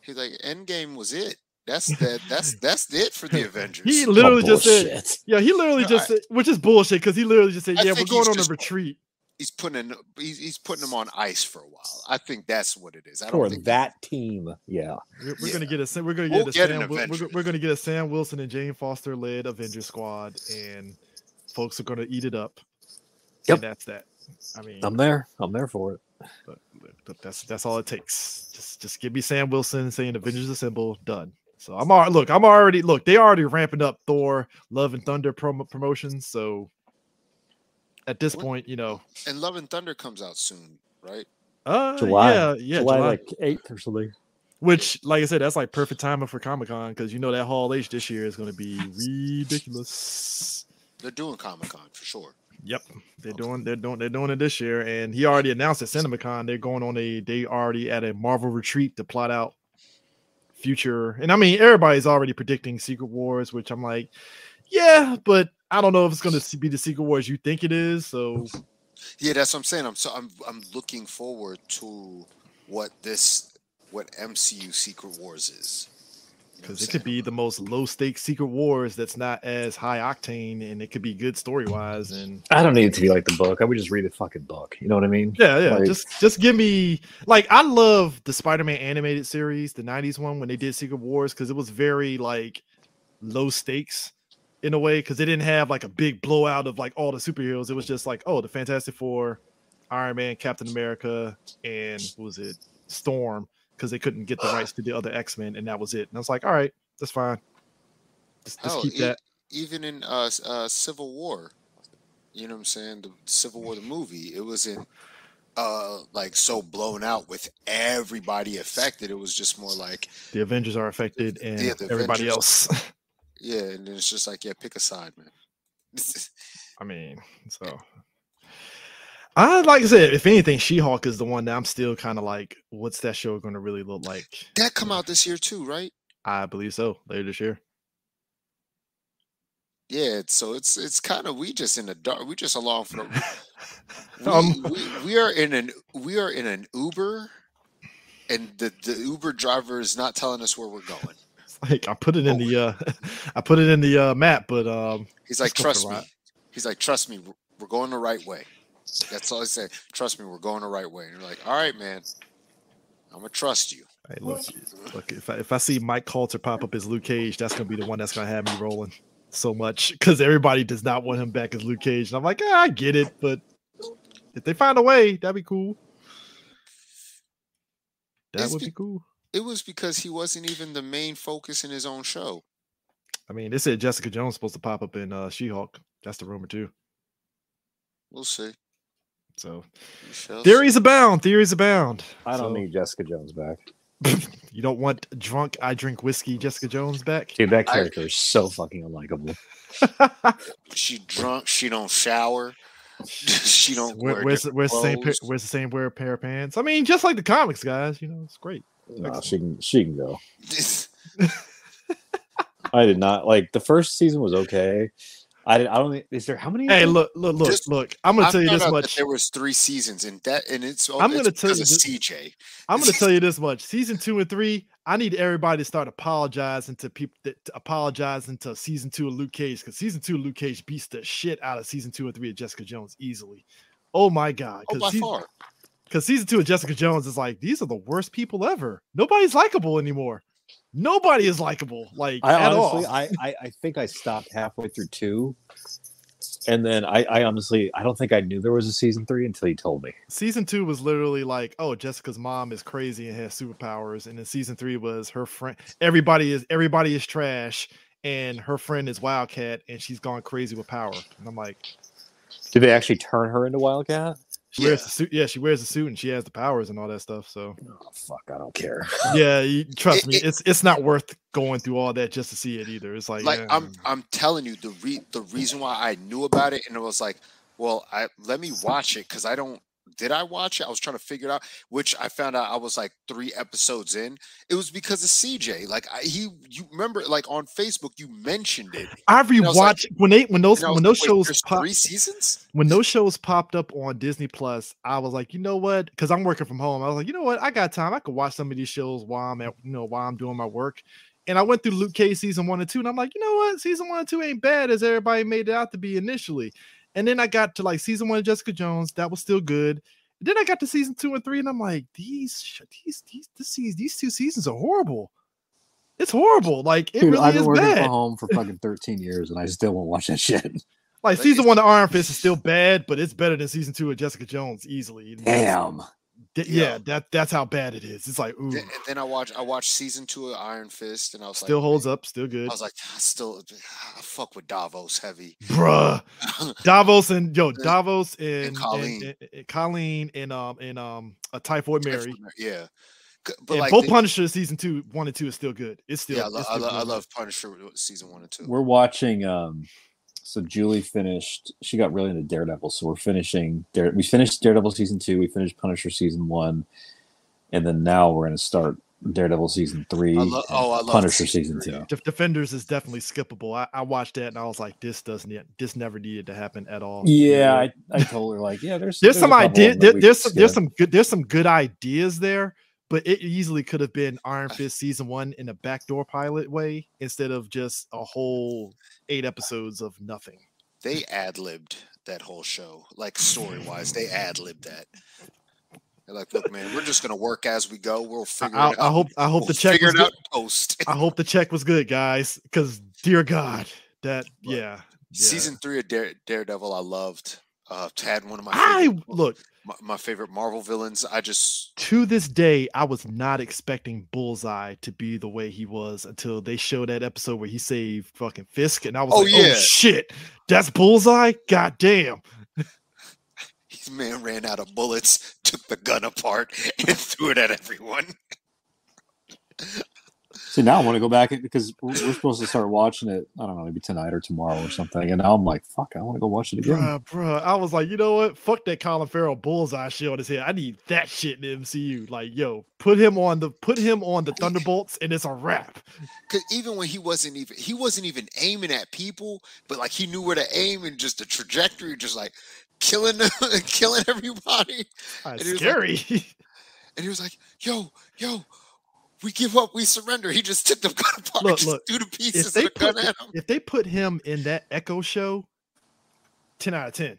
he's like, Endgame was it. That's that. That's that's it for the Avengers." he literally Oh, just said, bullshit. yeah, he literally No, just I- said, which is bullshit because he literally just said, I yeah, we're going he's on a retreat. he's putting he's, he's putting them on ice for a while. I think that's what it is. I don't For think that team. Yeah. We're, we're Yeah. gonna get a Sam- we're gonna We'll get a get Sam, Wil- we're, we're gonna get a Sam Wilson and Jane Foster led Avenger squad, and folks are gonna eat it up. Yep. And that's that. I mean, I'm there. I'm there for it. but, but that's that's all it takes. Just just give me Sam Wilson saying Avengers Assemble, done. So I'm all look. I'm already look. They already ramping up Thor, Love and Thunder promo promotions. So at this What- point, you know, And Love and Thunder comes out soon, right? uh, July. yeah, yeah, July, July. like 8th or something. Which, like I said, that's like perfect timing for Comic Con because you know that Hall H this year is going to be ridiculous. They're doing Comic Con for sure. Yep, they're doing they're doing they're doing it this year, and he already announced at CinemaCon they're going on a they already at a Marvel retreat to plot out future. And I mean, everybody's already predicting Secret Wars, which I'm like, yeah, but I don't know if it's going to be the Secret Wars you think it is. So Yeah, that's what I'm saying. I'm so I'm I'm looking forward to what this what MCU Secret Wars is. You know what because it could be the most low stakes Secret Wars that's not as high octane, and it could be good story wise and. I don't need it to be like the book. I would just read the fucking book. You know what I mean? Yeah, yeah. Like- just just give me like I love the Spider-Man animated series, the 90s one when they did Secret Wars, because it was very like low stakes in a way, because they didn't have like a big blowout of like all the superheroes. It was just like, oh, the Fantastic Four, Iron Man, Captain America, and what was it? Storm, because they couldn't get the rights to the other X-Men, and that was it. And I was like, all right, that's fine. Just, just Hell, keep e- that. even in uh, uh Civil War, you know what I'm saying? The Civil War the movie, it wasn't uh like so blown out with everybody affected. It was just more like The Avengers are affected, and Yeah, everybody Avengers. else. yeah, and then it's just like yeah, pick a side, man. I mean, so I like I said, if anything, She-Hulk is the one that I'm still kind of like, what's that show going to really look like? that come out this year too, right? I believe so. Later this year. Yeah, so it's it's kind of we just in the dark. We just along for the We, Um, we, we are in an we are in an Uber, and the the Uber driver is not telling us where we're going. Like I put it in Oh. the uh I put it in the uh map, but um He's like, Let's go for trust me. He's like, trust me, we're going the right way. That's all I say. Trust me, we're going the right way. And you're like, all right, man. I'm gonna trust you. hey, look, look if I if I see Mike Colter pop up as Luke Cage, that's gonna be the one that's gonna have me rolling so much because everybody does not want him back as Luke Cage. And I'm like, ah, I get it, but if they find a way, that'd be cool. That It's would be- be cool. It was because he wasn't even the main focus in his own show. I mean, they said Jessica Jones supposed to pop up in uh She-Hulk. That's the rumor too. We'll see. So We shall see. theories abound. Theories abound. I don't So, need Jessica Jones back. you don't want drunk. I drink whiskey. Jessica Jones back. Dude, that I- character is so fucking unlikable. She drunk. She don't shower. she don't Where, wear where's the, where's the same pair, where's the same wear pair of pants? I mean, just like the comics, guys. You know, it's great. No, she can she can go. I did not like the first season was okay. I I don't think is there how many? Hey, look, look, look, Just- look. I'm gonna I tell you this much. There was three seasons, and that and it's. I'm it's gonna tell you this- CJ. I'm gonna tell you this much. Season two and three, I need everybody to start apologizing to people that to apologizing to season two of Luke Cage because season two of Luke Cage beats the shit out of season two and three of Jessica Jones easily. Oh my god! Oh, by Because far. because season two of Jessica Jones is like these are the worst people ever. Nobody's likable anymore. Nobody is likable. Like I at honestly all. I, I I think I stopped halfway through two. And then I, I honestly I don't think I knew there was a season three until you told me. season two was literally like, oh, Jessica's mom is crazy and has superpowers, and then season three was her friend. Everybody is everybody is trash, and her friend is Wildcat, and she's gone crazy with power. And I'm like, Did they actually turn her into Wildcat? She wears the suit. Yeah, she wears the suit, and she has the powers and all that stuff. So Oh fuck, I don't care. yeah, you, trust It- me, it- it's it's not worth going through all that just to see it either. It's like, like yeah, I'm I'm telling you the re- the reason why I knew about it and it was like, well, I let me watch it because I don't did I watch it? I was trying to figure it out, which I found out I was like three episodes in. It was because of CJ. Like I, he, you remember, like on Facebook, you mentioned it. I like- rewatched when they when those And I was when those "Wait, shows pop, three seasons. when those shows popped up on Disney Plus, I was like, you know what? Because I'm working from home. I was like, you know what? I got time. I could watch some of these shows while I'm at, you know, while I'm doing my work. And I went through Luke Cage season one and two, and I'm like, you know what? Season one and two ain't bad as everybody made it out to be initially. And then I got to like season one of Jessica Jones, that was still good. Then I got to season two and three, and I'm like, these, sh- these, these, this season, these two seasons are horrible. It's horrible. Like it Dude, really I've been is working bad. from home for fucking 13 years and I still won't watch that shit. Like Like, season one of Iron Fist is still bad, but it's better than season two of Jessica Jones easily. And that's- Damn. Th- Yeah. yeah, that that's how bad it is. It's like, ooh, Then, and then I watched I watched season two of Iron Fist, and I was still like, holds up, still good, I was like, I still I fuck with Davos heavy. bruh. Davos and yo, Davos and, and, Colleen. and- and Colleen and um and um a Typhoid Mary. Yeah. C- But and like both they- Punisher season two, one and two is still good. It's still, yeah, I, lo- it's I, lo- I love Punisher season one and two. We're watching. Um, so Julie finished. She got really into Daredevil, so we're finishing. Dare, we finished Daredevil season two. We finished Punisher season one, and then now we're going to start Daredevil season three. I lo- oh, I love Punisher season season two. Def- Defenders is definitely skippable. I, I watched that and I was like, this doesn't yet, this never needed to happen at all. Yeah, I, I told her like, yeah, there's there's a some couple of idea there, there's some, there's some good there's some good ideas there but it easily could have been iron fist season one in a backdoor pilot way instead of just a whole eight episodes of nothing They ad libbed that whole show, like story wise. They ad libbed that. They're like, look, man, we're just gonna work as we go. We'll I, figure I- it out. I hope i hope We'll the check was good. post. i hope the check was good guys because dear god that Look, yeah, yeah. Season three of Dare, Daredevil, I loved. Uh, had one of my i favorite, look my, my favorite Marvel villains. I just to this day, I was not expecting Bullseye to be the way he was until they showed that episode where he saved fucking Fisk, and I was Oh, like, oh, yeah. "Oh shit, that's Bullseye! God damn!" His man ran out of bullets, took the gun apart, and threw it at everyone. See, now I want to go back because we're we're supposed to start watching it. I don't know, maybe tonight or tomorrow or something. And now I'm like, fuck, I want to go watch it again. Bruh, bruh. I was like, you know what? Fuck that Colin Farrell bullseye shit on his head. I need that shit in the MCU. Like, yo, put him on the put him on the Thunderbolts, and it's a wrap. Cause even when he wasn't even he wasn't even aiming at people, but like he knew where to aim and just the trajectory, just like killing killing everybody. That's And he was like- scary. And he was like, "Yo, yo, we give up, we surrender." He just took the gun apart, Look, just look, threw the pieces they of the gun at him. if they put him in that Echo show, ten out of ten,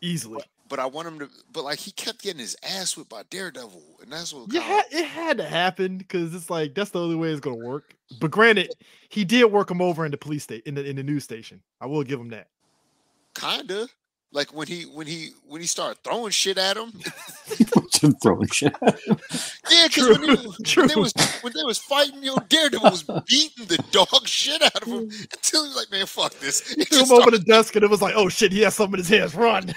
easily. But I want him to. But like he kept getting his ass whipped by Daredevil, and that's what. Yeah, kinda- it had to happen because it's like that's the only way it's gonna work. But granted, he did work him over in the police state in the in the news station. I will give him that. kinda like when he when he when he started throwing shit at him. Throwing shit. Yeah, because when, when they was when they was fighting, yo, Daredevil was beating the dog shit out of him until he was like, "Man, fuck this." He Threw him over the desk and it was like, oh shit, he has something in his hands. Run.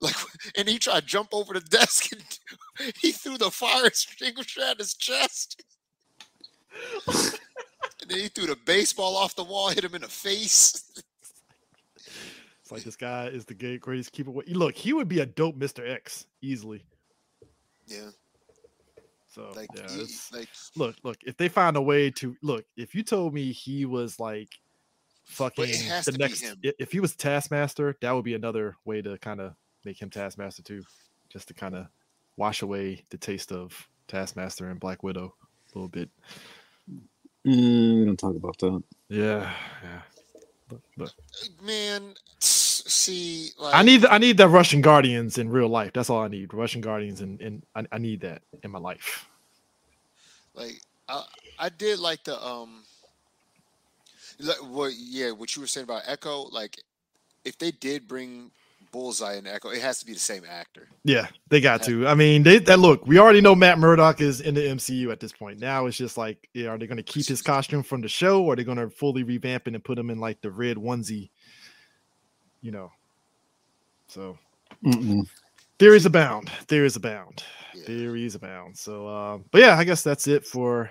like, and he tried to jump over the desk and he threw the fire extinguisher at his chest. and then he threw the baseball off the wall, hit him in the face. It's like this guy is the gay- greatest keeper. Wa- Look, he would be a dope Mr. X easily. Yeah, So like, yeah, he- like look, look. If they find a way to look, if you told me he was like fucking has the to be next, him. if he was Taskmaster, that would be another way to kind of make him Taskmaster too, just to kind of wash away the taste of Taskmaster and Black Widow a little bit. Mm, we don't talk about that. Yeah, yeah. But, but man, s- see, like I need I need the Russian Guardians in real life. That's all I need. Russian Guardians and and I, I need that in my life. like I, I did like the um like what yeah what you were saying about echo like if they did bring bullseye and echo it has to be the same actor Yeah, they got to. I mean, they that look. We already know Matt Murdock is in the MCU at this point. Now it's just like, yeah, are they going to keep his costume from the show, or are they going to fully revamp it and put him in like the red onesie? You know. So Mm-mm. theories abound. Theories abound. yeah. Theories abound. So, um, but yeah, I guess that's it for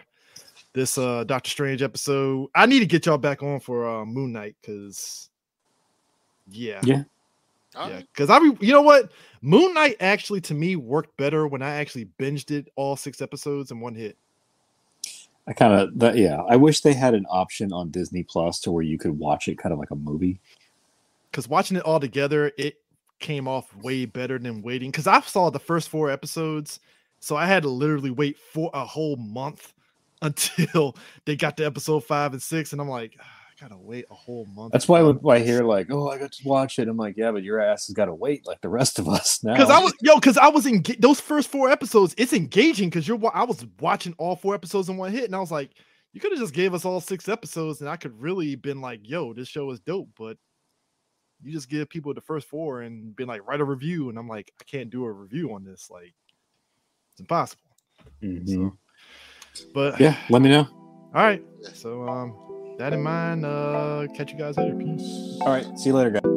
this uh Doctor Strange episode. I need to get y'all back on for uh, Moon Knight because, yeah, Yeah. All yeah, right. because I, re- you know what, Moon Knight actually to me worked better when I actually binged it all six episodes in one hit. I kind of that. Yeah, I wish they had an option on Disney Plus to where you could watch it kind of like a movie. Because watching it all together, it came off way better than waiting. Because I saw the first four episodes, so I had to literally wait for a whole month until they got to episode five and six, and I'm like, "Ah, I gotta wait a whole month. That's why when I hear like, "Oh, I got to watch it," I'm like, "Yeah, but your ass has got to wait like the rest of us now." Because I was yo, because I was in those first four episodes. It's engaging because you're. I was watching all four episodes in one hit, and I was like, you could have just gave us all six episodes, and I could really been like, yo, this show is dope. But you just give people the first four and been like, write a review, and I'm like, I can't do a review on this. Like, it's impossible. Mhm. But yeah, let me know. all right. So um, that in mind, uh, catch you guys later. Peace. All right, see you later, guys.